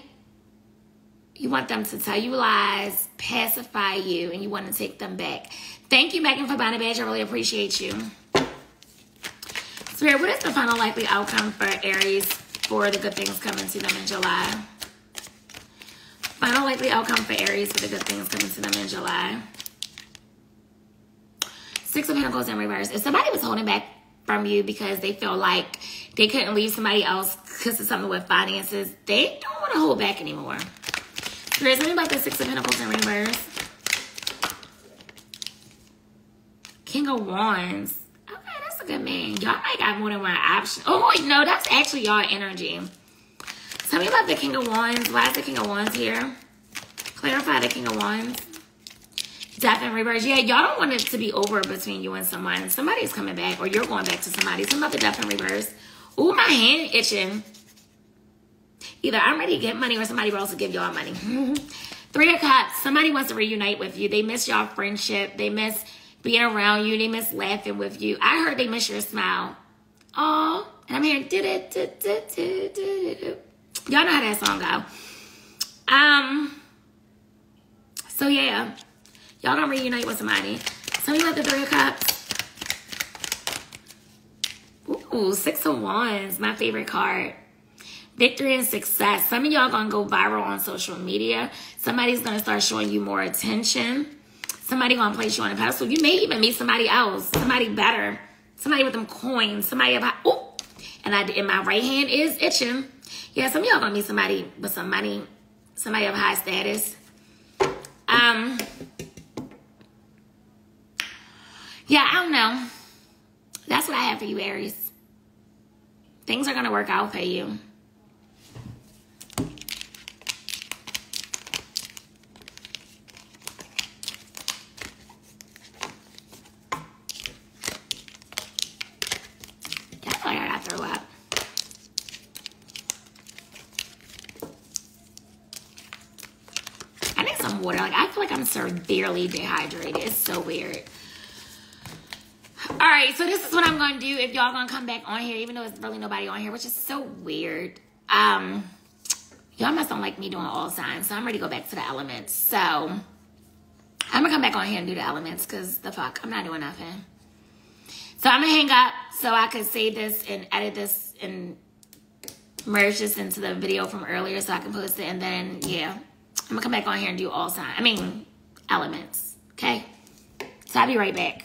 You want them to tell you lies, pacify you, and you want to take them back. Thank you, Megan, for buying a badge. I really appreciate you. Spirit, what is the final likely outcome for Aries for the good things coming to them in July? Final likely outcome for Aries for the good things coming to them in July. Six of Pentacles in reverse. If somebody was holding back from you because they feel like they couldn't leave somebody else because of something with finances, they don't want to hold back anymore. There's something about the Six of Pentacles in reverse. King of Wands. Okay, that's a good man. Y'all might got more than one option. Oh, wait, no, that's actually y'all energy. Tell me about the King of Wands. Why is the King of Wands here? Clarify the King of Wands. Death and reverse. Yeah, y'all don't want it to be over between you and someone. Somebody's coming back or you're going back to somebody. About the death and reverse. Ooh, my hand itching. Either I'm ready to get money or somebody else will give y'all money. Three of Cups. Somebody wants to reunite with you. They miss y'all friendship. They miss being around you. They miss laughing with you. I heard they miss your smile. Oh, and I'm hearing Y'all know how that song go. Um. So yeah, y'all gonna reunite with somebody. Tell me about the Three of Cups. Ooh, Six of Wands, my favorite card. Victory and success. Some of y'all gonna go viral on social media. Somebody's gonna start showing you more attention. Somebody gonna place you on a pedestal. You may even meet somebody else, somebody better, somebody with them coins, somebody about. Oh, and I in my right hand is itching. Yeah, some y'all gonna meet somebody with some money, somebody of high status. Um, yeah, I don't know. That's what I have for you, Aries. Things are gonna work out for you. Like I gotta throw up. I need some water. Like I feel like I'm severely dehydrated. It's so weird. All right, so this is what I'm gonna do. If y'all gonna come back on here, even though there's really nobody on here, which is so weird. Um, y'all must don't like me doing all signs, so I'm ready to go back to the elements. So I'm gonna come back on here and do the elements because the fuck, I'm not doing nothing. So I'm gonna hang up so I could save this and edit this and merge this into the video from earlier so I can post it. And then, yeah, I'm gonna come back on here and do all signs. I mean, elements. Okay. So I'll be right back.